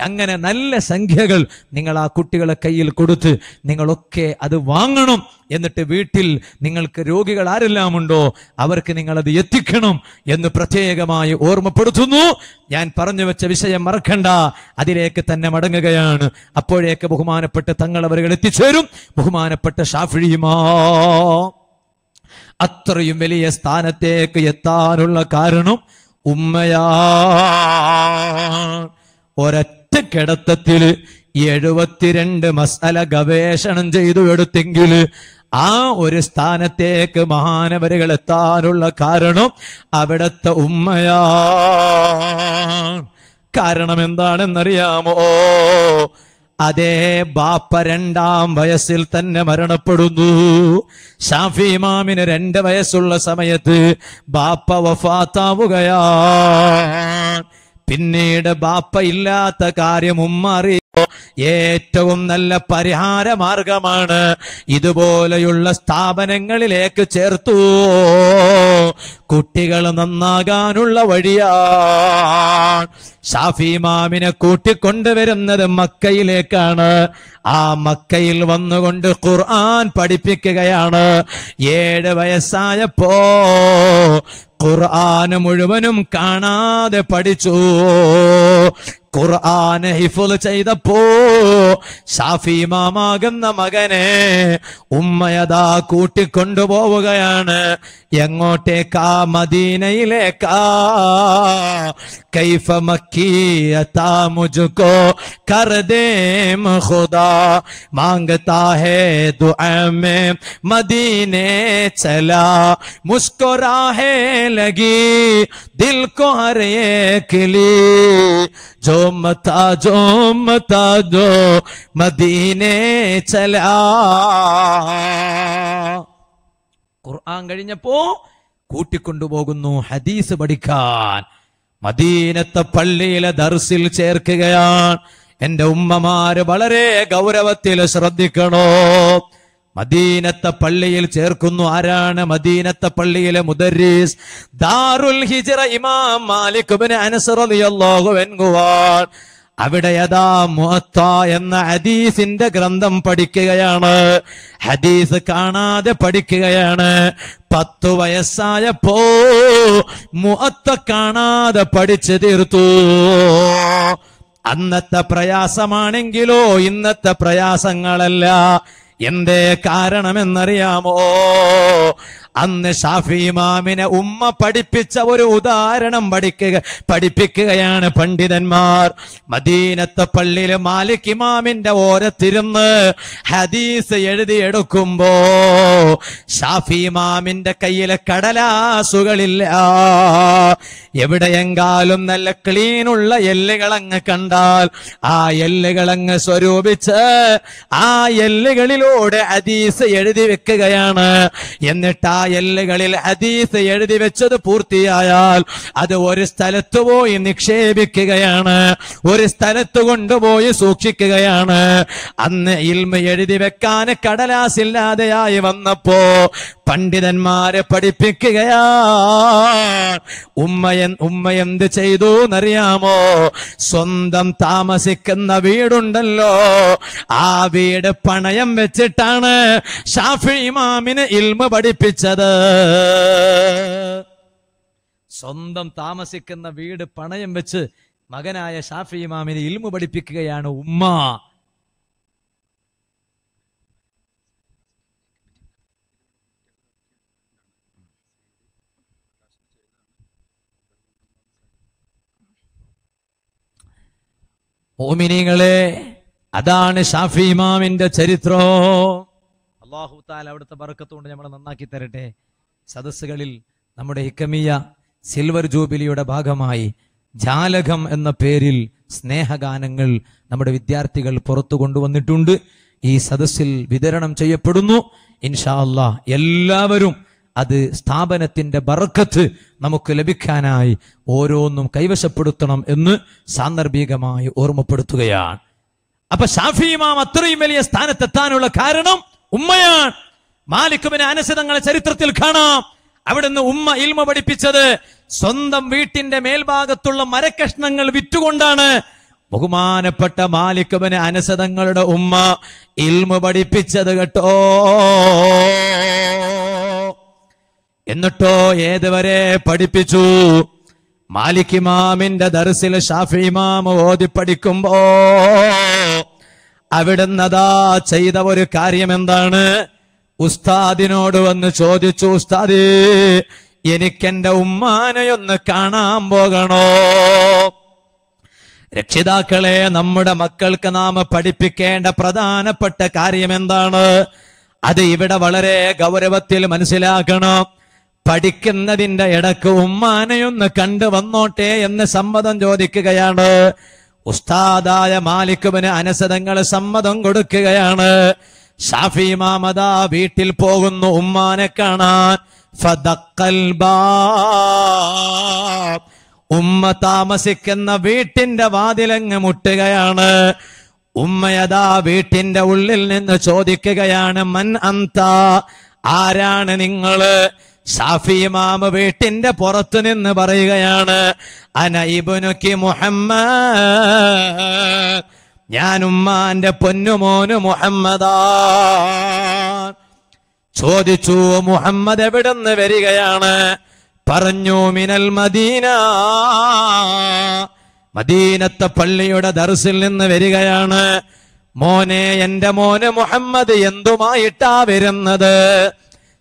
അങ്ങനെ നല്ല സംഖ്യകൾ നിങ്ങൾ ആ കുട്ടികളെ കയ്യിൽ കൊടുത്ത് നിങ്ങളൊക്കെ അത് വാങ്ങണം എന്നിട്ട് വീട്ടിൽ നിങ്ങൾക്ക് രോഗികൾ ആരെല്ലാം ഉണ്ടോ അവർക്ക് നിങ്ങൾ അത് എത്തിക്കണം എന്ന് പ്രത്യേകമായി ഓർമ്മപ്പെടുത്തുന്നു. ഞാൻ പറഞ്ഞു വെച്ച വിഷയം മറക്കണ്ട. അതിലേക്ക് തന്നെ മടങ്ങുകയാണ്. അപ്പോഴേക്ക് ബഹുമാനപ്പെട്ട തങ്ങളവരുകൾ എത്തിച്ചേരും. ബഹുമാനപ്പെട്ട ഷാഫിഴിയുമാ അത്രയും വലിയ സ്ഥാനത്തേക്ക് എത്താനുള്ള കാരണം ഉമ്മയാ ഒരൊറ്റ കിടത്തത്തിൽ എഴുപത്തിരണ്ട് മസാല ഗവേഷണം ചെയ്തു എടുത്തെങ്കിൽ ആ ഒരു സ്ഥാനത്തേക്ക് മഹാനവരുകൾ എത്താനുള്ള കാരണം അവിടത്തെ ഉമ്മയാ കാരണം എന്താണെന്നറിയാമോ? അതേ ബാപ്പ രണ്ടാം വയസ്സിൽ തന്നെ മരണപ്പെടുന്നു. ഷാഫി ഇമാമിന് രണ്ട് വയസ്സുള്ള സമയത്ത് ബാപ്പ വഫാത്താവുകയാ പിന്നീട് ബാപ്പ ഇല്ലാത്ത കാര്യം ഉമ്മ അറിയോ ഏറ്റവും നല്ല പരിഹാര മാർഗമാണ് ഇതുപോലെയുള്ള സ്ഥാപനങ്ങളിലേക്ക് ചേർത്തു. കുട്ടികൾ നന്നാകാനുള്ള വഴിയാണ്. ഷാഫി മാമിനെ കൂട്ടിക്കൊണ്ടുവരുന്നത് മക്കയിലേക്കാണ്. ആ മക്കയിൽ വന്നുകൊണ്ട് ഖുർആൻ പഠിപ്പിക്കുകയാണ്. ഏഴ് വയസ്സായപ്പോ ഖുർആൻ മുഴുവനും കാണാതെ പഠിച്ചു. ഖുർആാന് ഹിഫുൽ ചെയ്തപ്പോ ഷാഫി മാമാകുന്ന മകനെ ഉമ്മയതാ കൂട്ടിക്കൊണ്ടുപോവുകയാണ്. എങ്ങോട്ടേക്കാ? മദീനയിലേക്കാ. കൈഫ മക്കീയതാ മുജുക്കോ കർദേം ഖുദാ. മാംഗതാ ഹേ ദുആ മദീനേ മദീനെ ചലാ. മുസ്കുരാ ഹേ ലഗി ദിൽ കോ ഹർ ഏക് ജോ താജോ മതാജോ മതാജോ മദീനെ ചലാ. ഖുർആൻ കഴിഞ്ഞപ്പോ കൂട്ടിക്കൊണ്ടുപോകുന്നു ഹദീസ് പഠിക്കാൻ. മദീനത്തെ പള്ളിയിലെ ദർസിൽ ചേർക്കുകയാണ്. എന്റെ ഉമ്മമാര് വളരെ ഗൗരവത്തിൽ ശ്രദ്ധിക്കണോ? മദീനത്തെ പള്ളിയിൽ ചേർക്കുന്നു ആരാണ്? മദീനത്തെ പള്ളിയിലെ മുദരീസ്. ദാറുൽ ഹിജറ ഇമാം മാലിക് ഇബ്നു അനസ് റളിയല്ലാഹു അൻഹു അവിടെ യഥാ മുഅത്ത എന്ന ഹദീസിന്റെ ഗ്രന്ഥം പഠിക്കുകയാണ്. ഹദീസ് കാണാതെ പഠിക്കുകയാണ്. പത്തു വയസ്സായപ്പോ മുഅത്ത കാണാതെ പഠിച്ചു തീർത്തു. അന്നത്തെ പ്രയാസമാണെങ്കിലോ ഇന്നത്തെ പ്രയാസങ്ങളല്ല. എന്തേ കാരണമെന്നറിയാമോ? അന്ന് ഷാഫി ഇമാമിനെ ഉമ്മ പഠിപ്പിച്ച ഒരു ഉദാഹരണം പഠിക്കുക പഠിപ്പിക്കുകയാണ് പണ്ഡിതന്മാർ. മദീനത്തെ പള്ളിയിൽ മാലിക് ഇമാമിന്റെ ഓരത്തിരുന്ന് ഹദീസ് എഴുതിയെടുക്കുമ്പോ ഷാഫി ഇമാമിന്റെ കയ്യിലെ കടലാസുകളില്ല. എവിടെയെങ്കാലും നല്ല ക്ലീനുള്ള എല്ലുകളങ്ങ് കണ്ടാൽ ആ എല്ലുകളങ്ങ് സ്വരൂപിച്ച് ആ എല്ലുകളിലൂടെ ഹദീസ് എഴുതി വെക്കുകയാണ്. എന്നിട്ട് ആ എല്ലുകളിൽ ഹദീസ് എഴുതി വെച്ചത് പൂർത്തിയായാൽ അത് ഒരു സ്ഥലത്ത് പോയി നിക്ഷേപിക്കുകയാണ്. ഒരു സ്ഥലത്ത് കൊണ്ടുപോയി സൂക്ഷിക്കുകയാണ്. അന്ന് ഇൽമ എഴുതി വെക്കാൻ കടലാസില്ലാതെയായി വന്നപ്പോ പണ്ഡിതന്മാരെ പഠിപ്പിക്കുകയാ. ഉമ്മയൻ ഉമ്മ എന്ത് ചെയ്തു എന്നറിയാമോ? സ്വന്തം താമസിക്കുന്ന വീടുണ്ടല്ലോ. ആ വീട് പണയം വെച്ചിട്ടാണ് ഷാഫി ഇമാമിന് ഇൽമ പഠിപ്പിച്ചത്. സ്വന്തം താമസിക്കുന്ന വീട് പണയം വെച്ച് മകനായ ഷാഫി ഇമാമിനെ ഇൽമു പഠിപ്പിക്കുകയാണ് ഉമ്മ. ഓമിനികളെ അതാണ് ഷാഫി ഇമാമിന്റെ ചരിത്രം. അള്ളാഹു താൽ അവിടുത്തെ ബർക്കത്തുകൊണ്ട് നമ്മളെ നന്നാക്കി തരട്ടെ. സദസ്സുകളിൽ നമ്മുടെ ഹിക്കമിയ സിൽവർ ജൂബിലിയുടെ ഭാഗമായി ജാലകം എന്ന പേരിൽ സ്നേഹഗാനങ്ങൾ നമ്മുടെ വിദ്യാർത്ഥികൾ പുറത്തു കൊണ്ടുവന്നിട്ടുണ്ട്. ഈ സദസ്സിൽ വിതരണം ചെയ്യപ്പെടുന്നു. ഇൻഷാ അല്ലാ എല്ലാവരും അത് സ്ഥാപനത്തിന്റെ ബറക്കത്ത് നമുക്ക് ലഭിക്കാനായി ഓരോന്നും കൈവശപ്പെടുത്തണം എന്ന് സാന്ദർഭികമായി ഓർമ്മപ്പെടുത്തുകയാണ്. അപ്പൊ ഷാഫി ഇമാം അത്രയും വലിയ സ്ഥാനത്തെത്താനുള്ള കാരണം ഉമ്മയാണ്. മാലിക്കുബിന് അനസിതങ്ങളെ ചരിത്രത്തിൽ കാണാം. അവിടുന്ന് ഉമ്മ ഇൽമ പഠിപ്പിച്ചത് സ്വന്തം വീട്ടിന്റെ മേൽഭാഗത്തുള്ള മരക്കഷ്ണങ്ങൾ വിറ്റുകൊണ്ടാണ്. ബഹുമാനപ്പെട്ട മാലിക്കുബിന് അനസതങ്ങളുടെ ഉമ്മ ഇൽമ പഠിപ്പിച്ചത് കേട്ടോ. എന്നിട്ടോ ഏതുവരെ പഠിപ്പിച്ചു? മാലിക് ഇമാമിന്റെ ദർസിൽ ഷാഫി ഇമാം ഓതി പഠിക്കുമ്പോ അവിടുന്നതാ ചെയ്ത ഒരു കാര്യം എന്താണ്? ഉസ്താദിനോട് വന്ന് ചോദിച്ചു ഉസ്താദേ എനിക്കെന്റെ ഉമ്മാനെയൊന്ന് കാണാൻ പോകണോ? രക്ഷിതാക്കളെ നമ്മുടെ മക്കൾക്ക് നാം പഠിപ്പിക്കേണ്ട പ്രധാനപ്പെട്ട കാര്യം എന്താണ്? അത് ഇവിടെ വളരെ ഗൗരവത്തിൽ മനസ്സിലാക്കണം. പഠിക്കുന്നതിന്റെ ഇടയ്ക്ക് ഉമ്മാനെയൊന്ന് കണ്ടു വന്നോട്ടെ എന്ന് സമ്മതം ചോദിക്കുകയാണ്. ഉസ്താദായ മാലിക്കുവിന് അനസതങ്ങൾ സമ്മതം കൊടുക്കുകയാണ്. ഷാഫി മാമദ വീട്ടിൽ പോകുന്നു ഉമ്മാനെ കാണാൻ. ഉമ്മ താമസിക്കുന്ന വീട്ടിന്റെ വാതിലങ്ങ് മുട്ടുകയാണ്. ഉമ്മയതാ വീട്ടിന്റെ ഉള്ളിൽ നിന്ന് ചോദിക്കുകയാണ് മൻ അന്ത? ആരാണ് നിങ്ങൾ? ഷാഫി മാമ വീട്ടിന്റെ പുറത്തു നിന്ന് പറയുകയാണ് അന ഇബുനുക്കി മുഹമ്മദ്. ഞാൻ ഉമ്മാന്റെ പൊന്നുമോന് മുഹമ്മദാ. ചോദിച്ചു മുഹമ്മദ് എവിടുന്ന് വരികയാണ്? പറഞ്ഞു മിനൽ മദീന. മദീനത്തെ പള്ളിയുടെ ദർസിൽ നിന്ന് വരികയാണ്. മോനെ എന്റെ മോന് മുഹമ്മദ് എന്തുമായിട്ടാ വരുന്നത്?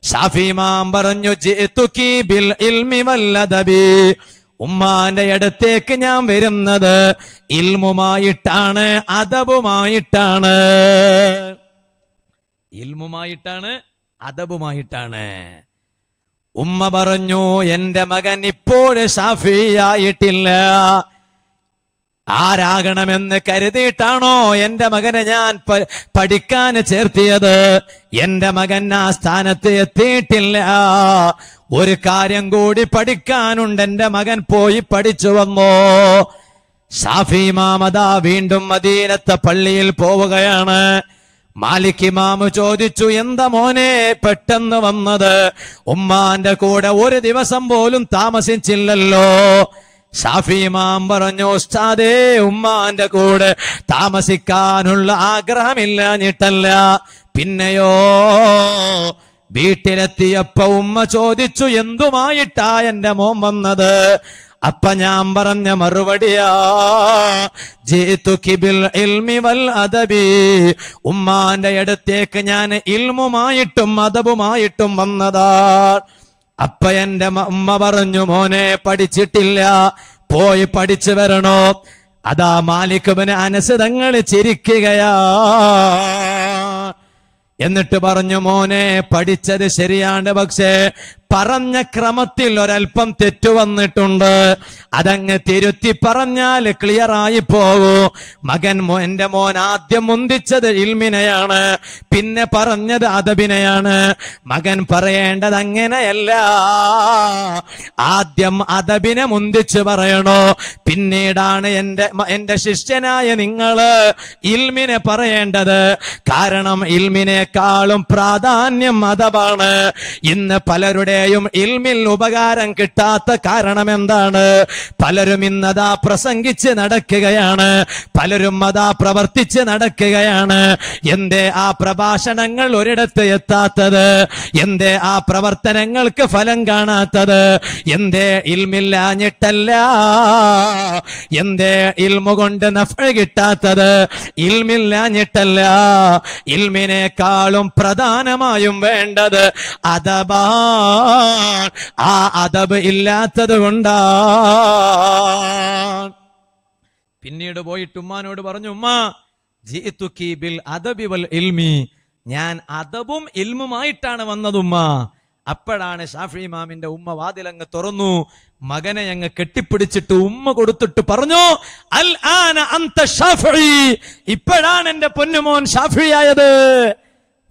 ഷാഫിമാം പറഞ്ഞു "ജിഅ്തുകി ബിൽ ഇൽമി വല്ലദബി. ഉമ്മാന്റെ അടുത്തേക്ക് ഞാൻ വരുന്നത് ഇൽമുമായിട്ടാണ് അദബുമായിട്ടാണ് ഇൽമുമായിട്ടാണ് അദബുമായിട്ടാണ് ഉമ്മ പറഞ്ഞു എന്റെ മകൻ ഇപ്പോഴും ഷാഫിയായിട്ടില്ല. ആരാകണമെന്ന് കരുതിയിട്ടാണോ എന്റെ മകനെ ഞാൻ പഠിക്കാൻ ചേർത്തിയത്? എന്റെ മകൻ ആ സ്ഥാനത്ത് എത്തിയിട്ടില്ല. ഒരു കാര്യം കൂടി പഠിക്കാനുണ്ട്. എന്റെ മകൻ പോയി പഠിച്ചു വന്നോ. ഷാഫി മാമത വീണ്ടും മദീനത്തെ പള്ളിയിൽ പോവുകയാണ്. മാലിക് ഇമാമ് ചോദിച്ചു എന്താ മോനെ പെട്ടെന്ന് വന്നത്? ഉമ്മാന്റെ കൂടെ ഒരു ദിവസം പോലും താമസിച്ചില്ലല്ലോ. ഷാഫി ഇമാം പറഞ്ഞു ഉസ്താദേ ഉമ്മാന്റെ കൂടെ താമസിക്കാനുള്ള ആഗ്രഹമില്ലാഞ്ഞിട്ടല്ല പിന്നെയോ വീട്ടിലെത്തിയപ്പോ ഉമ്മ ചോദിച്ചു എന്തുമായിട്ടാ എന്റെ മോൻ വന്നത്? അപ്പ ഞാൻ പറഞ്ഞ മറുപടിയാ ഉമ്മാന്റെ അടുത്തേക്ക് ഞാൻ ഇൽമുമായിട്ടും അദബുമായിട്ടും വന്നതാ. അപ്പ എന്റെ അമ്മ പറഞ്ഞു മോനെ പഠിച്ചിട്ടില്ല. പോയി പഠിച്ചു വരണോ? അതാ മാലിക്കുബിന് അനസിതങ്ങൾ ചിരിക്കുകയാ. എന്നിട്ട് പറഞ്ഞു മോനെ പഠിച്ചത് ശരിയാണ് പക്ഷേ പറഞ്ഞ ക്രമത്തിൽ ഒരൽപ്പം തെറ്റു വന്നിട്ടുണ്ട്. അതങ്ങ് തിരുത്തി പറഞ്ഞാൽ ക്ലിയർ ആയി പോകൂ മകൻ എന്റെ മോൻ ആദ്യം മുന്തിച്ചത് ഇൽമിനെയാണ് പിന്നെ പറഞ്ഞത് അദബിനെയാണ്. മകൻ പറയേണ്ടത് അങ്ങനെയല്ല. ആദ്യം അദബിനെ മുന്തിച്ച് പറയണോ? പിന്നീടാണ് എന്റെ എന്റെ ശിഷ്യനായ നിങ്ങൾ ഇൽമിനെ പറയേണ്ടത്. കാരണം ഇൽമിനേക്കാളും പ്രാധാന്യം അദബാണ്. ഇന്ന് പലരുടെയും ഇൽമിൽ ഉപകാരം കിട്ടാത്ത കാരണം എന്താണ്? പലരും ഇന്നതാ പ്രസംഗിച്ച് നടക്കുകയാണ്. പലരും അതാ പ്രവർത്തിച്ച് നടക്കുകയാണ്. എന്റെ ആ പ്രഭാഷണങ്ങൾ ഒരിടത്ത് എത്താത്തത്? എന്റെ ആ പ്രവർത്തനങ്ങൾക്ക് ഫലം കാണാത്തത്? എന്റെ ഇൽമില്ലാഞ്ഞിട്ടല്ല എന്റെ ഇൽമു കൊണ്ട് നഫ കിട്ടാത്തത്? ഇൽമില്ലാഞ്ഞിട്ടല്ല ഇൽമിനേക്കാളും പ്രധാനമായും വേണ്ടത് ആ അദബ് ഇല്ലാത്തത് കൊണ്ടാ. പിന്നീട് പോയിട്ട് ഉമ്മാനോട് പറഞ്ഞു ഉമ്മ ജീത്തുക്കി ബിൽ അദബി വൽ ഇൽമി. ഞാൻ അദബും ഇൽമുമായിട്ടാണ് വന്നത് ഉമ്മ. അപ്പോഴാണ് ഷാഫി ഇമാമിന്റെ ഉമ്മ വാതിലങ്ങ് തുറന്നു മകനെ അങ്ങ് കെട്ടിപ്പിടിച്ചിട്ട് ഉമ്മ കൊടുത്തിട്ട് പറഞ്ഞു അൽ ആന അന്ത ഇപ്പോഴാണ് എന്റെ പൊന്നുമോൻ ഷാഫിയായത്.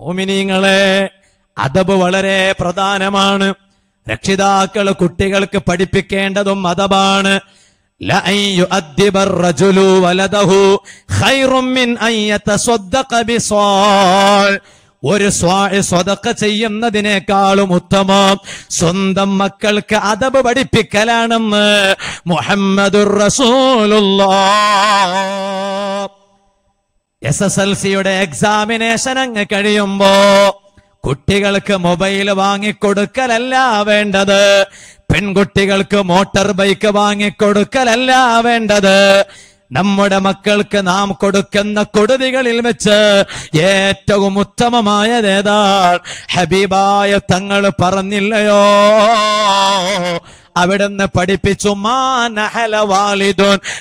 ഓമിനീങ്ങളെ അതബ് വളരെ പ്രധാനമാണ്. രക്ഷിതാക്കൾ കുട്ടികൾക്ക് പഠിപ്പിക്കേണ്ടതും അതബാണ്. ഒരു സ്വതക്ക ചെയ്യുന്നതിനേക്കാളും ഉത്തമം. സ്വന്തം മക്കൾക്ക് അതബ് പഠിപ്പിക്കലാണെന്ന് മുഹമ്മദുർ എസ് എസ് എൽ സിയുടെ എക്സാമിനേഷൻ അങ്ങ് കഴിയുമ്പോ കുട്ടികൾക്ക് മൊബൈൽ വാങ്ങിക്കൊടുക്കലല്ല വേണ്ടത്. പെൺകുട്ടികൾക്ക് മോട്ടോർ ബൈക്ക് വാങ്ങിക്കൊടുക്കലല്ല വേണ്ടത്. നമ്മുടെ മക്കൾക്ക് നാം കൊടുക്കുന്ന കൊടുതികളിൽ വെച്ച് ഏറ്റവും ഉത്തമമായത് ഏതാണ്? ഹബീബായ തങ്ങൾ പറഞ്ഞില്ലയോ? അവിടുന്ന് പഠിപ്പിച്ചു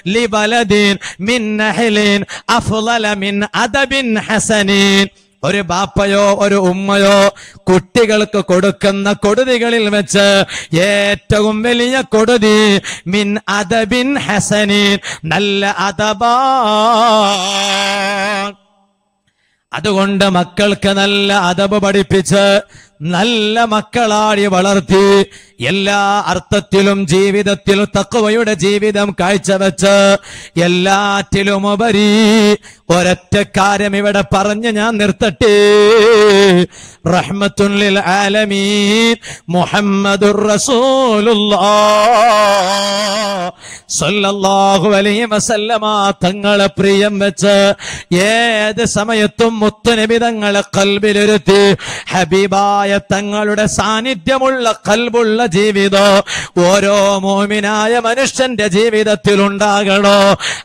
ലിബലദിൻ മിൻ മിൻ അദബിൻ ഹസനീൻ. ഒരു ബാപ്പയോ ഒരു ഉമ്മയോ കുട്ടികൾക്ക് കൊടുക്കുന്ന കൊടുതികളിൽ വെച്ച് ഏറ്റവും വലിയ കൊടുതി മിൻ അദബിൻ ഹസനീൻ. നല്ല അദബാ. അതുകൊണ്ട് മക്കൾക്ക് നല്ല അദബ് പഠിപ്പിച്ച് നല്ല മക്കളാടി വളർത്തി എല്ലാ അർത്ഥത്തിലും ജീവിതത്തിലും തക്കവയുടെ ജീവിതം കാഴ്ചവെച്ച് എല്ലാറ്റിലും ഉപരി ഒരൊറ്റ കാര്യം ഇവിടെ പറഞ്ഞ് ഞാൻ നിർത്തട്ടെ. റഹ്മത്തുല്ലിൽ ആലമീൻ. മുഹമ്മദുർ റസൂലുള്ളാഹ് സല്ലല്ലാഹു അലൈഹി വസല്ലമ തങ്ങളെ പ്രിയം വെച്ച് ഏത് സമയത്തും മുത്തുനബി തങ്ങളെ കൽബിലിരുത്തി ഹബീബായ തങ്ങളുടെ സാന്നിധ്യമുള്ള കൽബുള്ള ജീവിതം ഓരോ മോമിനായ മനുഷ്യന്റെ ജീവിതത്തിൽ ഉണ്ടാകണോ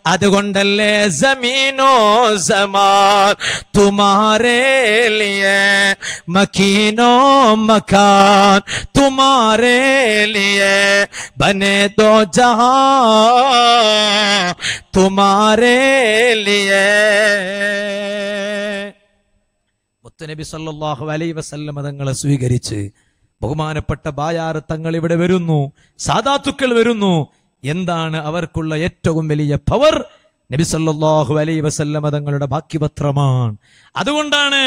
അതുകൊണ്ടല്ലേ സമീനോ സമാ തുമാരേ ലിയേ മക്കീനോ മക്കാൻ തുമാരേ ബനെ ദോ ജഹാ തുമാരേ മുത്തനബി സല്ലാഹു അലൈ വസല്ലമ തങ്ങളെ സ്വീകരിച്ച് ബഹുമാനപ്പെട്ട ബായാർ തങ്ങൾ ഇവിടെ വരുന്നു സാധാത്തുക്കൾ വരുന്നു. എന്താണ് അവർക്കുള്ള ഏറ്റവും വലിയ പവർ നബി സല്ലാഹു അലൈ വസല്ലമ തങ്ങളുടെ ബാക്കിപത്രമാണ് അതുകൊണ്ടാണ്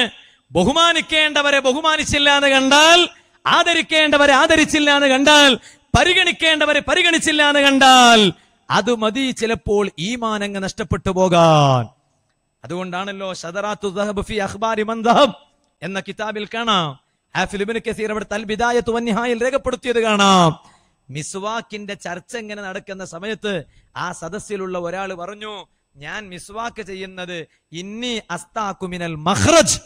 ബഹുമാനിക്കേണ്ടവരെ ബഹുമാനിച്ചില്ല എന്ന് കണ്ടാൽ ആദരിക്കേണ്ടവരെ ആദരിച്ചില്ല എന്ന് കണ്ടാൽ പരിഗണിക്കേണ്ടവരെ പരിഗണിച്ചില്ല എന്ന് കണ്ടാൽ അത് മതി ചിലപ്പോൾ ഈമാൻ അങ്ങ് നഷ്ടപ്പെട്ടു പോകാൻ. അതുകൊണ്ടാണല്ലോ ഫി എന്ന കിതാബിൽ കാണാം. ഹാഫിൽ ഇബ്നു കസീർ അവിടെ തൽ വന്യഹായിൽ രേഖപ്പെടുത്തിയത് കാണാം. മിസ്വാക്കിന്റെ ചർച്ച ഇങ്ങനെ നടക്കുന്ന സമയത്ത് ആ സദസ്സിലുള്ള ഒരാൾ പറഞ്ഞു ഞാൻ മിസ്വാക്ക് ചെയ്യുന്നത് ഇന്നി അസ്താക്കുമിനൽ മഹ്റജ്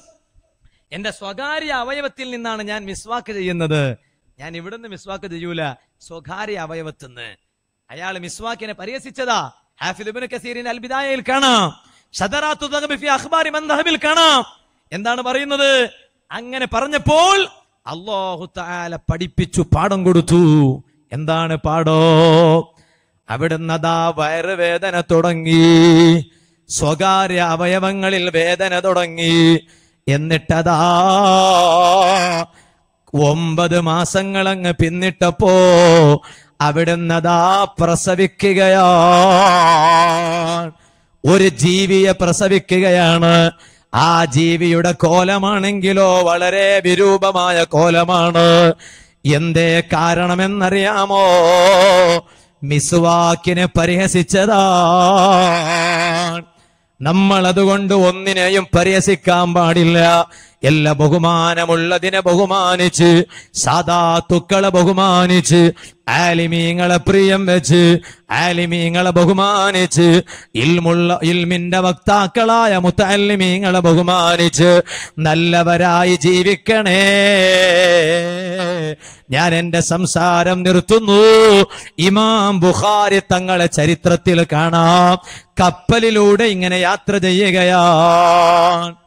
എന്റെ സ്വകാര്യ അവയവത്തിൽ നിന്നാണ് ഞാൻ മിസ്വാക്ക് ചെയ്യുന്നത്. ഞാൻ ഇവിടുന്ന് മിസ്വാക്ക് ചെയ്യൂല സ്വകാര്യ അവയവത്തിന്ന്. അയാൾ മിസ്വാക്കിനെ പരിഹസിച്ചതാ. ഹാഫിദ് കസീറിന്റെ അൽബിദായയിൽ കാണാം. കാണാം. എന്താണ് പറയുന്നത്? അങ്ങനെ പറഞ്ഞപ്പോൾ അള്ളാഹു താല പഠിപ്പിച്ചു പാഠം കൊടുത്തു. എന്താണ് പാടോ അവിടുന്ന് അതാ വയറുവേദന തുടങ്ങി. സ്വകാര്യ അവയവങ്ങളിൽ വേദന തുടങ്ങി. എന്നിട്ടതാ ഒമ്പത് മാസങ്ങൾ അങ്ങ് പിന്നിട്ടപ്പോ അവിടുന്നതാ പ്രസവിക്കുകയാണ്. ഒരു ജീവിയെ പ്രസവിക്കുകയാണ്. ആ ജീവിയുടെ കോലമാണെങ്കിലോ വളരെ വിരൂപമായ കോലമാണ്. എന്തേ കാരണമെന്നറിയാമോ? മിസ്വാക്കിനെ പരിഹസിച്ചതാ നമ്മൾ അതുകൊണ്ട് ഒന്നിനെയും പരിഹസിക്കാൻ പാടില്ല. എല്ലാ ബഹുമാനമുള്ളതിനെ ബഹുമാനിച്ച് സാധാത്തുക്കളെ ബഹുമാനിച്ച് ആലിമീങ്ങളെ പ്രിയം വെച്ച് ആലിമീങ്ങളെ ബഹുമാനിച്ച് ഇൽമുള്ള ഇൽമിന്റെ വക്താക്കളായ മുത്തല്ലിമീങ്ങളെ ബഹുമാനിച്ച് നല്ലവരായി ജീവിക്കണേ. ഞാൻ എന്റെ സംസാരം നിർത്തുന്നു. ഇമാം ബുഖാരി തങ്ങളെ ചരിത്രത്തിൽ കാണാം. കപ്പലിലൂടെ ഇങ്ങനെ യാത്ര ചെയ്യുകയാണ്.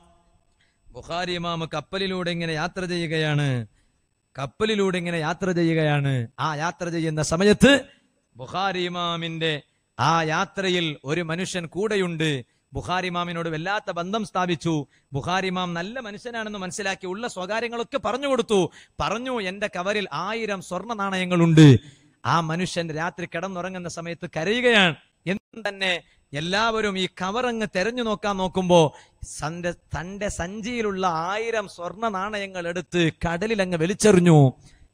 ബുഖാരി ഇമാം കപ്പലിലൂടെ ഇങ്ങനെ യാത്ര ചെയ്യുകയാണ്. കപ്പലിലൂടെ ഇങ്ങനെ യാത്ര ചെയ്യുകയാണ്. ആ യാത്ര ചെയ്യുന്ന സമയത്ത് ബുഖാരി ഇമാമിന്റെ ആ യാത്രയിൽ ഒരു മനുഷ്യൻ കൂടെയുണ്ട്. ബുഖാരി ഇമാമിനോട് വല്ലാത്ത ബന്ധം സ്ഥാപിച്ചു. ബുഖാരി ഇമാം നല്ല മനുഷ്യനാണെന്ന് മനസ്സിലാക്കി ഉള്ള സ്വകാര്യങ്ങളൊക്കെ പറഞ്ഞു കൊടുത്തു. പറഞ്ഞു എന്റെ കവറിൽ ആയിരം സ്വർണ നാണയങ്ങളുണ്ട്. ആ മനുഷ്യൻ രാത്രി കിടന്നുറങ്ങുന്ന സമയത്ത് കരയുകയാണ്. എന്നും തന്നെ എല്ലാവരും ഈ കവറങ്ങ് തെരഞ്ഞു നോക്കാൻ നോക്കുമ്പോൾ തന്റെ തന്റെ സഞ്ചിയിലുള്ള ആയിരം സ്വർണ നാണയങ്ങൾ എടുത്ത് കടലിൽ അങ്ങ് വലിച്ചെറിഞ്ഞു.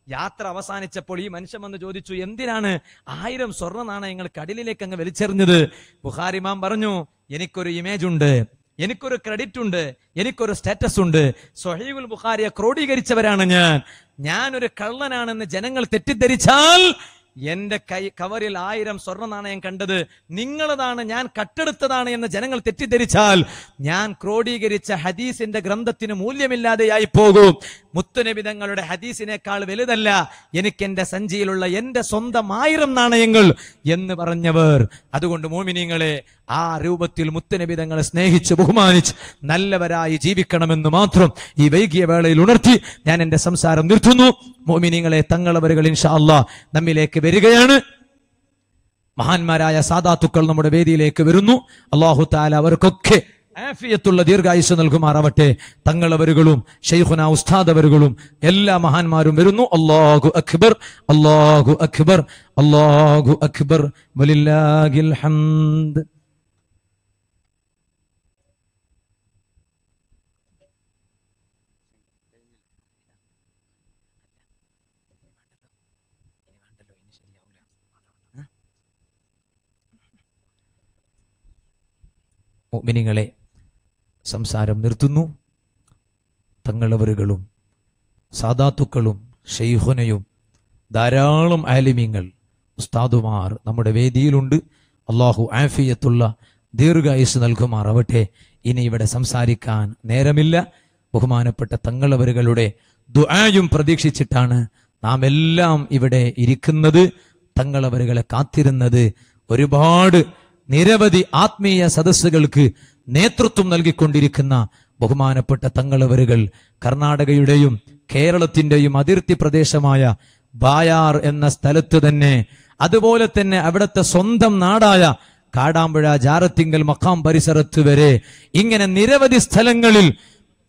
യാത്ര അവസാനിച്ചപ്പോൾ ഈ മനുഷ്യൻ വന്ന് ചോദിച്ചു എന്തിനാണ് ആയിരം സ്വർണ നാണയങ്ങൾ കടലിലേക്ക് അങ്ങ് വലിച്ചെറിഞ്ഞത് ബുഹാരിമാം പറഞ്ഞു എനിക്കൊരു ഇമേജ് ഉണ്ട് എനിക്കൊരു ക്രെഡിറ്റ് ഉണ്ട് എനിക്കൊരു സ്റ്റാറ്റസ് ഉണ്ട്. സൊഹീബുൽ ബുഖാരിയെ ക്രോഡീകരിച്ചവരാണ് ഞാൻ. ഞാനൊരു കള്ളനാണെന്ന് ജനങ്ങൾ തെറ്റിദ്ധരിച്ചാൽ എന്റെ കൈ കവറിൽ ആയിരം സ്വർണ നാണയം കണ്ടത്. നിങ്ങളതാണ് ഞാൻ കട്ടെടുത്തതാണ് എന്ന് ജനങ്ങൾ തെറ്റിദ്ധരിച്ചാൽ ഞാൻ ക്രോഡീകരിച്ച ഹദീസിന്റെ ഗ്രന്ഥത്തിന് മൂല്യമില്ലാതെയായി പോകും. മുത്തുനബിതങ്ങളുടെ ഹദീസിനേക്കാൾ വലുതല്ല എനിക്ക് എന്റെ സഞ്ചിയിലുള്ള എന്റെ സ്വന്തം ആയിരം നാണയങ്ങൾ എന്ന് പറഞ്ഞവർ. അതുകൊണ്ട് മോമിനിങ്ങളെ ആ രൂപത്തിൽ മുത്തനബി തങ്ങളെ സ്നേഹിച്ച് ബഹുമാനിച്ച് നല്ലവരായി ജീവിക്കണമെന്ന് മാത്രം ഈ വൈകിയ വേളയിൽ ഉണർത്തി ഞാൻ എന്റെ സംസാരം നിർത്തുന്നു. മോമിനിങ്ങളെ തങ്ങളവരുകൾ ഇൻഷാ അല്ലാ നമ്മിലേക്ക് വരികയാണ്. മഹാന്മാരായ സാധാത്തുക്കൾ നമ്മുടെ വേദിയിലേക്ക് വരുന്നു. അള്ളാഹു താല അവർക്കൊക്കെ ആഫിയത്തുള്ള ദീർഘായുസ് നൽകുമാറാവട്ടെ. തങ്ങളവരുകളും ഷെയ്ഖുന ഉസ്താദവരുകളും എല്ലാ മഹാന്മാരും വരുന്നു. അള്ളാഹു അക്ബർ അള്ളാഹു അക്ബർ അള്ളാഹു അക്ബർ. വലില്ലാഹിൽ ഹംദ്. മുഅ്മിനീങ്ങളെ സംസാരം നിർത്തുന്നു. തങ്ങളവരുകളും സാദാത്തുക്കളും ഷെയ്ഹുനയും ധാരാളം ആലിമ്യങ്ങൾ ഉസ്താദുമാർ നമ്മുടെ വേദിയിലുണ്ട്. അള്ളാഹു ആഫിയത്തുള്ള ദീർഘായുസ് നൽകുമാറാവട്ടെ. ഇനി ഇവിടെ സംസാരിക്കാൻ നേരമില്ല. ബഹുമാനപ്പെട്ട തങ്ങളവരുകളുടെ ദുആയും പ്രതീക്ഷിച്ചിട്ടാണ് നാം എല്ലാം ഇവിടെ ഇരിക്കുന്നത്. തങ്ങളവരുകളെ കാത്തിരുന്നത് ഒരുപാട് നിരവധി ആത്മീയ സദസ്സുകൾക്ക് നേതൃത്വം നൽകിക്കൊണ്ടിരിക്കുന്ന ബഹുമാനപ്പെട്ട തങ്ങളവരുകൾ കർണാടകയുടെയും കേരളത്തിന്റെയും അതിർത്തി പ്രദേശമായ ബായാർ എന്ന സ്ഥലത്ത് തന്നെ അതുപോലെ തന്നെ അവിടുത്തെ സ്വന്തം നാടായ കാടാമ്പുഴ ജാറത്തിങ്കൽ മക്കാം പരിസരത്ത് വരെ ഇങ്ങനെ നിരവധി സ്ഥലങ്ങളിൽ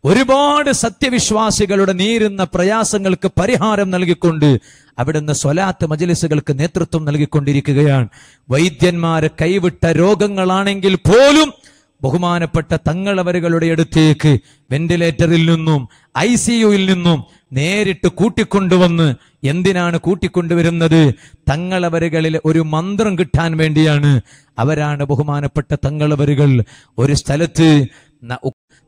ഒരുപാട് സത്യവിശ്വാസികളുടെ നേരുന്ന പ്രയാസങ്ങൾക്ക് പരിഹാരം നൽകിക്കൊണ്ട് അവിടുന്ന് സ്വലാത്ത് മജലിസുകൾക്ക് നേതൃത്വം നൽകിക്കൊണ്ടിരിക്കുകയാണ്. വൈദ്യന്മാരെ കൈവിട്ട രോഗങ്ങളാണെങ്കിൽ പോലും ബഹുമാനപ്പെട്ട തങ്ങളവരുകളുടെ അടുത്തേക്ക് വെന്റിലേറ്ററിൽ നിന്നും ഐ സിയുയിൽ നിന്നും നേരിട്ട് കൂട്ടിക്കൊണ്ടുവന്ന് എന്തിനാണ് കൂട്ടിക്കൊണ്ടുവരുന്നത്? തങ്ങളവരുകളിൽ ഒരു മന്ത്രം കിട്ടാൻ വേണ്ടിയാണ്. അവരാണ് ബഹുമാനപ്പെട്ട തങ്ങളവരുകൾ. ഒരു സ്ഥലത്ത്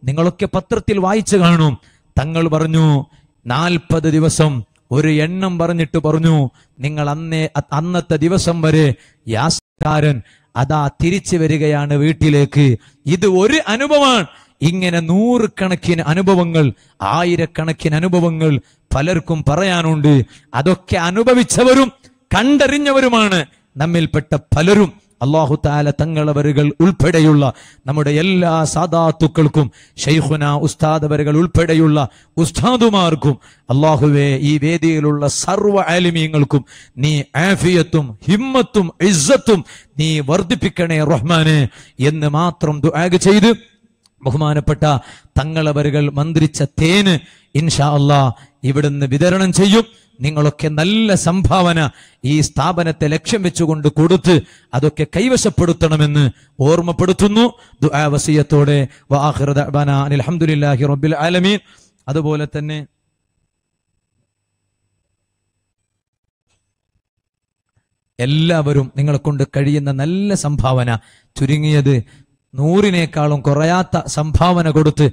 നിങ്ങളൊക്കെ പത്രത്തിൽ വായിച്ചു കാണും. തങ്ങൾ പറഞ്ഞു നാൽപ്പത് ദിവസം ഒരു എണ്ണം പറഞ്ഞിട്ട് പറഞ്ഞു നിങ്ങൾ അന്നേ അന്നത്തെ ദിവസം വരെ യാസ്കാരൻ അതാ തിരിച്ചു വരികയാണ് വീട്ടിലേക്ക്. ഇത് ഒരു അനുഭവമാണ്. ഇങ്ങനെ നൂറുകണക്കിന് അനുഭവങ്ങൾ ആയിരക്കണക്കിന് അനുഭവങ്ങൾ പലർക്കും പറയാനുണ്ട്. അതൊക്കെ അനുഭവിച്ചവരും കണ്ടറിഞ്ഞവരുമാണ് നമ്മിൽപ്പെട്ട പലരും. അള്ളാഹു താല തങ്ങളവരുകൾ ഉൾപ്പെടെയുള്ള നമ്മുടെ എല്ലാ സാധാത്തുക്കൾക്കും ഷെയ്ഖുന ഉസ്താദവരുകൾ ഉൾപ്പെടെയുള്ള ഉസ്താദുമാർക്കും അള്ളാഹുവെ ഈ വേദിയിലുള്ള സർവ ആലിമീങ്ങൾക്കും നീ ആഫിയത്തും ഹിമ്മത്തും ഇസ്സത്തും നീ വർദ്ധിപ്പിക്കണേ റഹ്മാനെ എന്ന് മാത്രം ദുആഗ് ചെയ്ത് ബഹുമാനപ്പെട്ട തങ്ങളവരുകൾ മന്ത്രിച്ച തേന് ഇൻഷാ അള്ളാ ഇവിടുന്ന് വിതരണം ചെയ്യും. നിങ്ങളൊക്കെ നല്ല സംഭാവന ഈ സ്ഥാപനത്തെ ലക്ഷ്യം വെച്ചുകൊണ്ട് കൊടുത്ത് അതൊക്കെ കൈവശപ്പെടുത്തണമെന്ന് ഓർമ്മപ്പെടുത്തുന്നു. ദുആ വസിയത്തോടെ വആഖിറു ദഅ്വാനാ അനിൽ ഹംദുലില്ലാഹി റബ്ബിൽ ആലമീൻ. അതുപോലെ തന്നെ എല്ലാവരും നിങ്ങളെ കൊണ്ട് കഴിയുന്ന നല്ല സംഭാവന ചുരുങ്ങിയത് നൂറിനേക്കാളും കുറയാത്ത സംഭാവന കൊടുത്ത്